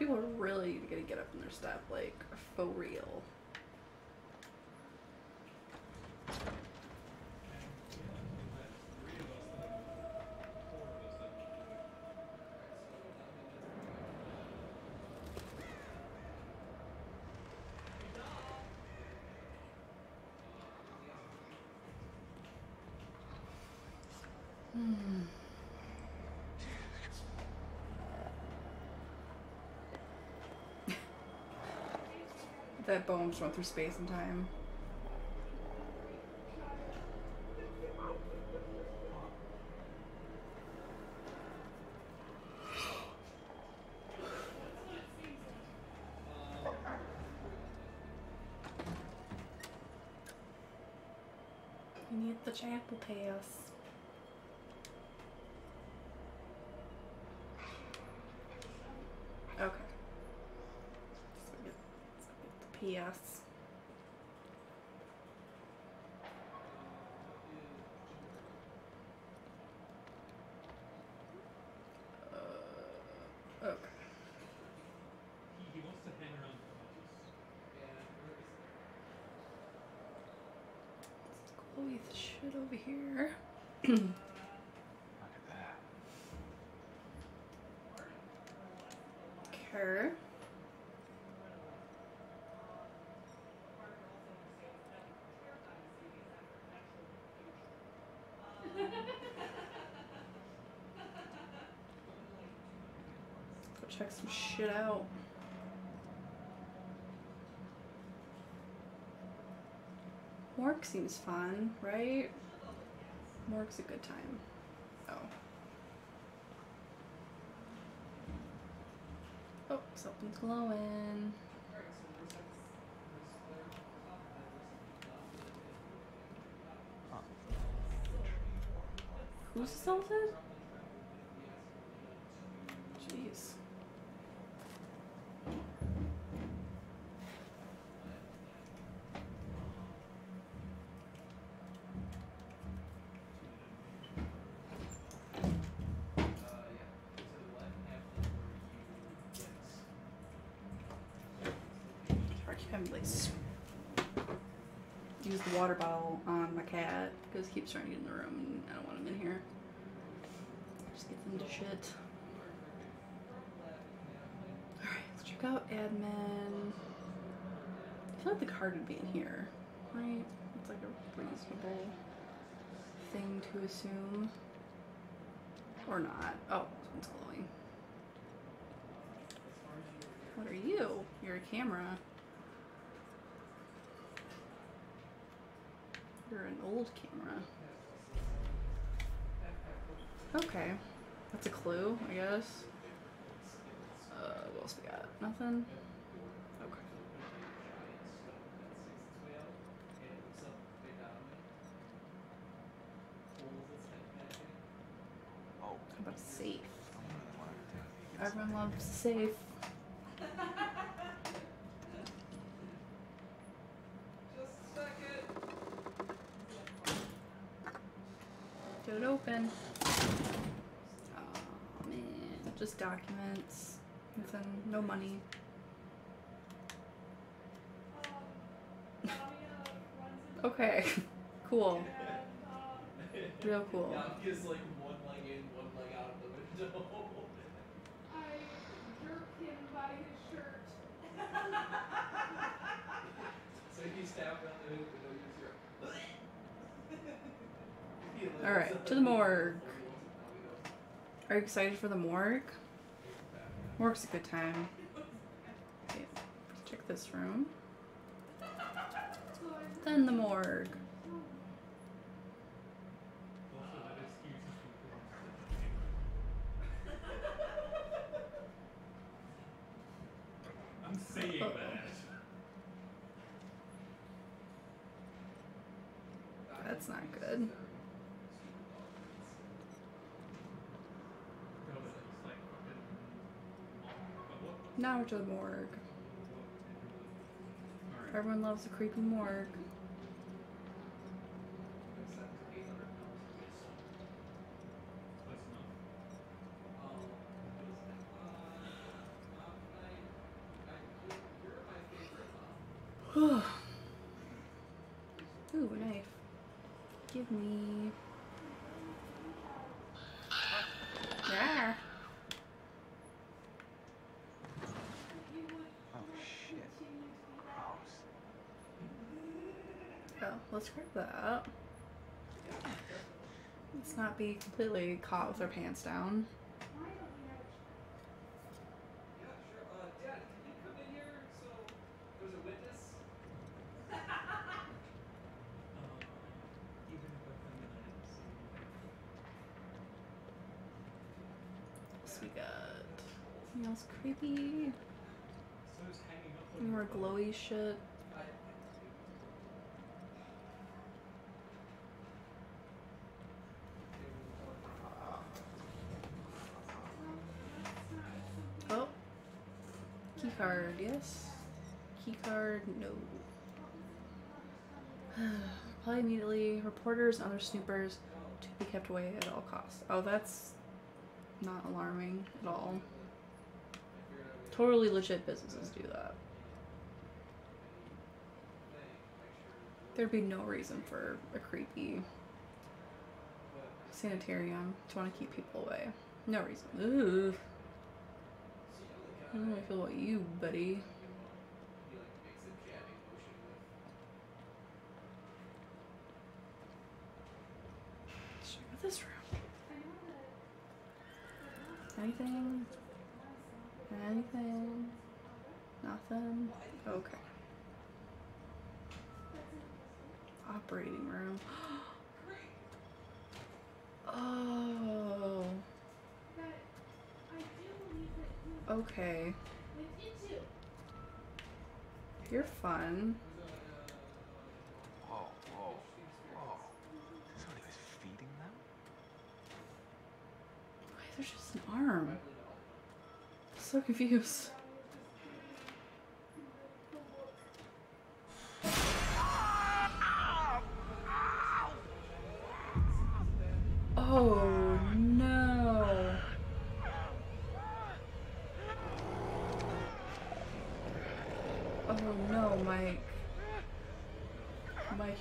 People are really gonna get up in their step, like for real. That bones run through space and time. We need the chapel pass. Okay. So we get, so PS. Uh, okay. Around Chloe the shit over here. Okay. Let's go check some shit out. Morgue seems fun, right? Morgue's a good time. Oh. Oh, something's glowing. Who's assaulted? Jeez. Like use the water bottle on my cat because he keeps trying to get in the room and I don't want him in here. Just get them to shit. Alright, let's check out admin. I feel like the card would be in here, right? It's like a reasonable thing to assume. Or not. Oh, one's glowing. What are you? You're a camera. You're an old camera. Okay. That's a clue, I guess. Uh, what else we got? Nothing? Okay. Oh. How about a safe? Everyone loves safe. Get it open. Oh man, just documents. Nothing, no money. Okay, cool. Real cool. Yeah, is like one leg in, one leg out of the window. I jerked him by his shirt. so he stabbed out the window. He was All right, to the morgue. Are you excited for the morgue? Morgue's a good time. Okay, check this room. Then the morgue. Now we're to the morgue. Everyone loves the creepy morgue. Ooh, a knife. Give me Let's grab that. Let's not be completely caught with our pants down. We got anything else creepy? More glowy shit? Oh. Key card, yes. Key card, no. Apply immediately. Reporters and other snoopers to be kept away at all costs. Oh, that's not alarming at all. Totally legit businesses do that. There'd be no reason for a creepy sanitarium to want to keep people away. No reason. Ooh. I don't feel about you, buddy. Out this room. Anything? Anything? Nothing? Okay. Operating room. Okay. You're fun. Whoa, whoa, whoa. Somebody was feeding them? Why there's just an arm? I'm So confused.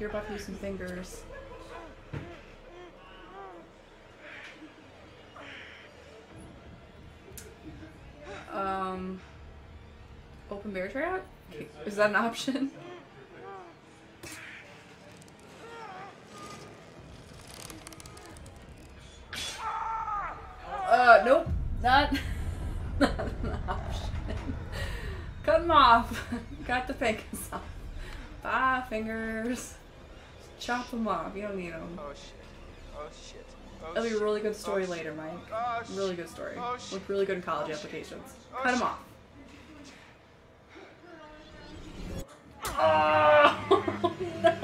About to use some fingers. Um, open bear trap? Is that an option? Uh, nope, not, not an option. Cut them off. Got the fingers off. Bye, fingers. Them off. You don't need them. Oh shit. Oh shit. Oh, It'll be a really good story Oh, later. Mike. Oh, Really good story. Oh. Look really good in college Oh, applications. Oh, Cut them off. Oh no!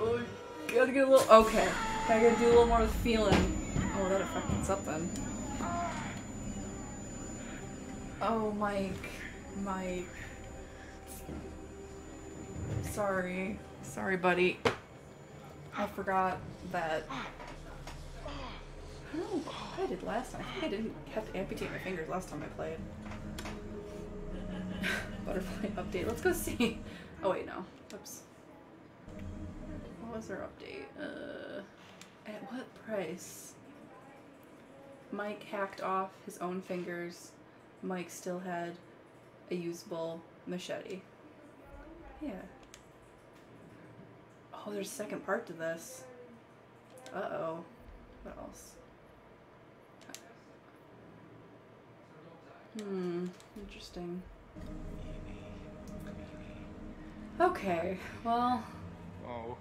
Oh, gotta get a little. Okay, I gotta do a little more with feeling. Oh, that affected something. Oh, Mike, Mike. Sorry, sorry, buddy. I forgot that. I don't know what I did last time. I I didn't have to amputate my fingers last time I played. Butterfly update. Let's go see. Oh wait, no. Oops. What was their update? Uh, at what price? Mike hacked off his own fingers. Mike still had a usable machete. Yeah. Oh, there's a second part to this. Uh oh. What else? Hmm. Interesting. Okay. Well. Oh.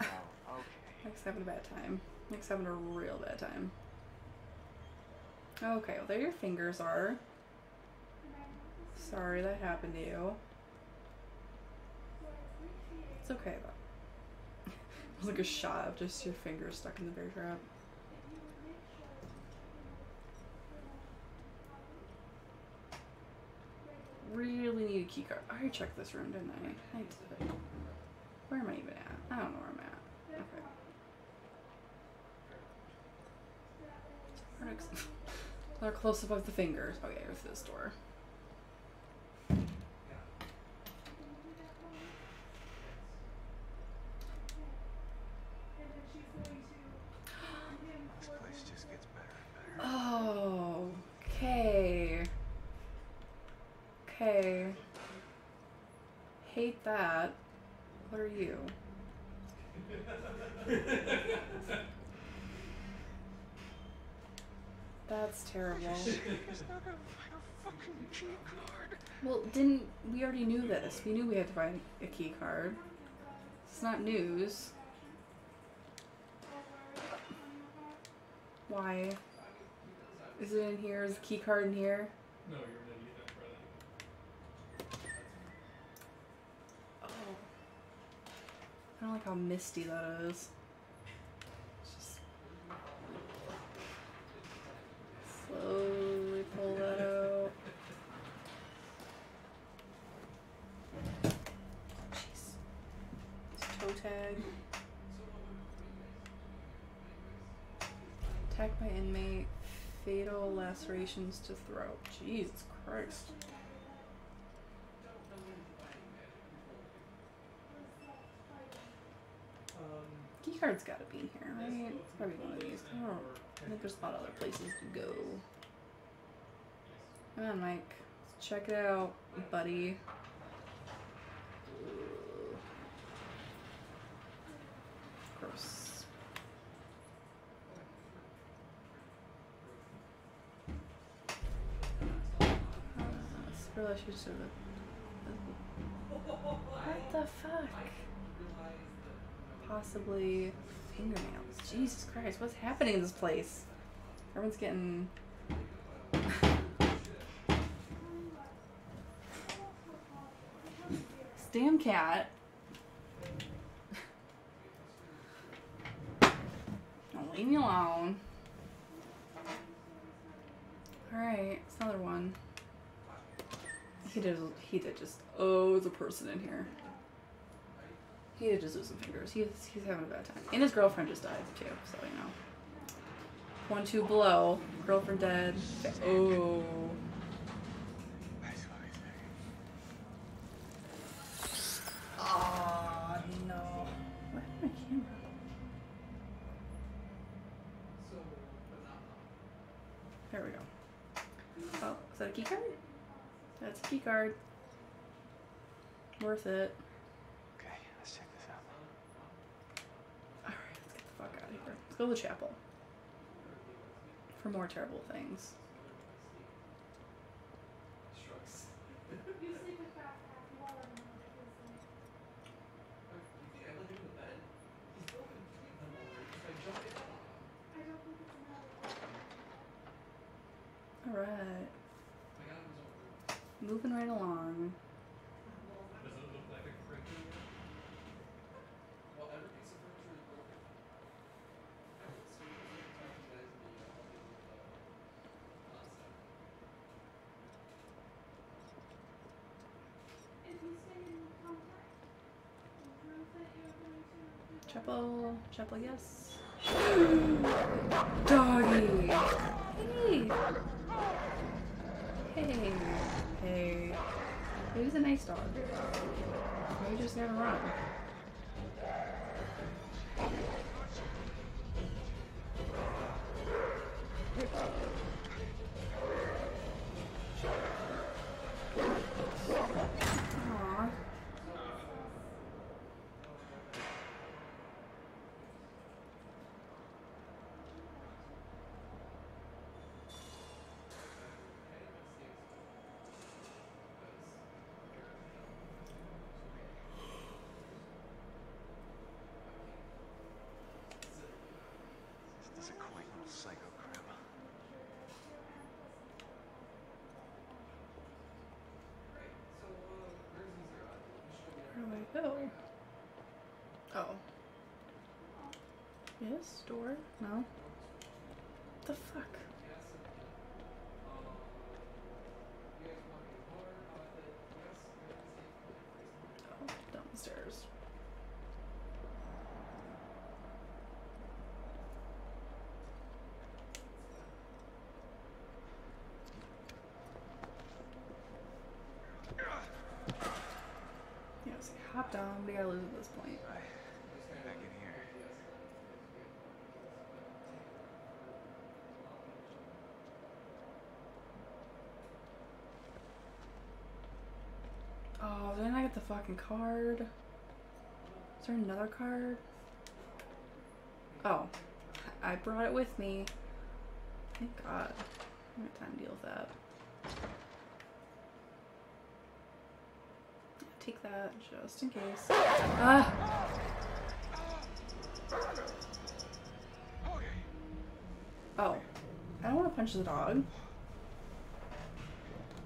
Mike's having a bad time. Mike's having a real bad time. Okay, well there your fingers are. Sorry that happened to you. It's okay though. it was like a shot of just your fingers stuck in the bear trap. Really need a key card. I already checked this room, didn't I? I did. Where am I even at? I don't know where I'm at. Okay. Another close of the fingers. Okay, here's this door. Oh, okay. Okay. Hate that. What are you? That's terrible. Well, didn't we already knew this? We knew we had to find a key card. It's not news. Why? Is it in here? Is the key card in here? No, you're gonna need that brother. Oh. I don't like how misty that is. Just slowly pull that out. Jeez. Toe tag. Attacked by inmate. Fatal lacerations to throat. Jesus Christ. Keycard's gotta be in here, right? It's probably one of these. I don't I think there's a lot of other places to go. Come on, Mike. Let's check it out, buddy. Issues to. What the fuck? Possibly fingernails. Jesus Christ, what's happening in this place? Everyone's getting. Damn cat. Leave me alone. Alright, it's another one. He did he did just oh a person in here. He did just lose some fingers. He's he's having a bad time. And his girlfriend just died too, so you know. One two below. Girlfriend dead. Oh no. What happened to my camera? There we go. Oh, is that a key card? That's a key card. Worth it. Okay, let's check this out. Alright, let's get the fuck out of here. Let's go to the chapel. For more terrible things. You sleep with backpack, you all have no business. I don't think it's a matter of Alright. Moving right along. Does it look like a curriculum? Well, every piece of furniture is broken. So we can talk to you guys and the uh, concept. If you stay in contact, prove that you're going to do that. Chapel. Chapel, yes. Doggy! Hey! Hey! Hey. He was a nice dog. He just never run. A little psycho. Where do I go? Oh. Yes, door? No. The fuck? Oh, downstairs. Dom, we gotta lose at this point. Back in here. The fucking card? Is there another card? Oh, I brought it with me. Thank God. I have time to deal with that. Take that just in case. Ah! Oh. I don't want to punch the dog.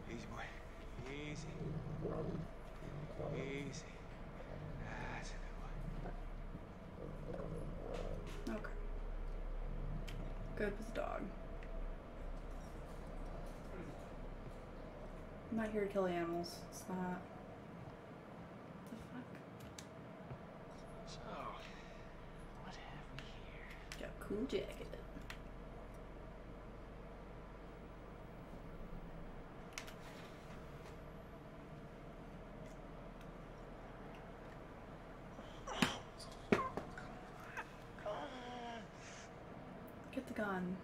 Easy, boy. Easy. Easy. That's a good one. Okay. Good with the dog. I'm not here to kill the animals. It's not. The fuck? So, what have we here? Got a cool jacket. Get the gun.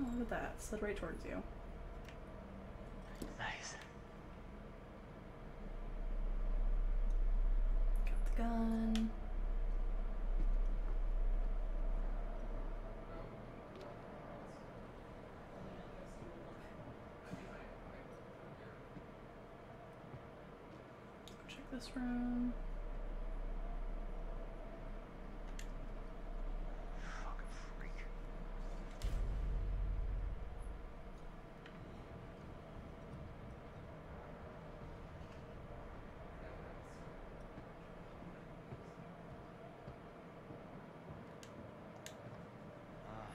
Oh, look at that. Slid right towards you. Nice. Got the gun. Check this room. Fucking freak. Ah.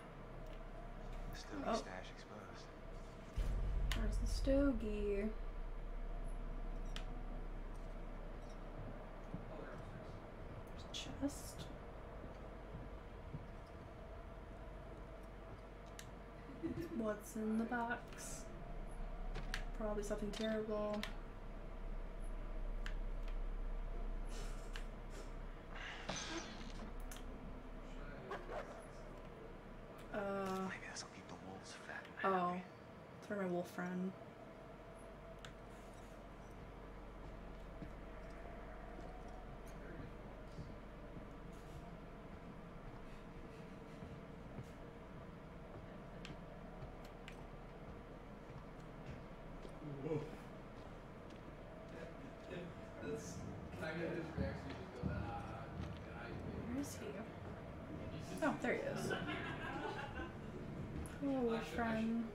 Still Oh. stash exposed. Where's the stogie? There's chest. What's in the box? Probably something terrible. Uh, Maybe this will keep the wolves fat. oh, it's for my wolf friend. Whoa. That's kind of his reaction. You just go, ah, I Where is he? Oh, there he is. Hello, friend.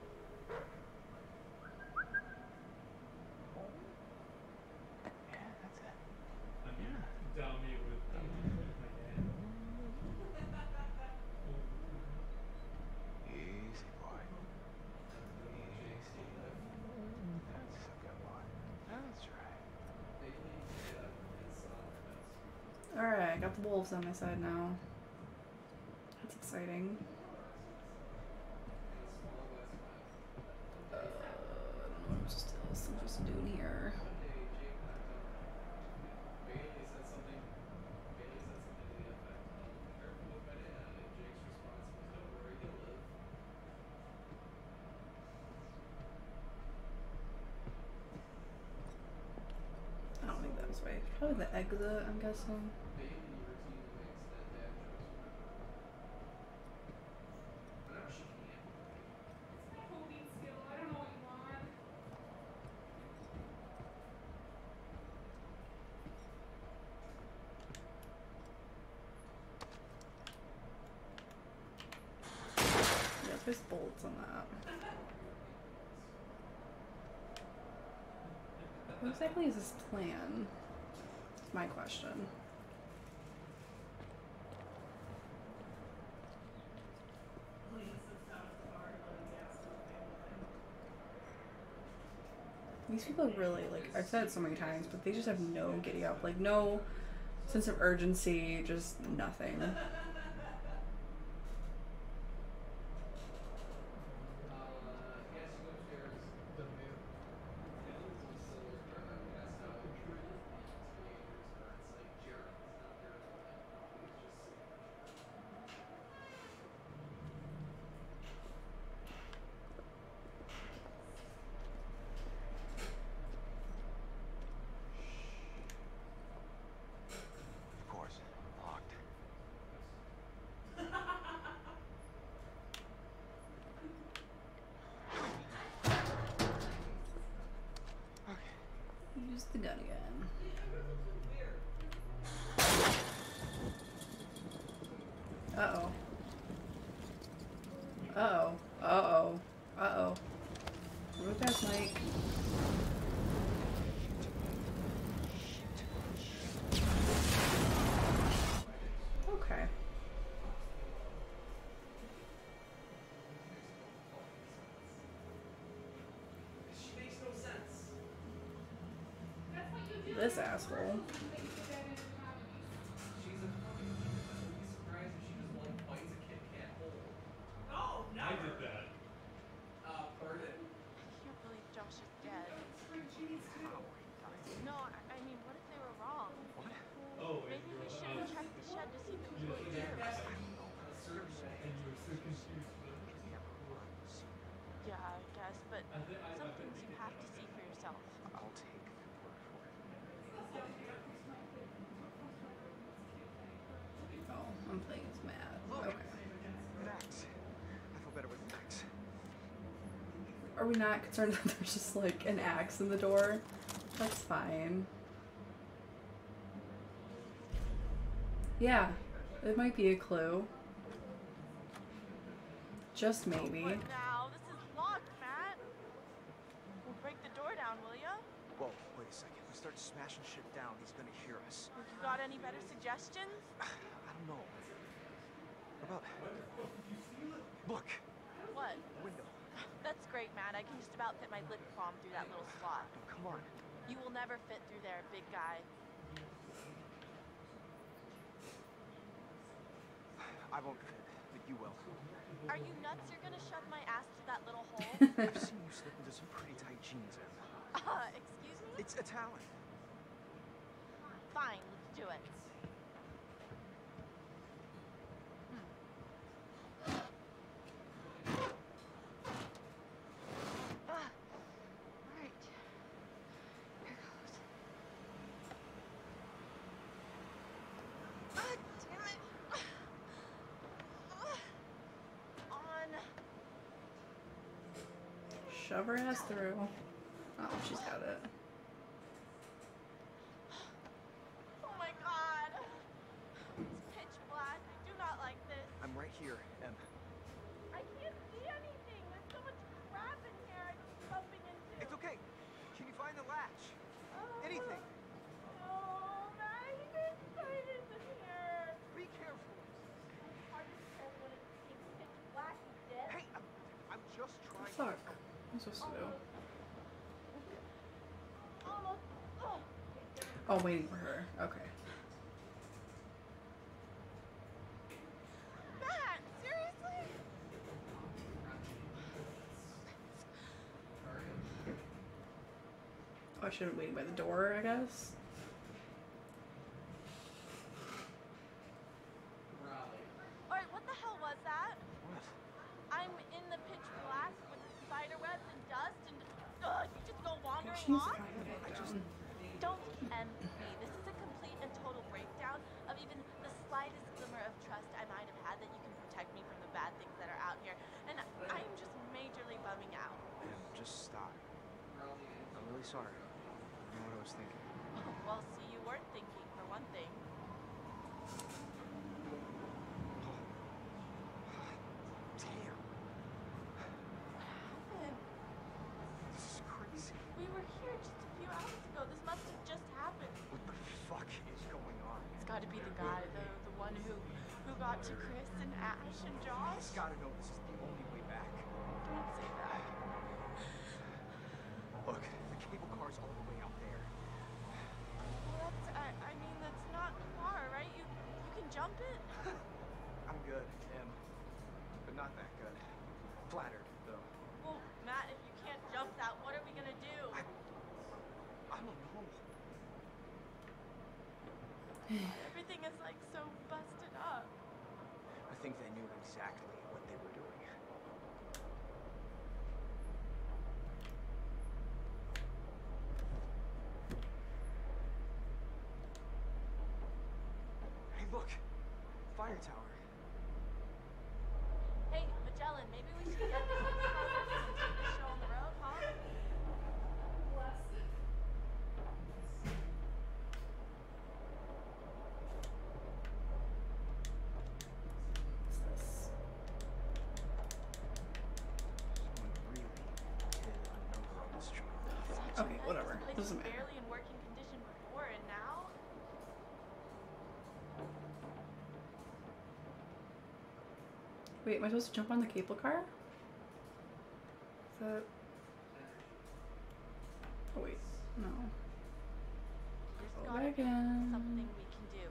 It. I. Alright, got the wolves on my side now. That's exciting. Uh, I don't know what I'm supposed to, what I'm supposed to do in here. Bailey said something. Bailey said something to the effect of, "Be careful with banana," and Jake's response was, "Don't worry, he'll live." I was right. Probably the exit, I'm guessing. Yeah, there's bolts on that. What exactly is this plan? My question. These people really like I've said it so many times, but they just have no giddy up, like no sense of urgency, just nothing. this asshole. are we not concerned that there's just like an axe in the door? That's fine. Yeah, it might be a clue. Just maybe. my lip balm through that little slot. Oh, come on. You will never fit through there, big guy. I won't fit, but you will. Are you nuts? You're gonna shove my ass through that little hole? I've seen you slip into some pretty tight jeans, Em. Uh, excuse me? It's a talent. Fine, let's do it. Shove her ass through. Oh, she's got it. Oh, waiting for her. Okay. Oh, I should have waited by the door, I guess. It's got to be the guy, the, the one who, who got to Chris and Ash and Josh. He's got to know this is the only way back. Don't say that. Look, the cable car's all fire tower. Hey, Magellan, maybe we should get this show on the road, huh? Okay, whatever. Doesn't matter. Wait, am I supposed to jump on the cable car? Is that... Oh wait, no. There's Go gotta back be something we can do.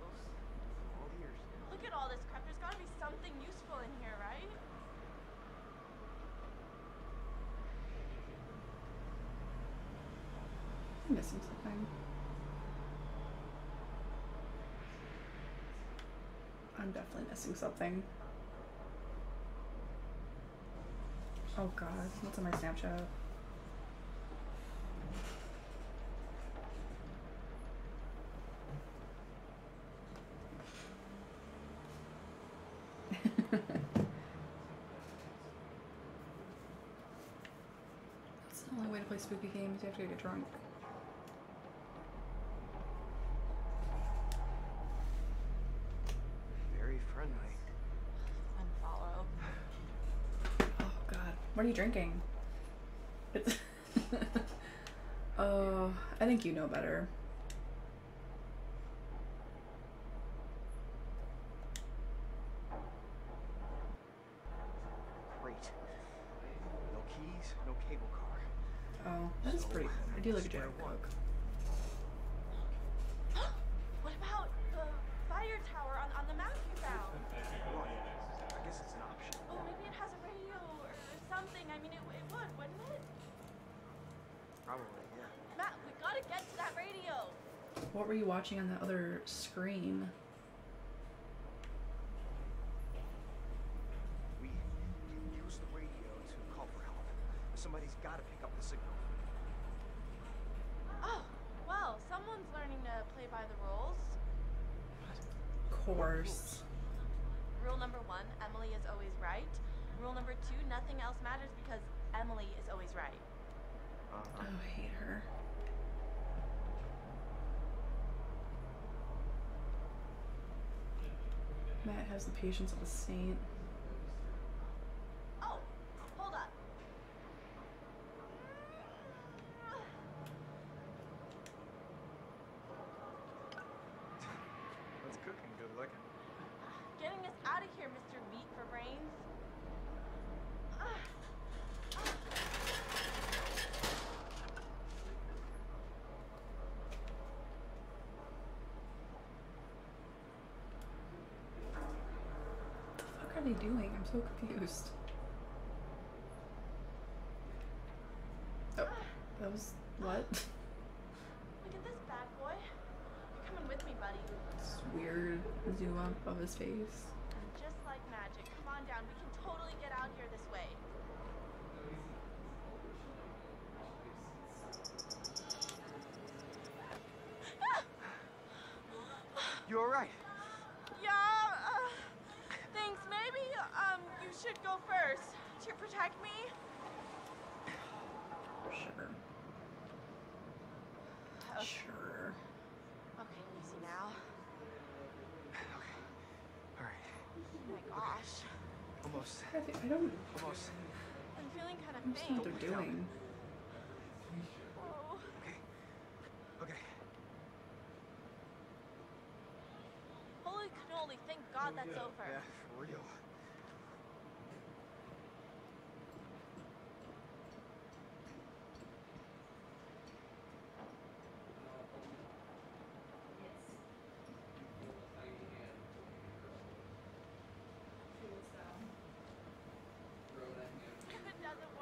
Look at all this crap. There's gotta be something useful in here, right? I'm missing something. I'm definitely missing something. Oh god, what's on my Snapchat? That's the only way to play spooky games, you have to get drunk. Very friendly. Unfollow. Oh god, what are you drinking? It's Oh, I think you know better. Great. No keys, no cable car. Oh, that is pretty good. I do like a Square Jack one. Coke. What about the fire tower on, on the map you found? Well, I guess it's an option. Oh, maybe it has a radio or something. I mean, it, it would, wouldn't it? Probably, yeah. Matt, we gotta get to that radio. What were you watching on the other screen? We can use the radio to call for help. Somebody's gotta pick up the signal. Oh, well, someone's learning to play by the rules. Of course. Rule number one, Emily is always right. Rule number two, nothing else matters because Emily is always right. Oh, I hate her. Matt has the patience of a saint. Oh, hold up. That's cooking good looking. Getting us out of here, Mr. Meat for Brains. What the fuck are they doing? I'm so confused. Oh, that was what? Look at this bad boy. You're coming with me, buddy. This weird zoom up of his face. And just like magic, come on down. We can totally get out here this way. You alright? Yeah, uh, thanks. Maybe, um, you should go first to protect me. Sure. Sure. Okay, easy now. Alright. Oh my gosh. Almost. I, thi- I don't. Almost. I'm feeling kind of I don't know what they're doing. Oh. Okay. Holy cannoli, thank God that's over. Yeah, for real.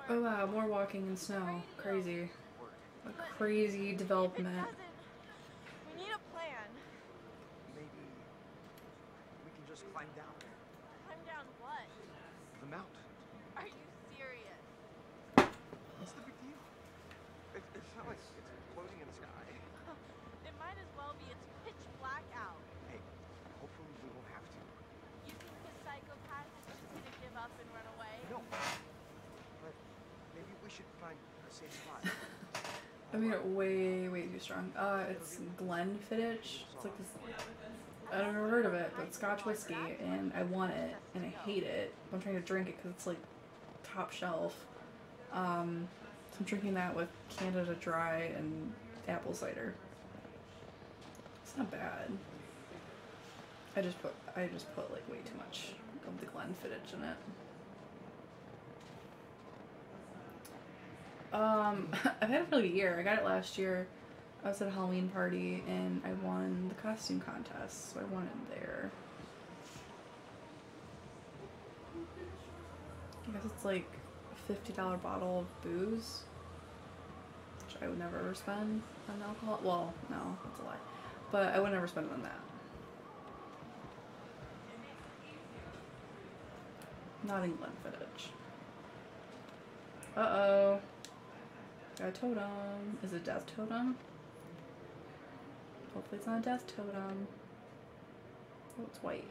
Oh wow, more walking in snow. Crazy. A crazy development. We need a plan. Maybe we can just climb down Climb down what? the mountain. Are you serious? What's the big deal? It, it's not like it's floating in the sky. It might as well be. It's pitch black out. Hey, hopefully we won't have to. You think this psychopath is just gonna give up and run away? No. But maybe we should find a safe spot. I made it too strong. Uh, it's Glenfiddich. It's like this. I don't ever heard of it, but Scotch whiskey, and I want it, and I hate it. I'm trying to drink it because it's like top shelf. Um, I'm drinking that with Canada Dry and apple cider. It's not bad. I just put I just put like way too much of the Glenfiddich in it. Um, I've had it for like a year. I got it last year. I was at a Halloween party and I won the costume contest, so I won it there. I guess it's like a fifty dollar bottle of booze, which I would never ever spend on alcohol. Well, no, that's a lie, but I would never spend it on that. Not in Glenfiddich. Uh oh. Got a totem. Is it death totem? Hopefully it's not a death totem. Oh, it's white.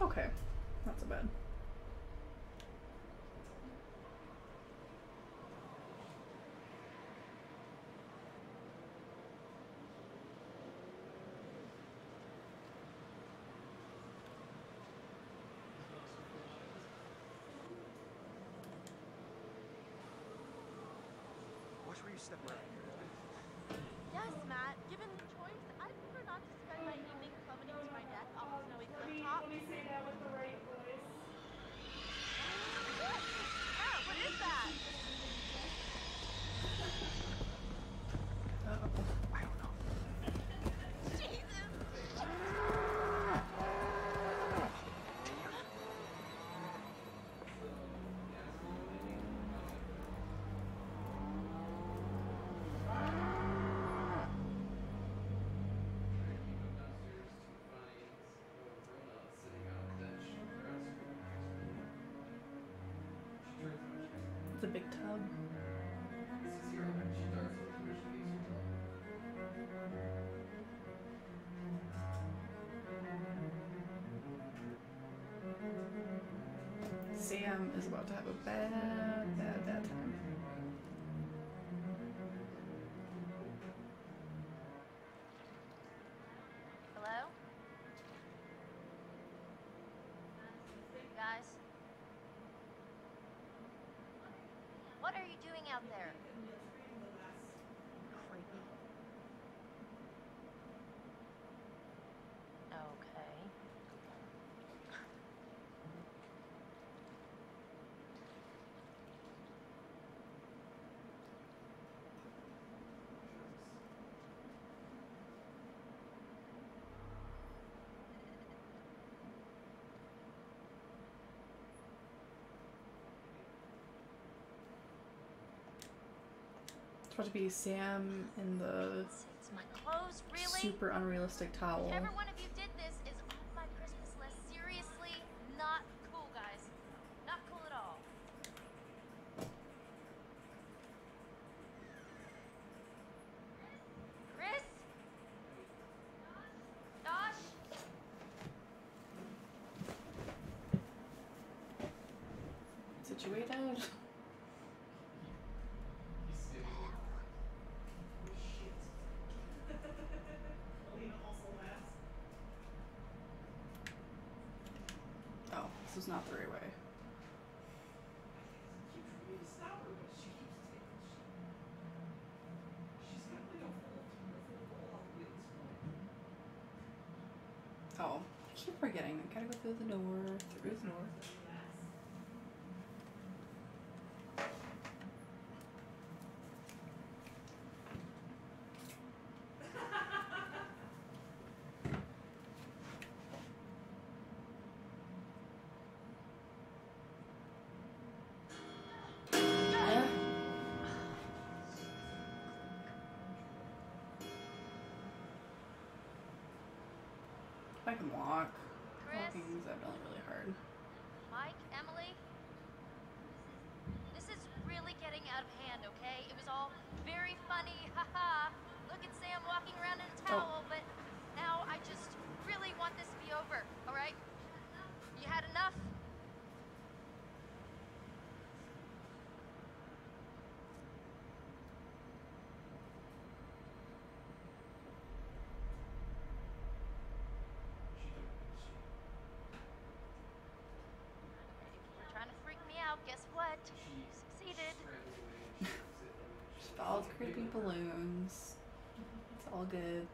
Okay, not so bad. Watch where Sam is about to have a bad, bad, bad time. Hello? Guys? What are you doing out there? Creepy. Okay. It's about to be Sam in the My clothes, really? super unrealistic towel. Whichever one of you did this is on my Christmas list. Seriously, not cool, guys. Not cool at all. Chris? Josh? Situated. Oh, this is not way. Oh, I keep forgetting. I gotta go through the door. Through the door. I can walk. Chris? Walking is evidently really hard. Mike? Emily? This is really getting out of hand, okay? It was all very funny, haha. Look at Sam walking around in a oh. towel, but now I just really want this to be over, All creepy balloons. It's all good.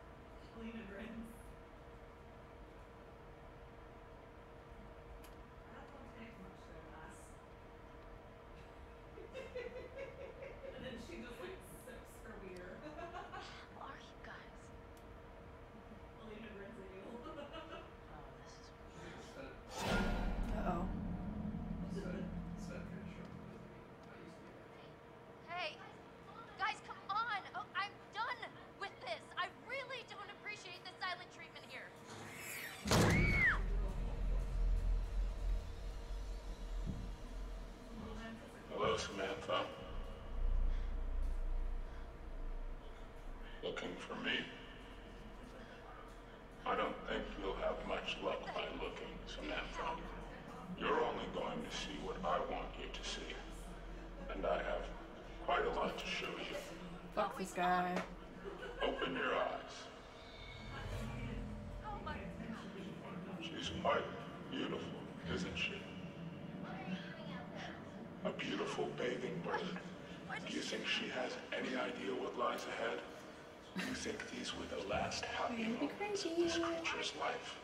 sky. Open your eyes. Oh my God. She's quite beautiful, isn't she? A beautiful bathing bird. Do you think she has any idea what lies ahead? Do you think these were the last happy moments of this creature's life?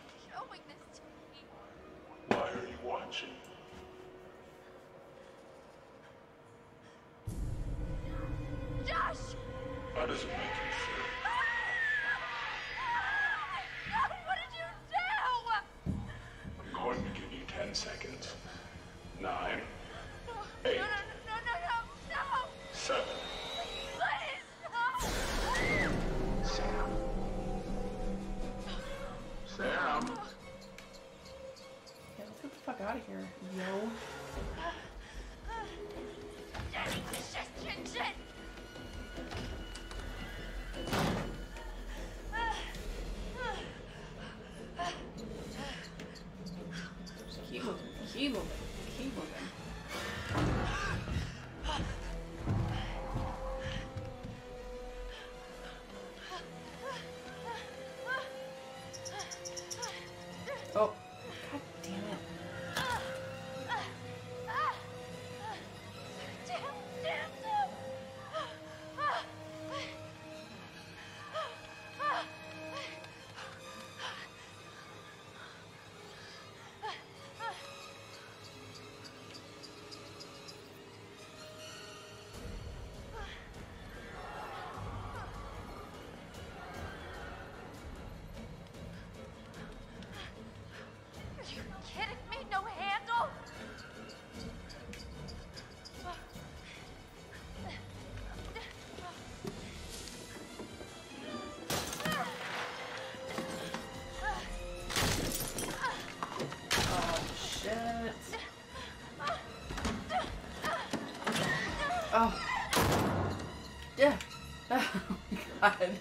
God.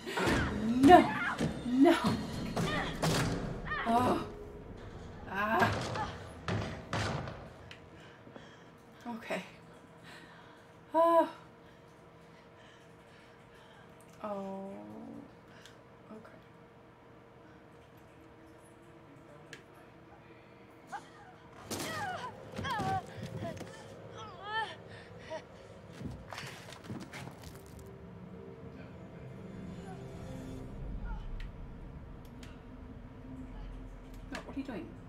No. be doing?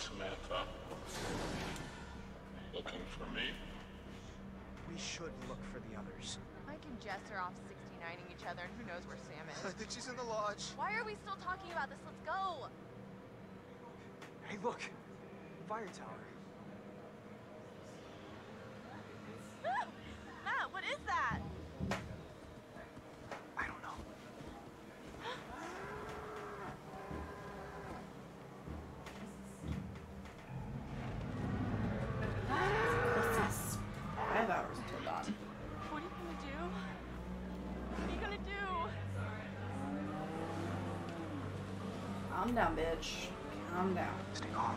Samantha. Looking for me? We should look for the others. Mike and Jess are off 69ing each other, and who knows where Sam is. I think she's in the lodge. Why are we still talking about this? Let's go! Hey, look! Fire tower. Calm down, bitch. Calm down. Stay calm.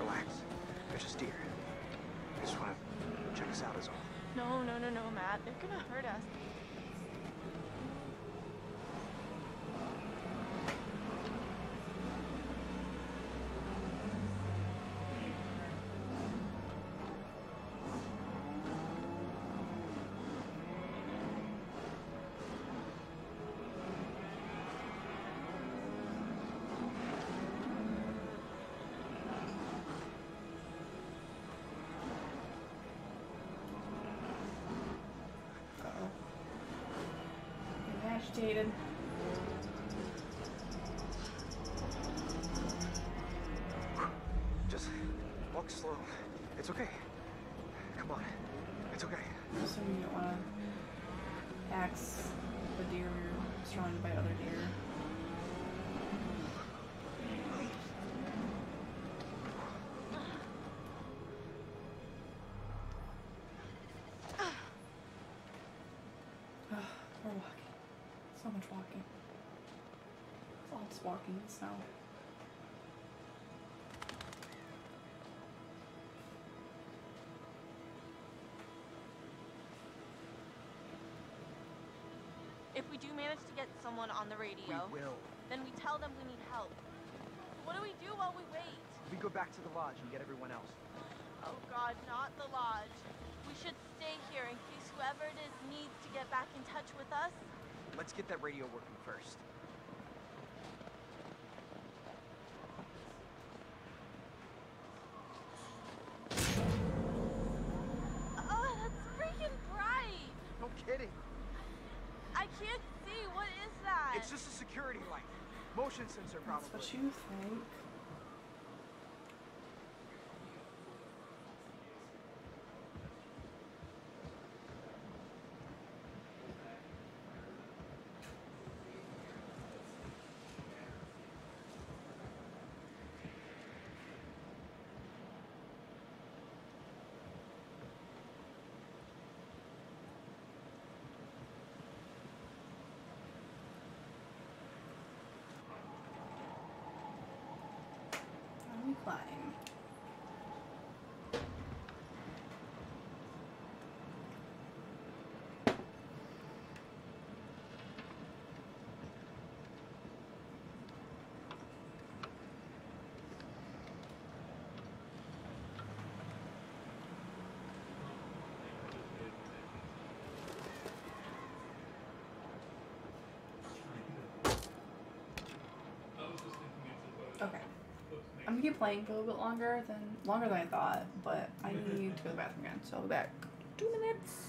Relax. They're just deer. I just want to check us out is all. No, no, no, no, Matt. They're gonna hurt us. Agitated. Just walk slow. It's okay. Come on. It's okay. I'm assuming you don't want to axe the deer surrounded by other deer. Much walking. It's all just walking in snow. If we do manage to get someone on the radio, We will. then we tell them we need help. What do we do while we wait? We go back to the lodge and get everyone else. Oh god, not the lodge. We should stay here in case whoever it is needs to get back in touch with us. Let's get that radio working first. Oh, that's freaking bright! No kidding. I can't see. What is that? It's just a security light. Motion sensor, probably. That's what you think. How gonna be playing for a little bit longer than longer than I thought, but I mm-hmm. need to go to the bathroom again. So I'll be back two minutes.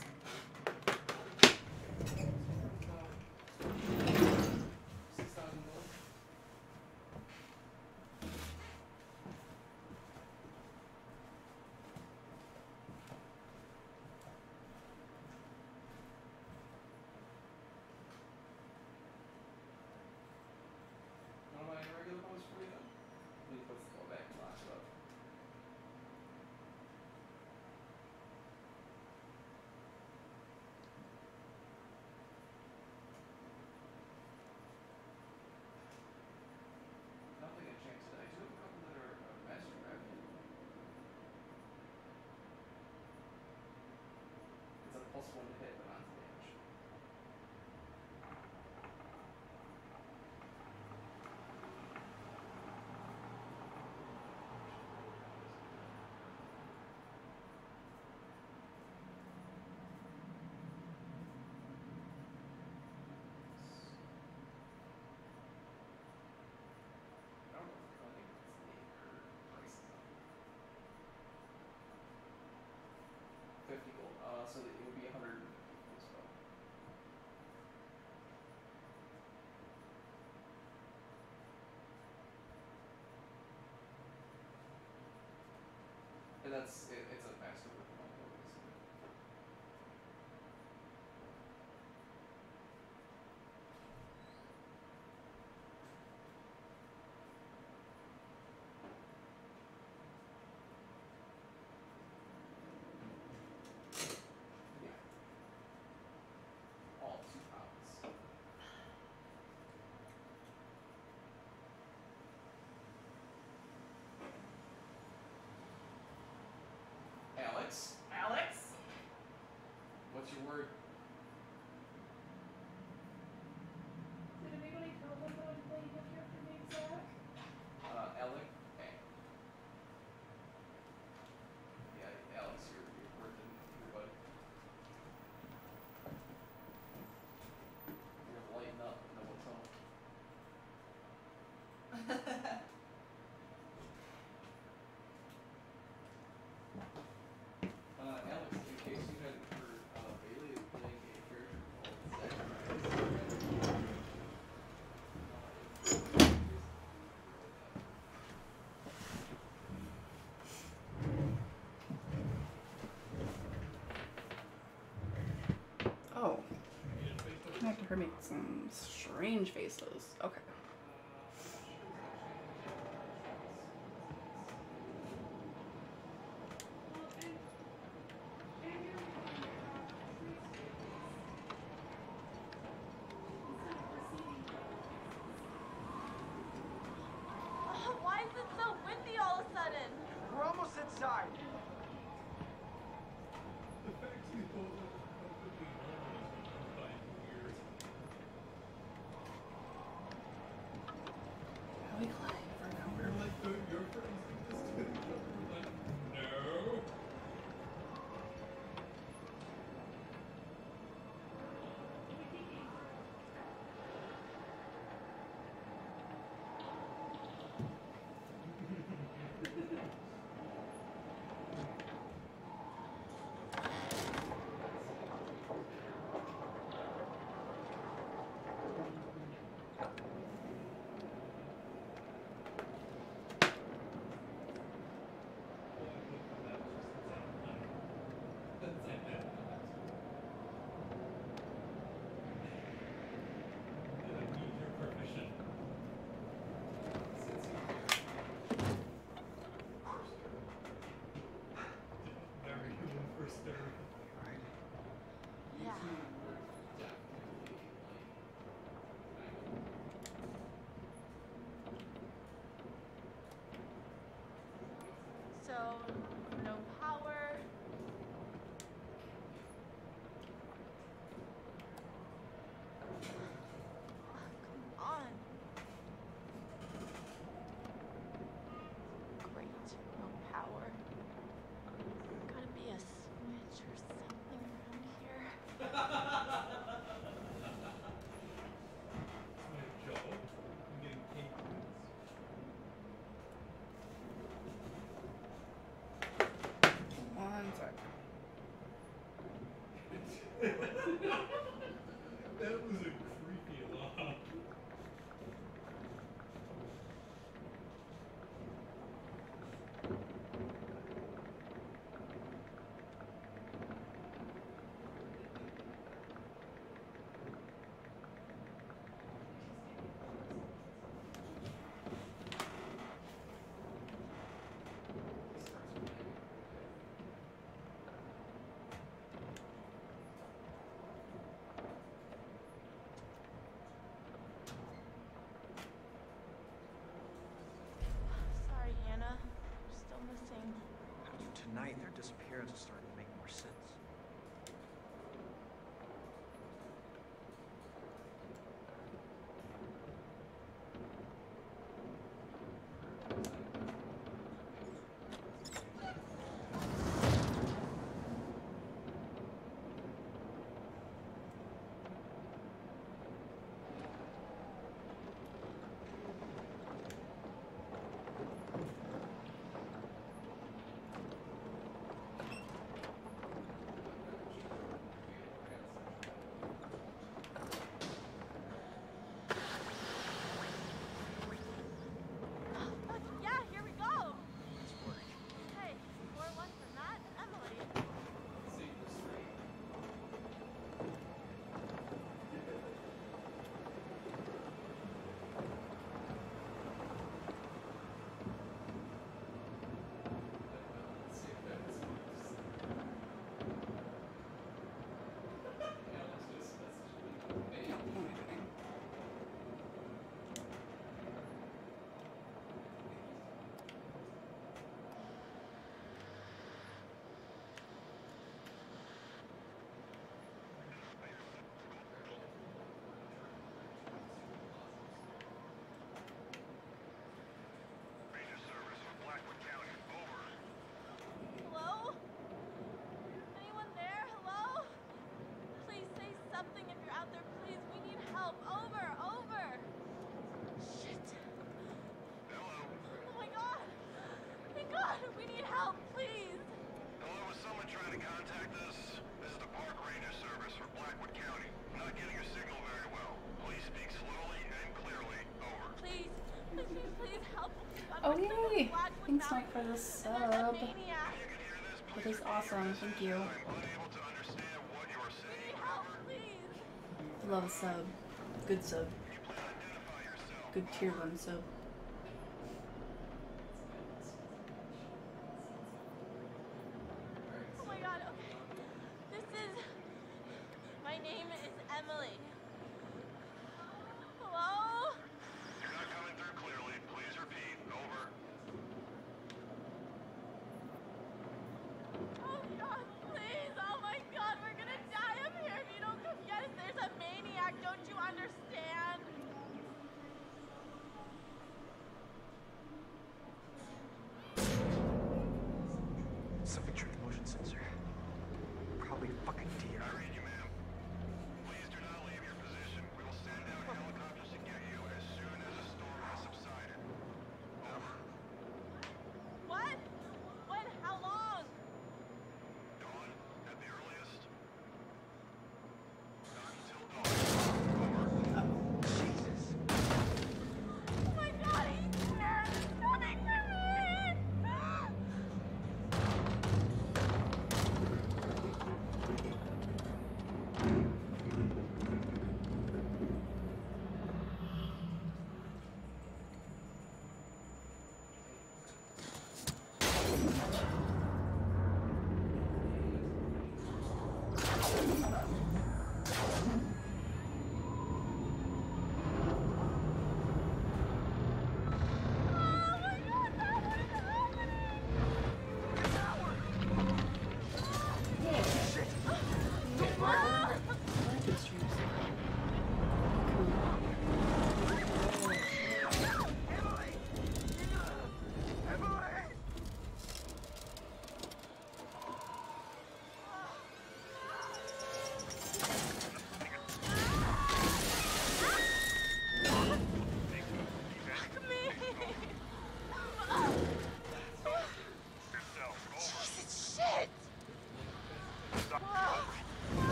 that's it, it's her make some strange faces. Okay. So night, their disappearance started. for the sub. It is awesome. Thank you. Love a sub. Good sub. Good tier 1 sub.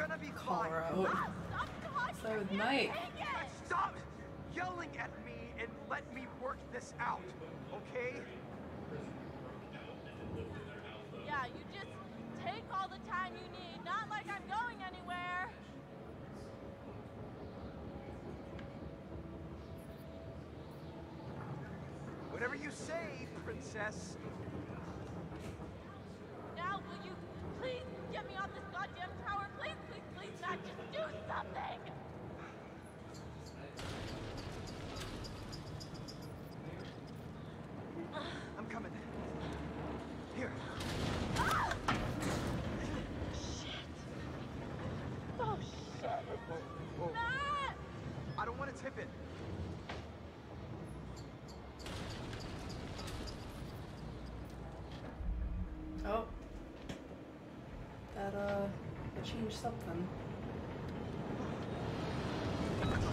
You're gonna be fine. her out. Ah, so with Mike. Stop yelling at me and let me work this out, okay? Yeah, you just take all the time you need. Not like I'm going anywhere. Whatever you say, princess. Now, will you please get me off this goddamn tower? Please, please, please, Matt, just do something. I'm coming. Here. Oh, shit. Whoa. Matt! I don't want to tip it. Oh. That, uh, that changed something. Emily!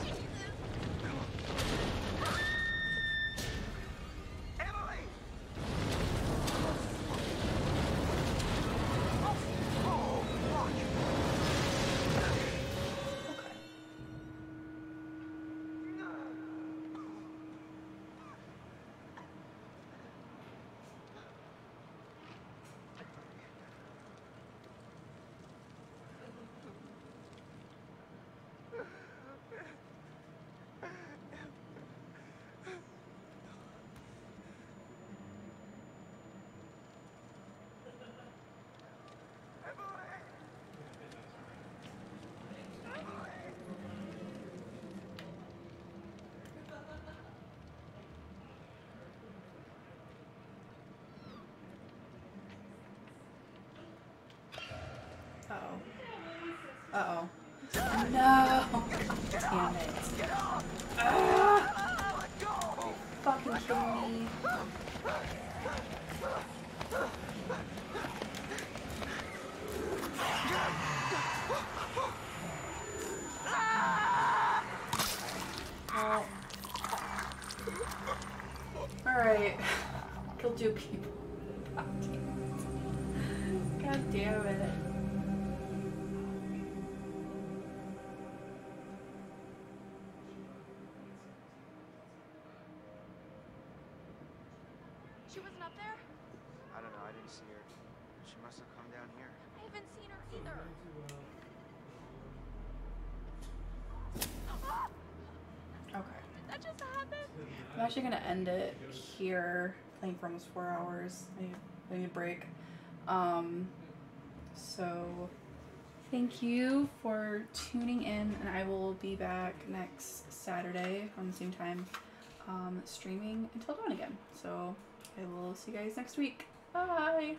Uh-oh. Uh-oh. No! Damn it. Ah! Fucking kill me. Alright. Kill two people. Actually gonna end it here. Playing for almost four hours. Maybe maybe a break. Um. So, thank you for tuning in, and I will be back next Saturday on the same time, um, streaming until dawn again. So I will see you guys next week. Bye.